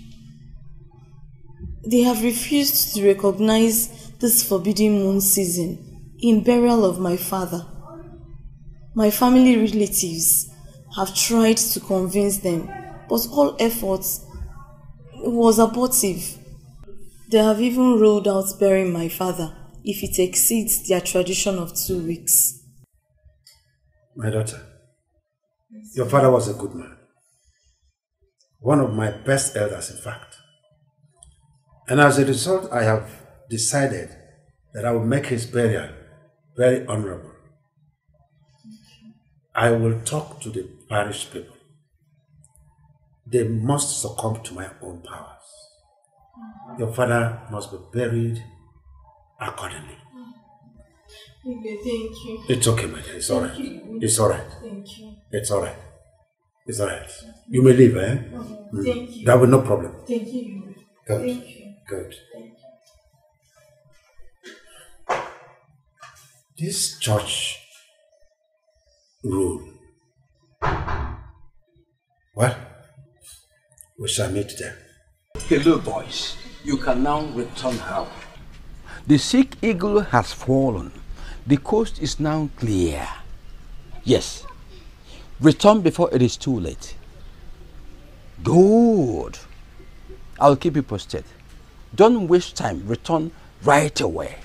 They have refused to recognize this forbidden moon season in burial of my father. My family relatives have tried to convince them, but all efforts was abortive. They have even ruled out burying my father if it exceeds their tradition of two weeks. My daughter, your father was a good man. One of my best elders, in fact. And as a result, I have decided that I will make his burial very honorable. I will talk to the parish people. They must succumb to my own powers. Your father must be buried accordingly. Igwe, thank you. It's okay, my dear. It's all right. It's all right. Thank you. It's all right. It's all right. You may leave, eh? Mhm. Mm. Thank you. That will no problem. Thank you. Good. Thank you. Good. This church rule. Well, we shall meet there. Hello, boys. You can now return home. The sick eagle has fallen. The coast is now clear. Yes. Return before it is too late. Good. I'll keep you posted. Don't waste time. Return right away.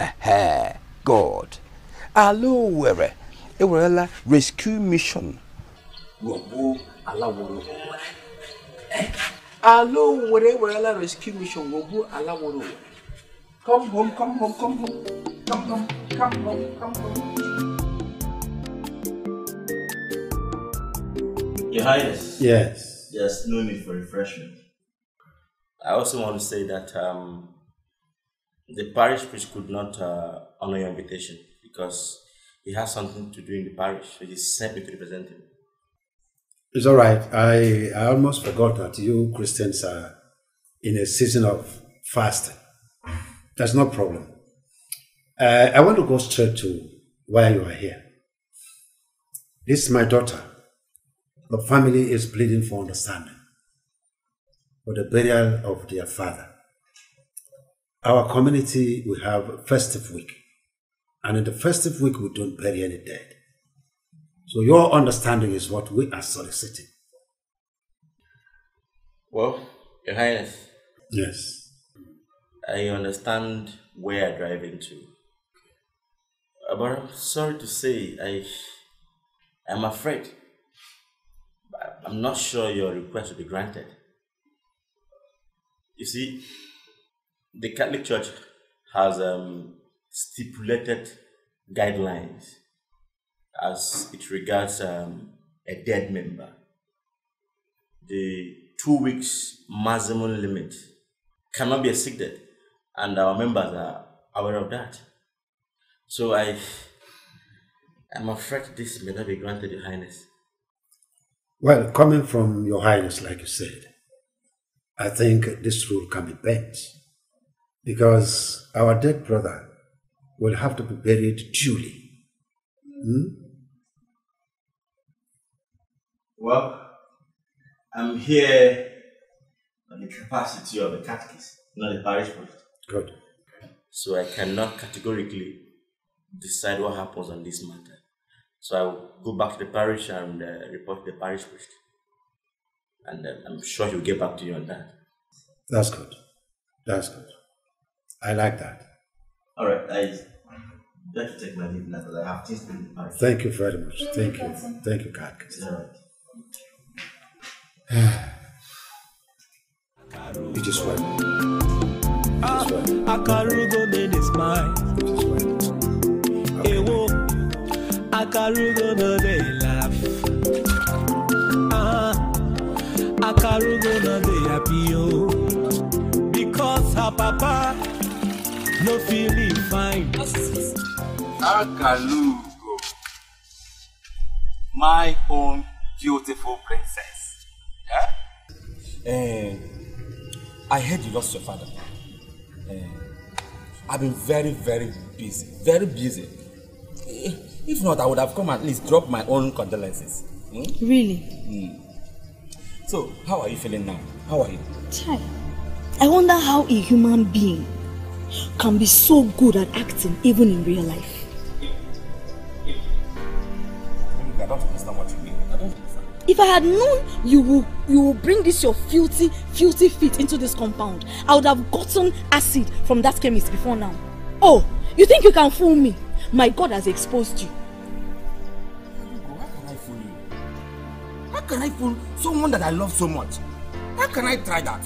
Eh, good. Hello, Were. ewerela rescue mission ghọgbuo ala woro Owere. Eh? ala Owere ewerela rescue mission ghọgbuo ala woro come home come home come home come home come home come home Your Highness. Yes. There's no need for refreshment. I also want to say that um, the parish priest could not uh, honor your invitation because he has something to do in the parish, so he sent me to represent him. It's all right. I, I almost forgot that you Christians are in a season of fasting. That's no problem. Uh, I want to go straight to why you are here. This is my daughter. The family is pleading for understanding for the burial of their father. Our community, we have a festive week. And in the festive week, we don't bury any dead. So your understanding is what we are soliciting. Well, Your Highness. Yes. I understand where you're driving to. But I'm sorry to say, I, I am afraid. I'm not sure your request will be granted. You see, the Catholic Church has um, stipulated guidelines as it regards um, a dead member. The two weeks maximum limit cannot be exceeded, and our members are aware of that. So I, I'm afraid this may not be granted, Your Highness. Well, coming from your highness, like you said, I think this rule can be bent because our dead brother will have to be buried duly. Hmm? Well, I'm here on the capacity of a catechist, not a parish priest. Good. So I cannot categorically decide what happens on this matter. So I'll go back to the parish and uh, report to the parish priest. And uh, I'm sure he'll get back to you on that. That's good. That's good. I like that. All right, I better take my leave now because I have things to do in the parish. Thank you very much. Thank you. Thank you, Catechist. All right. It is well. Akarugo made his mind. Akarugo dey laugh. Ah, Akarugo dey happy oh, because her papa no feeling fine. Akalugo, my own beautiful princess. Yeah? Eh, I heard you lost your father. Eh, I've been very, very busy, very busy. If not, I would have come at least drop my own condolences. Hmm? Really? Hmm. So, how are you feeling now? How are you? Chai. I wonder how a human being can be so good at acting even in real life. I don't understand what you mean. I don't understand. If I had known you will you will bring this your filthy, filthy feet into this compound, I would have gotten acid from that chemist before now. Oh, you think you can fool me? My God has exposed you. How can I fool you? How can I fool someone that I love so much? How can I try that?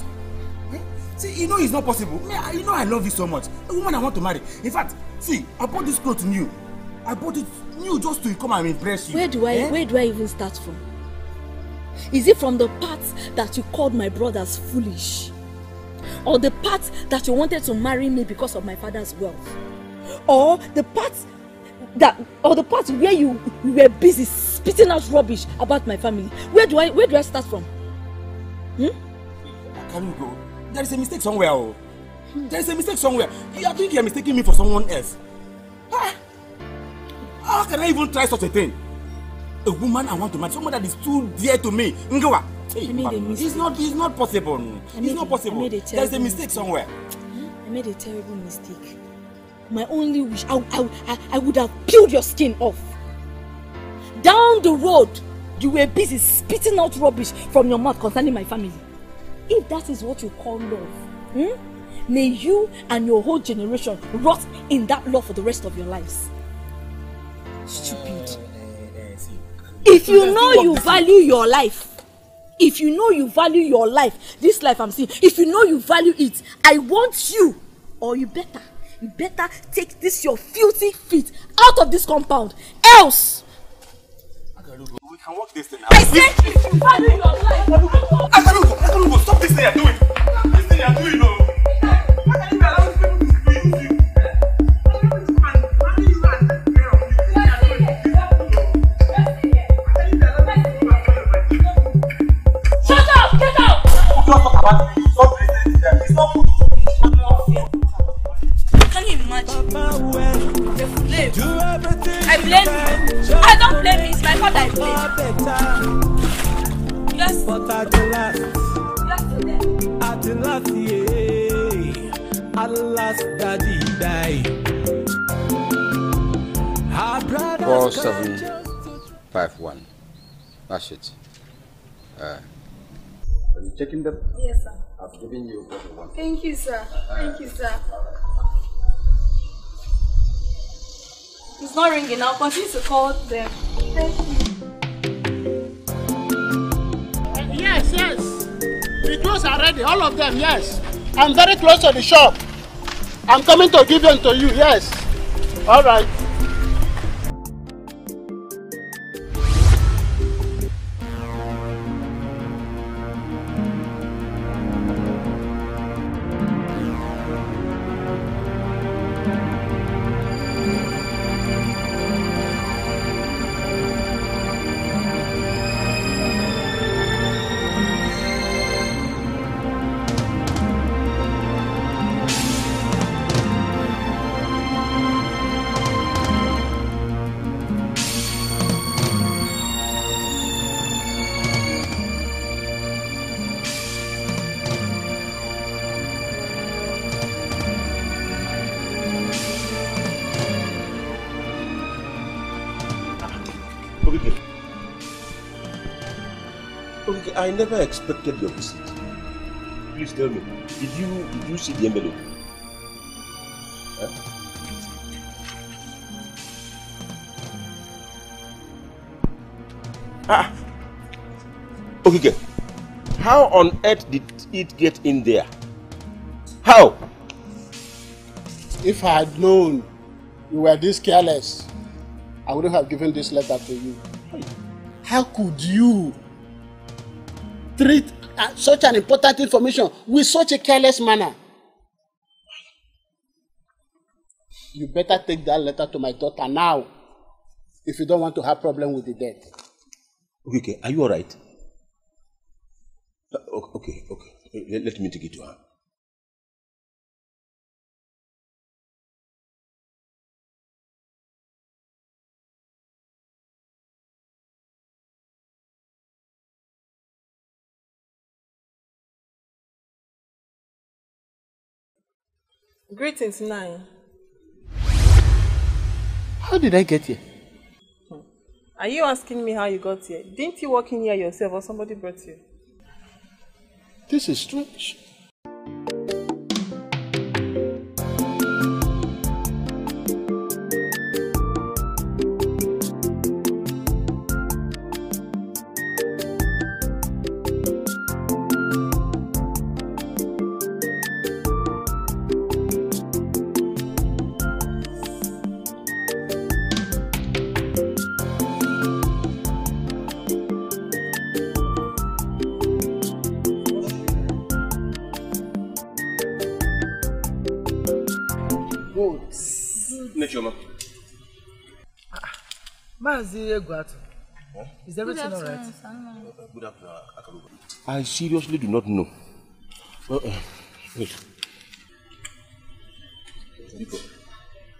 Eh? See, you know it's not possible. You know I love you so much. A woman I want to marry. In fact, see, I bought this clothes new. I bought it new just to come and impress you. Where do I Eh? where do I even start from? Is it from the part that you called my brothers foolish? Or the part that you wanted to marry me because of my father's wealth? Or the part that or the part where you, you were busy spitting out rubbish about my family? Where do I where do I start from? Hmm? Can you go? There is a mistake somewhere. Oh. There is a mistake somewhere. You are think you are mistaking me for someone else. Ah. How can I even try such a thing? A woman I want to marry, someone that is too dear to me. Ngawa. Hey, I it's not it's not possible. I It's not I possible. made a There is a terrible mistake somewhere. I made a terrible mistake. My only wish, I, I, I, would have peeled your skin off. Down the road, you were busy spitting out rubbish from your mouth concerning my family. If that is what you call love, hmm? may you and your whole generation rot in that love for the rest of your lives. Stupid. if you know you value your life if you know you value your life this life i'm seeing if you know you value it i want you or you better you better take this your filthy feet out of this compound else. We can work this thing out. I said if you value your life. Akalugo, Akalugo, stop this thing you're doing. This thing you're doing, no. How can you allow these people to use you? Shut up! Get out! The flame. I blame you. I don't blame you. It's my fault I blame. Yes. But at the last, at the last, yeah, at last, daddy brothers Four seven five one. That's it. Uh, have you taken them? Yes, sir. I've given you what you want. Thank you, sir. Thank you, sir. It's not ringing. I'll continue to call them. Thank you. Yes, yes. The clothes are ready, all of them, yes. I'm very close to the shop. I'm coming to give them to you, yes. All right. I never expected your visit. Please tell me, did you did you see the envelope? Huh? Ah. Okay, okay. How on earth did it get in there? How? If I had known you were this careless, I wouldn't have given this letter to you. How could you treat uh, such an important information with such a careless manner? You better take that letter to my daughter now if you don't want to have problem with the dead. Okay. Are you alright? Uh, o- okay, okay. Let, let me take it to her. Greetings, Nine. How did I get here? Hmm. Are you asking me how you got here? Didn't you walk in here yourself or somebody brought you? This is strange. Is everything all right? Good afternoon, Akarugo. I seriously do not know. Uh, uh, wait. Nico.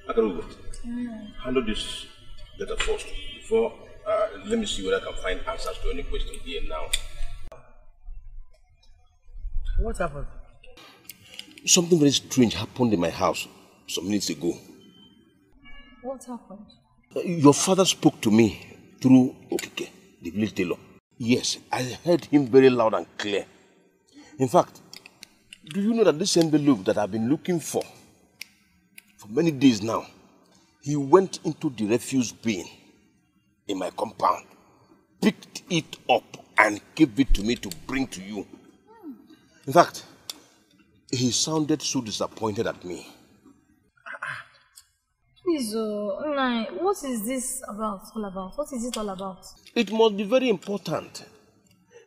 Akarugo, handle this letter first. Before, uh, let me see whether I can find answers to any question here now. What happened? Something very strange happened in my house some minutes ago. What happened? Uh, Your father spoke to me through Okike, the village tailor. Yes, I heard him very loud and clear. In fact, do you know that this envelope that I've been looking for for many days now, he went into the refuse bin in my compound picked it up and gave it to me to bring to you. In fact, he sounded so disappointed at me. Please, uh, Nai, what is this about, all about? What is it all about? It must be very important.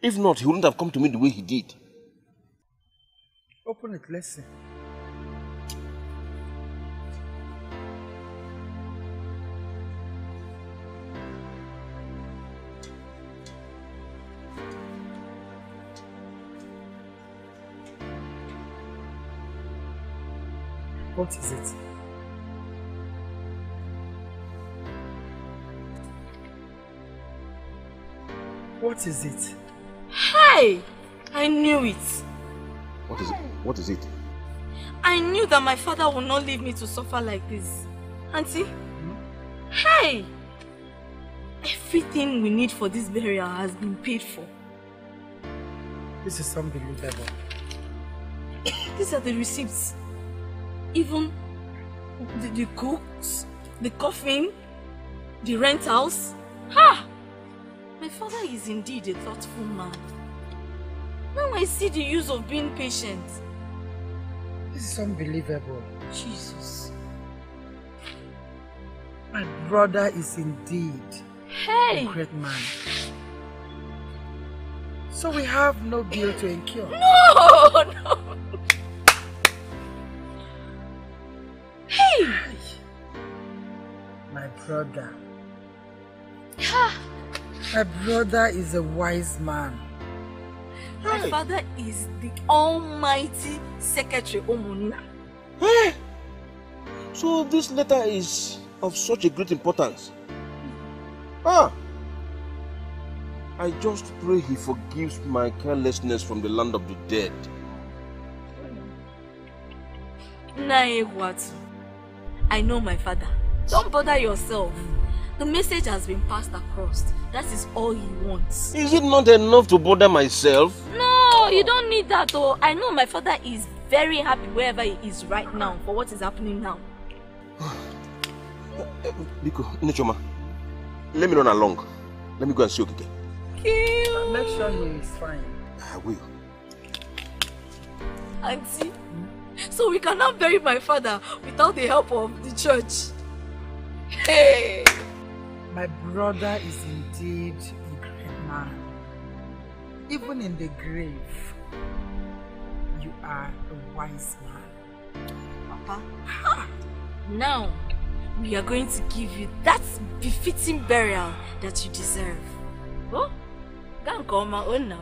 If not, he wouldn't have come to me the way he did. Open it, let's see. What is it? What is it? Hey! I knew it. What is it? What is it? I knew that my father would not leave me to suffer like this. Auntie? Hey! Everything we need for this burial has been paid for. This is unbelievable. [coughs] These are the receipts. Even the, the cooks, the coffin, the rentals. Ha! My father is indeed a thoughtful man. Now I see the use of being patient. This is unbelievable. Jesus. My brother is indeed Hey! a great man. So we have no bill to incur. [laughs] No! No! Hey! My brother. Ha! My brother is a wise man. My father is the almighty secretary Omunna. Hey! So this letter is of such a great importance. Ah! I just pray he forgives my carelessness from the land of the dead. Nae what? I know my father. Don't bother yourself. The message has been passed across. That is all he wants. Is it not enough to bother myself? No, you don't need that though. I know my father is very happy wherever he is right now for what is happening now. [sighs] Biko, Nechoma, let me run along. Let me go and see Okike. Make sure he is fine. I will. Auntie, so we cannot bury my father without the help of the church. Hey! My brother is indeed a great man. Even in the grave, you are a wise man. Papa, now we are going to give you that befitting burial that you deserve. Oh, go and call my own now.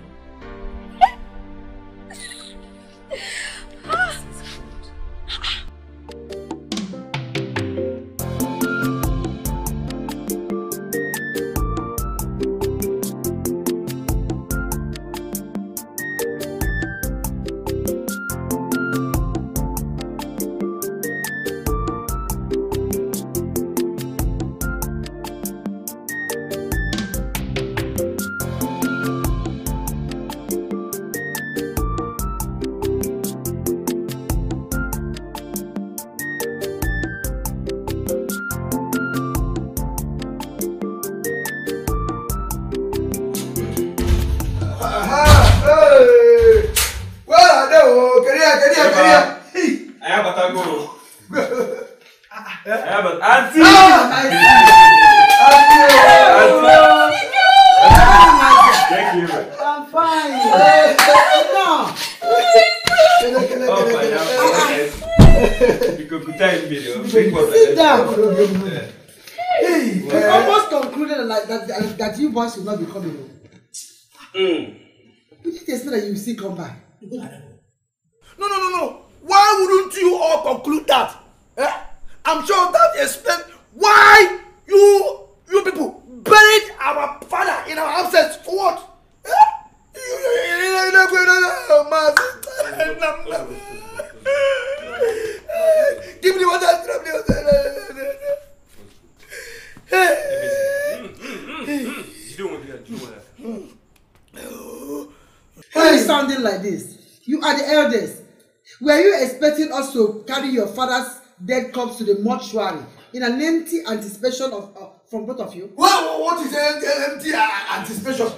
To mortuary in an empty anticipation of uh, from both of you? What, what is empty, empty uh, anticipation? You.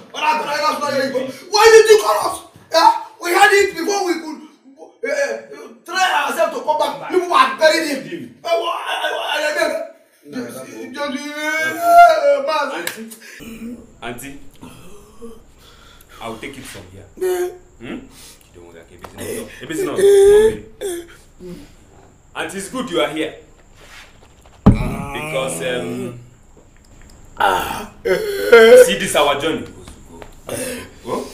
Why did you call us? Yeah? We had it before we could uh, uh, try ourselves to come back. People were buried him. Uh, I- I- I- Auntie, I'll take it from here. Hmm? Don't okay, business. A business. Auntie, it's good you are here. Because, um, [laughs] see this our journey. Go.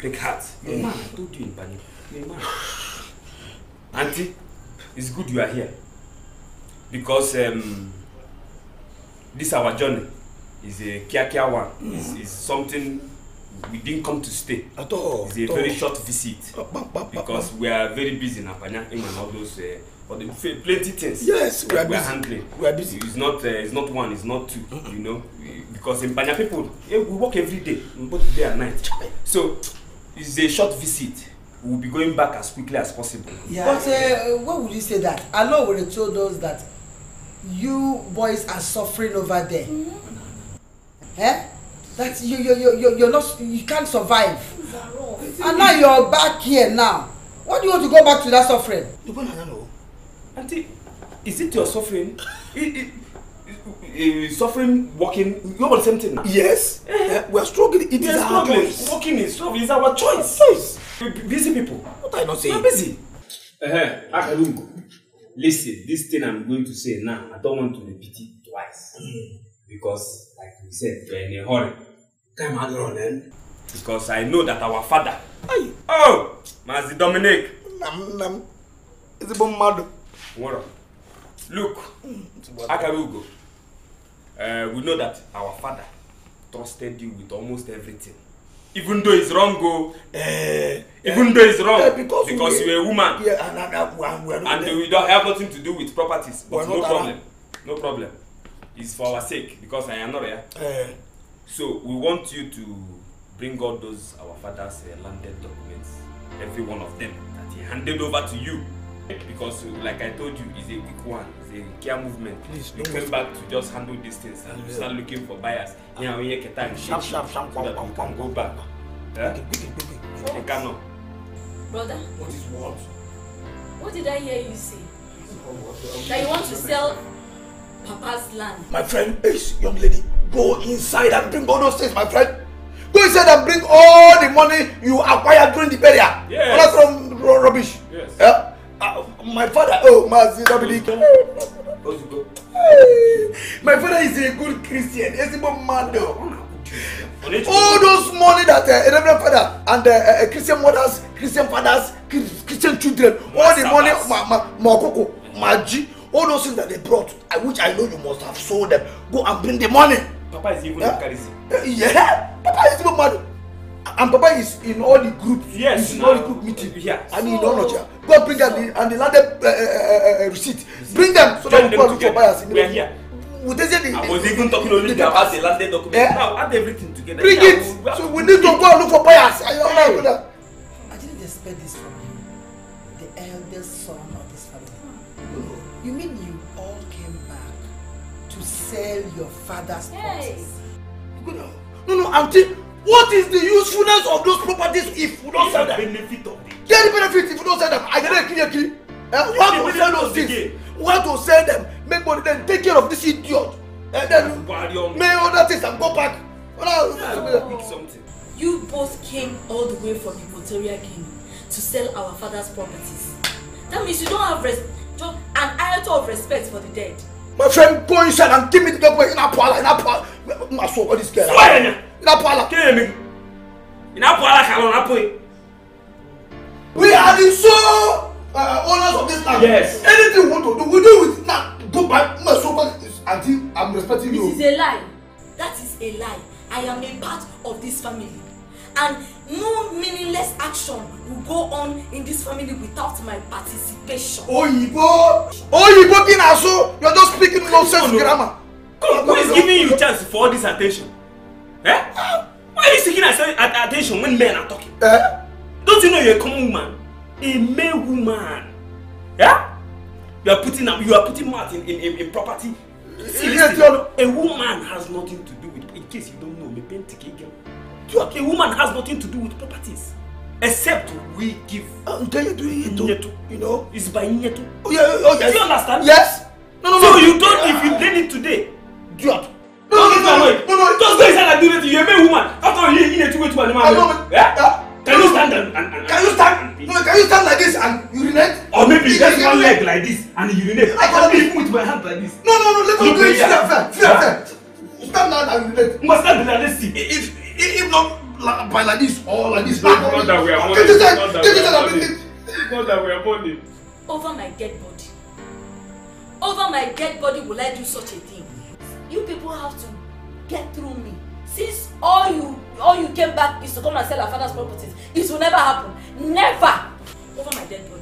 Take heart. A man. I told you in panic. Man. Auntie, it's good you are here. Because um, this our journey is a kia kia one. Is is something we didn't come to stay. At all. It's a at all. very short visit. Because we are very busy in Apanya in and all those uh, for the f- plenty things. Yes, we are we are busy. handling. We are busy. It's not uh, it's not one, it's not two. You know, We- because in Panya people, yeah, we work every day, both day and night. So it's a short visit. We'll be going back as quickly as possible. But uh, why would you say that? Allah would have told us that you boys are suffering over there. Eh? That you you you you you're not you can't survive. And now you're back here now. Why do you want to go back to that suffering? Auntie, is it your suffering? It, it, it, suffering working, you want the same thing now? Yes. Eh, we are struggling. It we is are our struggling. choice. Working is suffering, is our choice. choice. Busy people. What are you not We are saying? busy. Uh-huh. Akalungu. Listen, this thing I'm going to say now, I don't want to repeat it twice. Because, like we said, we're in a hurry. Come on, then. Because I know that our father, oh, Mazi Dominic, Nam nam. Ezigbo mmadụ. Nworo. Look, Akarugo, uh, we know that our father trusted you with almost everything. Even though it's wrong, go. Eh, Even though it's wrong, eh, because, because we- you're a woman. Yeah, and, and, and, and and we don't have nothing to do with properties. But no problem. around. No problem. It's for our sake because I am not here. Eh. So we want you to bring all those our father's uh, landed documents, every one of them that he handed over to you. Because, like I told you, it's a quick one. It's a care movement. Please, we don't came back to just handle these things and Yeah. start looking for buyers. Yeah, we get time. Sharp, sharp, sharp, so that we can go back. Yeah? You cannot. Brother, What is what? what did I hear you say? That you want to sell Papa's land. My friend, hey, young lady, go inside and bring all those things, my friend. Go inside and bring all the money you acquired during the burial. Yes. All that rubbish. Yes. Yeah? Uh, my father, oh, Mazi Dominic. My father is a good Christian. Ezigbo mmadụ. All those money that uh, Reverend Father and uh, uh, Christian mothers, Christian fathers, Chris- Christian children, all the money, ma ma ma okoko, ma ji, all those things that they brought, I which I know you must have sold them. Go and bring the money. Papa is even Yeah. yeah. Uh, yeah, Papa is even mad. And Papa is in all the groups. Yes, He's in all the group meeting. Yeah. And he don't know. yeah. Go and bring them the, and the landed uh, uh, uh, uh, receipt. Bring them so that we go look for buyers. We are here. Would they say the, I was even talking only the about the landed document. Eh? Now add everything together. Bring Yeah, it. we- we- So we need to go and look for buyers. I don't know that. I didn't expect this from you, the eldest son of this family. You mean you all came back to sell your father's properties? No, no, auntie. What is the usefulness of those properties if we don't sell them? benefit of it. Get the benefit if you don't sell them. I get a clear key. Uh, we have to sell those things. We have to sell them. Make money. Then take care of this idiot. And then make other things and go back. something. You both came all the way from Equatorial Guinea to sell our father's properties. That means you don't have res- an iota of respect for the dead. My friend, go inside and give me the document in Apala. In Apala. My soul, all this girl. Swear In Apala. Kill me. In Apala, Kalon, Apoy. We are the sole uh, owners of this land. Yes. Anything we want to do, we do with it now. Go back. My soul, auntie, I'm respecting you. This is a lie. That is a lie. I am a part of this family. And no meaningless action will go on in this family without my participation. Oyibo. Oyibo Kinaso. You're just speaking nonsense grammar. Come, who is giving you chance for all this attention? Eh? Why are you seeking att- att- attention when men are talking? Eh? Don't you know you're a common woman? A male woman. Yeah? You are putting you are putting mouth in, in, in, in property. Listen, a woman has nothing to do with in case you don't know, me paint A woman has nothing to do with properties. Except we give. Nyetu. You know? It's by Nyetu. Oh, yeah, oh, yes. Do you understand? Yes. No, no, so no. you don't, if you learn it today, Idiot. no, no, no, no, no, no. Just go inside and do it. You're a man woman. After all, you need to wait to an know, Yeah? Can you stand and, and, and Can you stand? No, can you stand like this and urinate? Or maybe You just one leg like this and you urinate. I can even with my hand like this. No, no, no. Let Look do it. fear, fear. Stand down and urinate. Must stand see. If if not by like this or like this. Not that we are Get money. inside. Not that we are and money. Not that we are money. Over my dead body. Over my dead body will I do such a thing. You people have to get through me. Since all you all you came back is to come and sell our father's properties, it will never happen. Never! Over my dead body.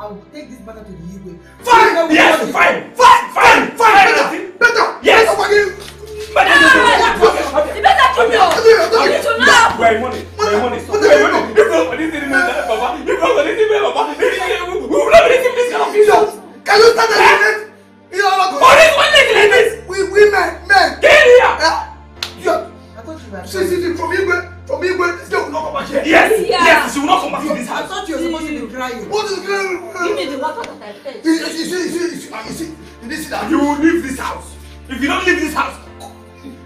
I will take this matter to the Igwe. Fine! Yes, fine! Fine! Fine! Fine! Better! Yes! Better! You better kill me. You need to know. Where money? Where money? Where money? If nobody didn't know that, Papa, if nobody didn't know, Papa, we will not receive this kind of insult. Can you stand and urinate? You know what? Oh, this one leg like this. We women, men. Get here. Yeah. I you. See, see, see, from Igwe, from Igwe, this girl will not come back here. Yes, yes, she will not come back to this I house. thought you were supposed to be crying. What is crying? Give me the water that I fetched. You see, you see, you see, you see, you you that? You will leave this house. If you don't leave this house,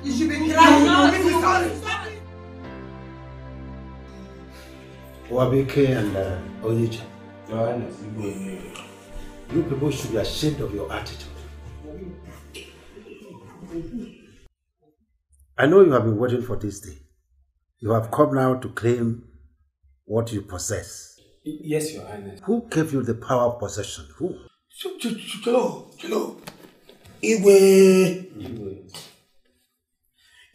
You should be you crying. will leave this house. Wabeke and uh, Onyecha. You people should be ashamed of your attitude. I know you have been waiting for this day. You have come now to claim what you possess. Yes, Your Highness. Who gave you the power of possession? Who? Ch- ch- ch- Chelo, chelo. Igwe.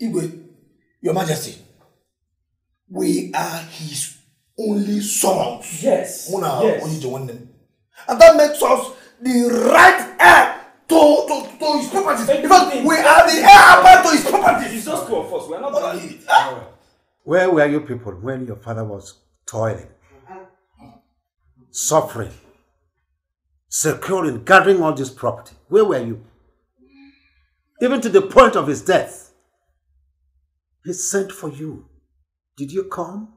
Igwe, Your Majesty, we are his only sons. Yes. Una yes. only the one. And that makes us the right heir to, to, to his properties. In fact, we are the heir apparent to his properties. It's just two of us. We are not gonna leave it. Where were you people when your father was toiling, suffering, securing, gathering all this property? Where were you? Even to the point of his death. He sent for you. Did you come?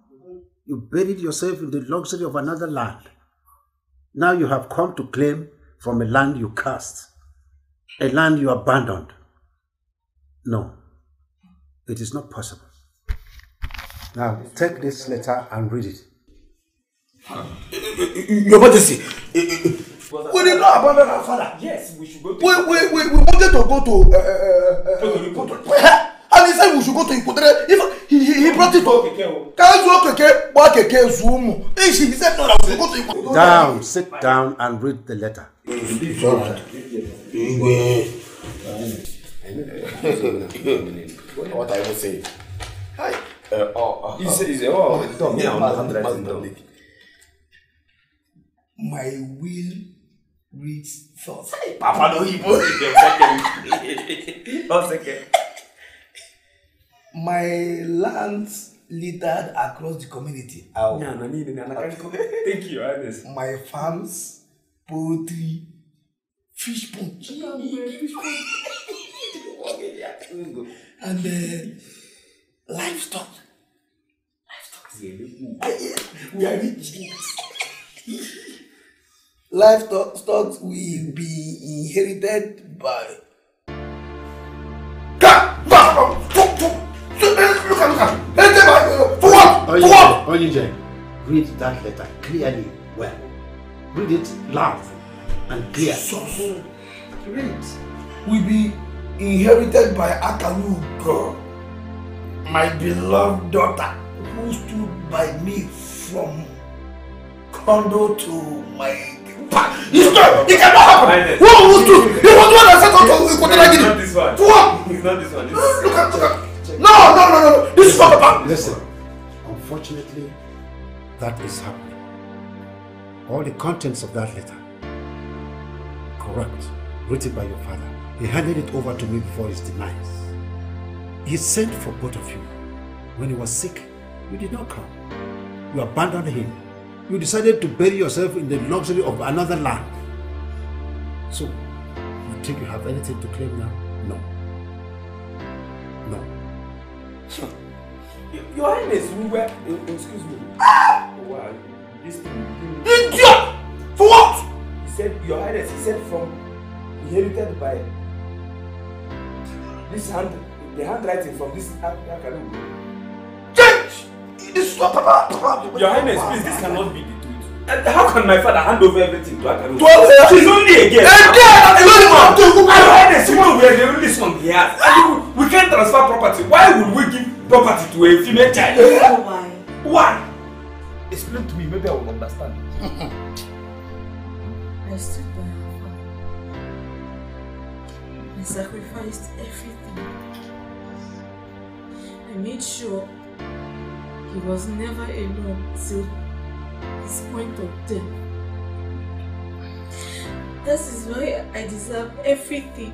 You buried yourself in the luxury of another land. Now you have come to claim from a land you cast, a land you abandoned. No, it is not possible. Now take this letter and read it. Your Majesty, we did not abandon our father. Yes, we should go We, we, we, we wanted to go to. Uh, uh, uh, uh, and he said we should go to Ikotere. If he, he, he brought it to. Kazu keke, ba keke zoom. He he said no, we should go to Ikotere. Down, sit down and read the letter. It's right. What I will say. Hi. Uh, oh, oh, He's- oh. he's- oh, Don't me, I'm handwriting. Mas- don't. My will reads thoughts. Hey, Papa no Igbo. One second. My lands littered across the community. Ow. Yeah, no need, no, no, Thank you, Ernest. My farms, poultry, fish pond, [laughs] and uh, livestock. [laughs] We are rich. [laughs] Livestock stocks will be inherited by. Ka- ba- ba- fu- fu- Look at, look at. Inherited by. uh, For what? For what? Onyinye, read that letter clearly well. Read it loud and clear. Read. Will be inherited by Akalu girl, my beloved daughter, who stood by me from condo to my. He stood. It cannot happen. Who who stood? He was the one that set up to It's Ikotelagidi. not this one. For what? It's not this one. This Look at, look at. No, no, no, no, no. This is not bank. Listen, unfortunately, that is happening. all the contents of that letter. Correct. Written by your father. He handed it over to me before his demise. He sent for both of you. When he was sick, you did not come. You abandoned him. You decided to bury yourself in the luxury of another land. So, you think you have anything to claim now? No. No. Your Highness, we were. Excuse me. Ah! Wow, this thing. Idiot! For what? Said, Your Highness, he said from inherited by this hand, the handwriting from this Akaru. Change! This is not about. Your Highness, please, this cannot be the truth. And how can my father hand over everything to Akaru? She's only a girl. A girl! A Alone girl! man, to whom- Your Highness, you know we are the only son he has. And we we can't transfer property. Why would we give property to a female child? Why? Why? Explain to me, maybe I will understand. [laughs] I euh, stood by her father. I sacrificed everything. I made sure he was never alone till his point of death. That is why I deserve everything.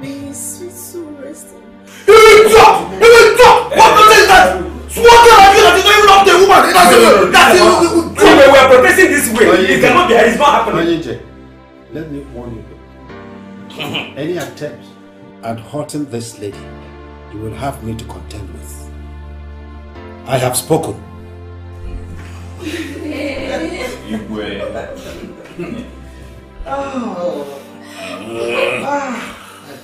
May his sweet soul rest in You talk! You talk! What nonsense is that? What kind of you don't even love the woman? That's it. That's it. Anyway, we are protesting this way. It cannot be. It's not happening. Onyinye, let me warn you. [laughs] Any attempt at hurting this lady, you will have me to contend with. I have spoken. [laughs] Oh. [laughs] Ah, my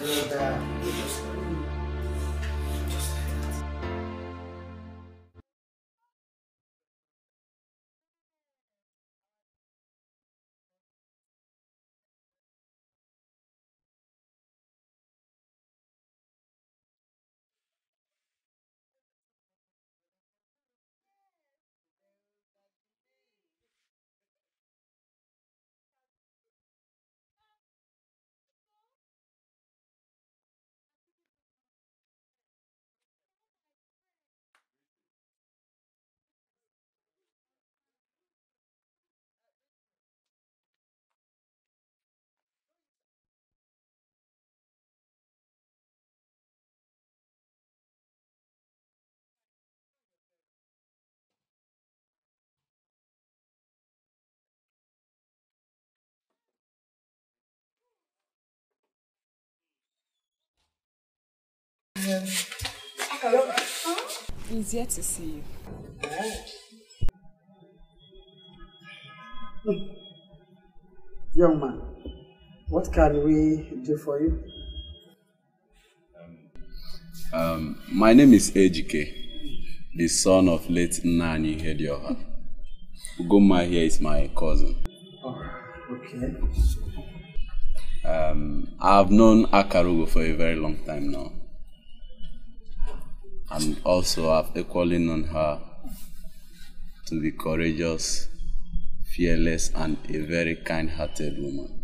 brother. Easier to see you. Young man, what can we do for you? Um, my name is Ejike, the son of late Nani Hedioha. Ugoma here is my cousin. Okay. Um, I've known Akarugo for a very long time now. And also I've equally known her to be courageous, fearless, and a very kind-hearted woman.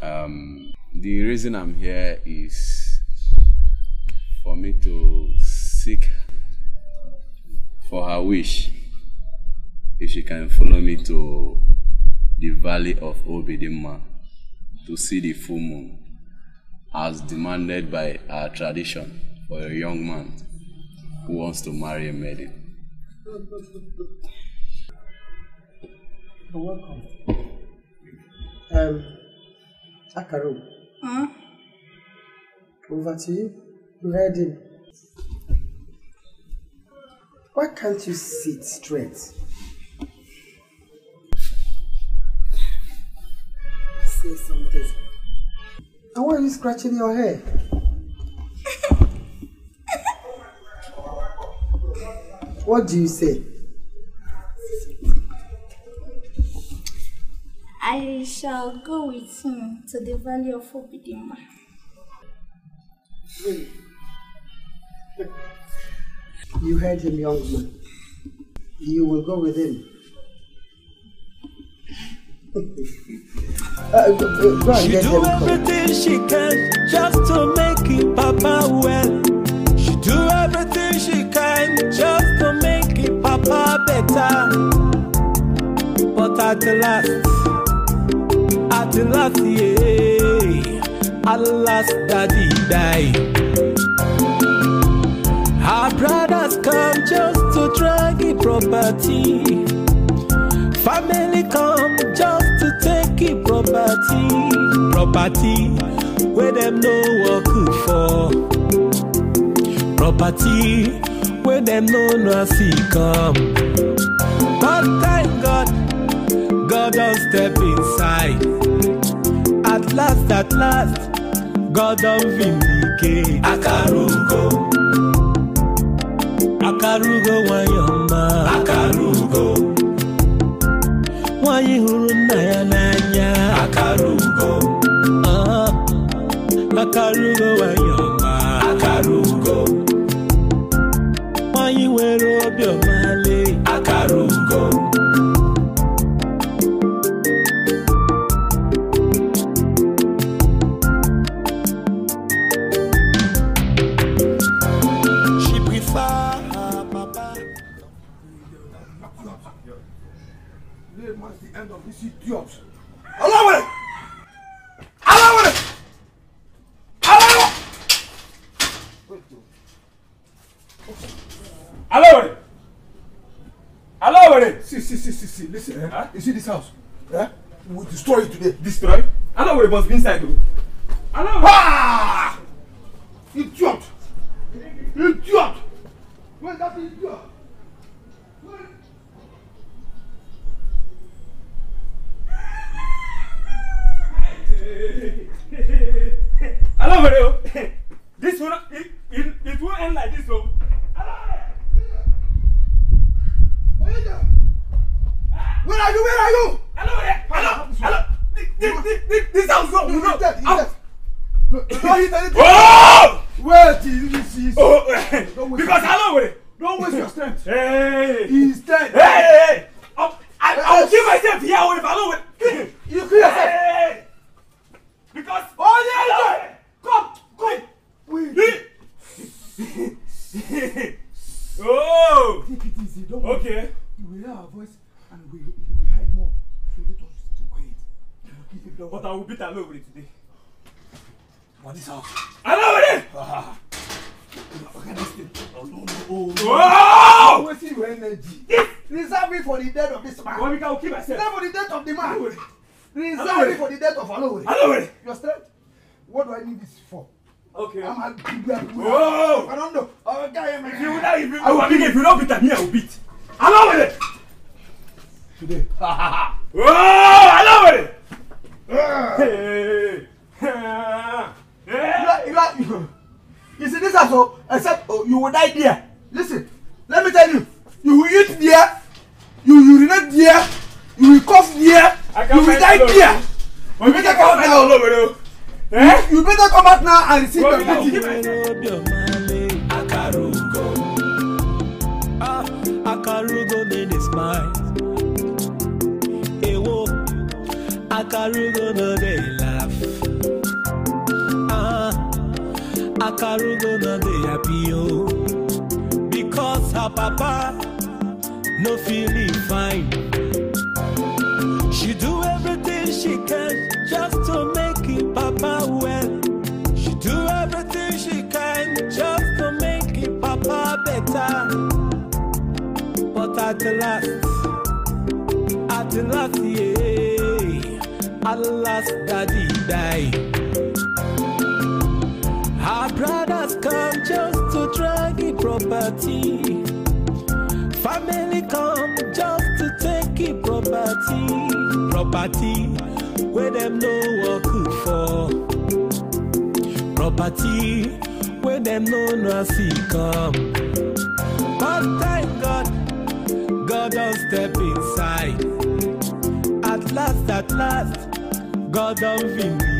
Um, the reason I'm here is for me to seek for her wish if she can follow me to the valley of Obidimma to see the full moon as demanded by our tradition for a young man who wants to marry a maiden. You're welcome. Um, Akaru. Huh? Over to you. Ready. Why can't you sit straight? Say something. And why are you scratching your hair? What do you say? I shall go with him to the valley of Obidima. Really? You heard him, young man. You will go with him. [laughs] uh, go, go and She do everything she can just to make it Papa well. Do everything she can just to make it Papa better. at the last, at the last, yeah, at last, daddy die. Our brothers come just to drag it property. Family come just to take it property. Property where them no work for. Property where them no no see come. But thank God, God don't step inside. At last, at last, God don't vindicate. Akarugo. Akarugo wanyama. Akarugo. Nwanyị hụrụ nna ya n'anya. Akarugo. Ah, Akarugo wanyama. Nwere obiọma lee. Akarugo. She prefer her papa. Today marks the end of this idiot. Allow it! Allow it! Allow it! Allow it! Allow it! See, see, see, see. Listen, eh? You see this house? Eh? We destroy it today. Destroy? Allow it must be inside though. Allow it! Ah! Idiot! Idiot! Where's that idiot? It! oh. This will not, it, it, it won't end like this oh. Where are you? Where are you? Allow it! Allow! Allow! This, this, this, this house no, no. dead. Dead. No, don't hit anything. Oh! Wait, he's, he's, Oh, Don't waste because allow it! Don't waste your strength. Hey! He's dead. Hey! hey, hey. I'll, I, I'll kill myself here oh, if I allow it. You kill yourself. Hey! Because Oh, yeah. Come, come. Wait. [laughs] oh! Take it easy. Don't. Okay. You will hear our voice we, you will hide more. So let us keep quiet. Will But I will beat allow it today. House. Allow it! Ah. Organize it. Oh, no, no. Oh, your energy. Reserve it for the death of this man. Well, we can kill myself. Reserve for the death of the man. It. Reserve it for the death of Alowere. Allow it. Your strength. What do I need this for? Okay. I'm a big guy. Whoa! I don't know. Oh, guy, I'm a you, if you, oh, don't beat me, I will beat. It! Today. [laughs] Allow it! Hey! You are, you, are, you, you see this house, oh, except oh, you will die there. Listen, let me tell you, you will eat there, you will urinate there, you will cough there, you will die there. You better come out now. Eh? You better come out now and Well, the we Akarugo no dey laugh. Ah, Akarugo no dey happy oh. Because her papa no feeling fine. She do everything she can just to make it papa well. She do everything she can just to make it papa better. But at the last, at last, yeah, at last daddy die. Her brothers come just to drag it property. Family come just to take it property. Property where them no work for. Property where them no no see come. But thank God, God don't step inside. Last, at last, God don't vindicate.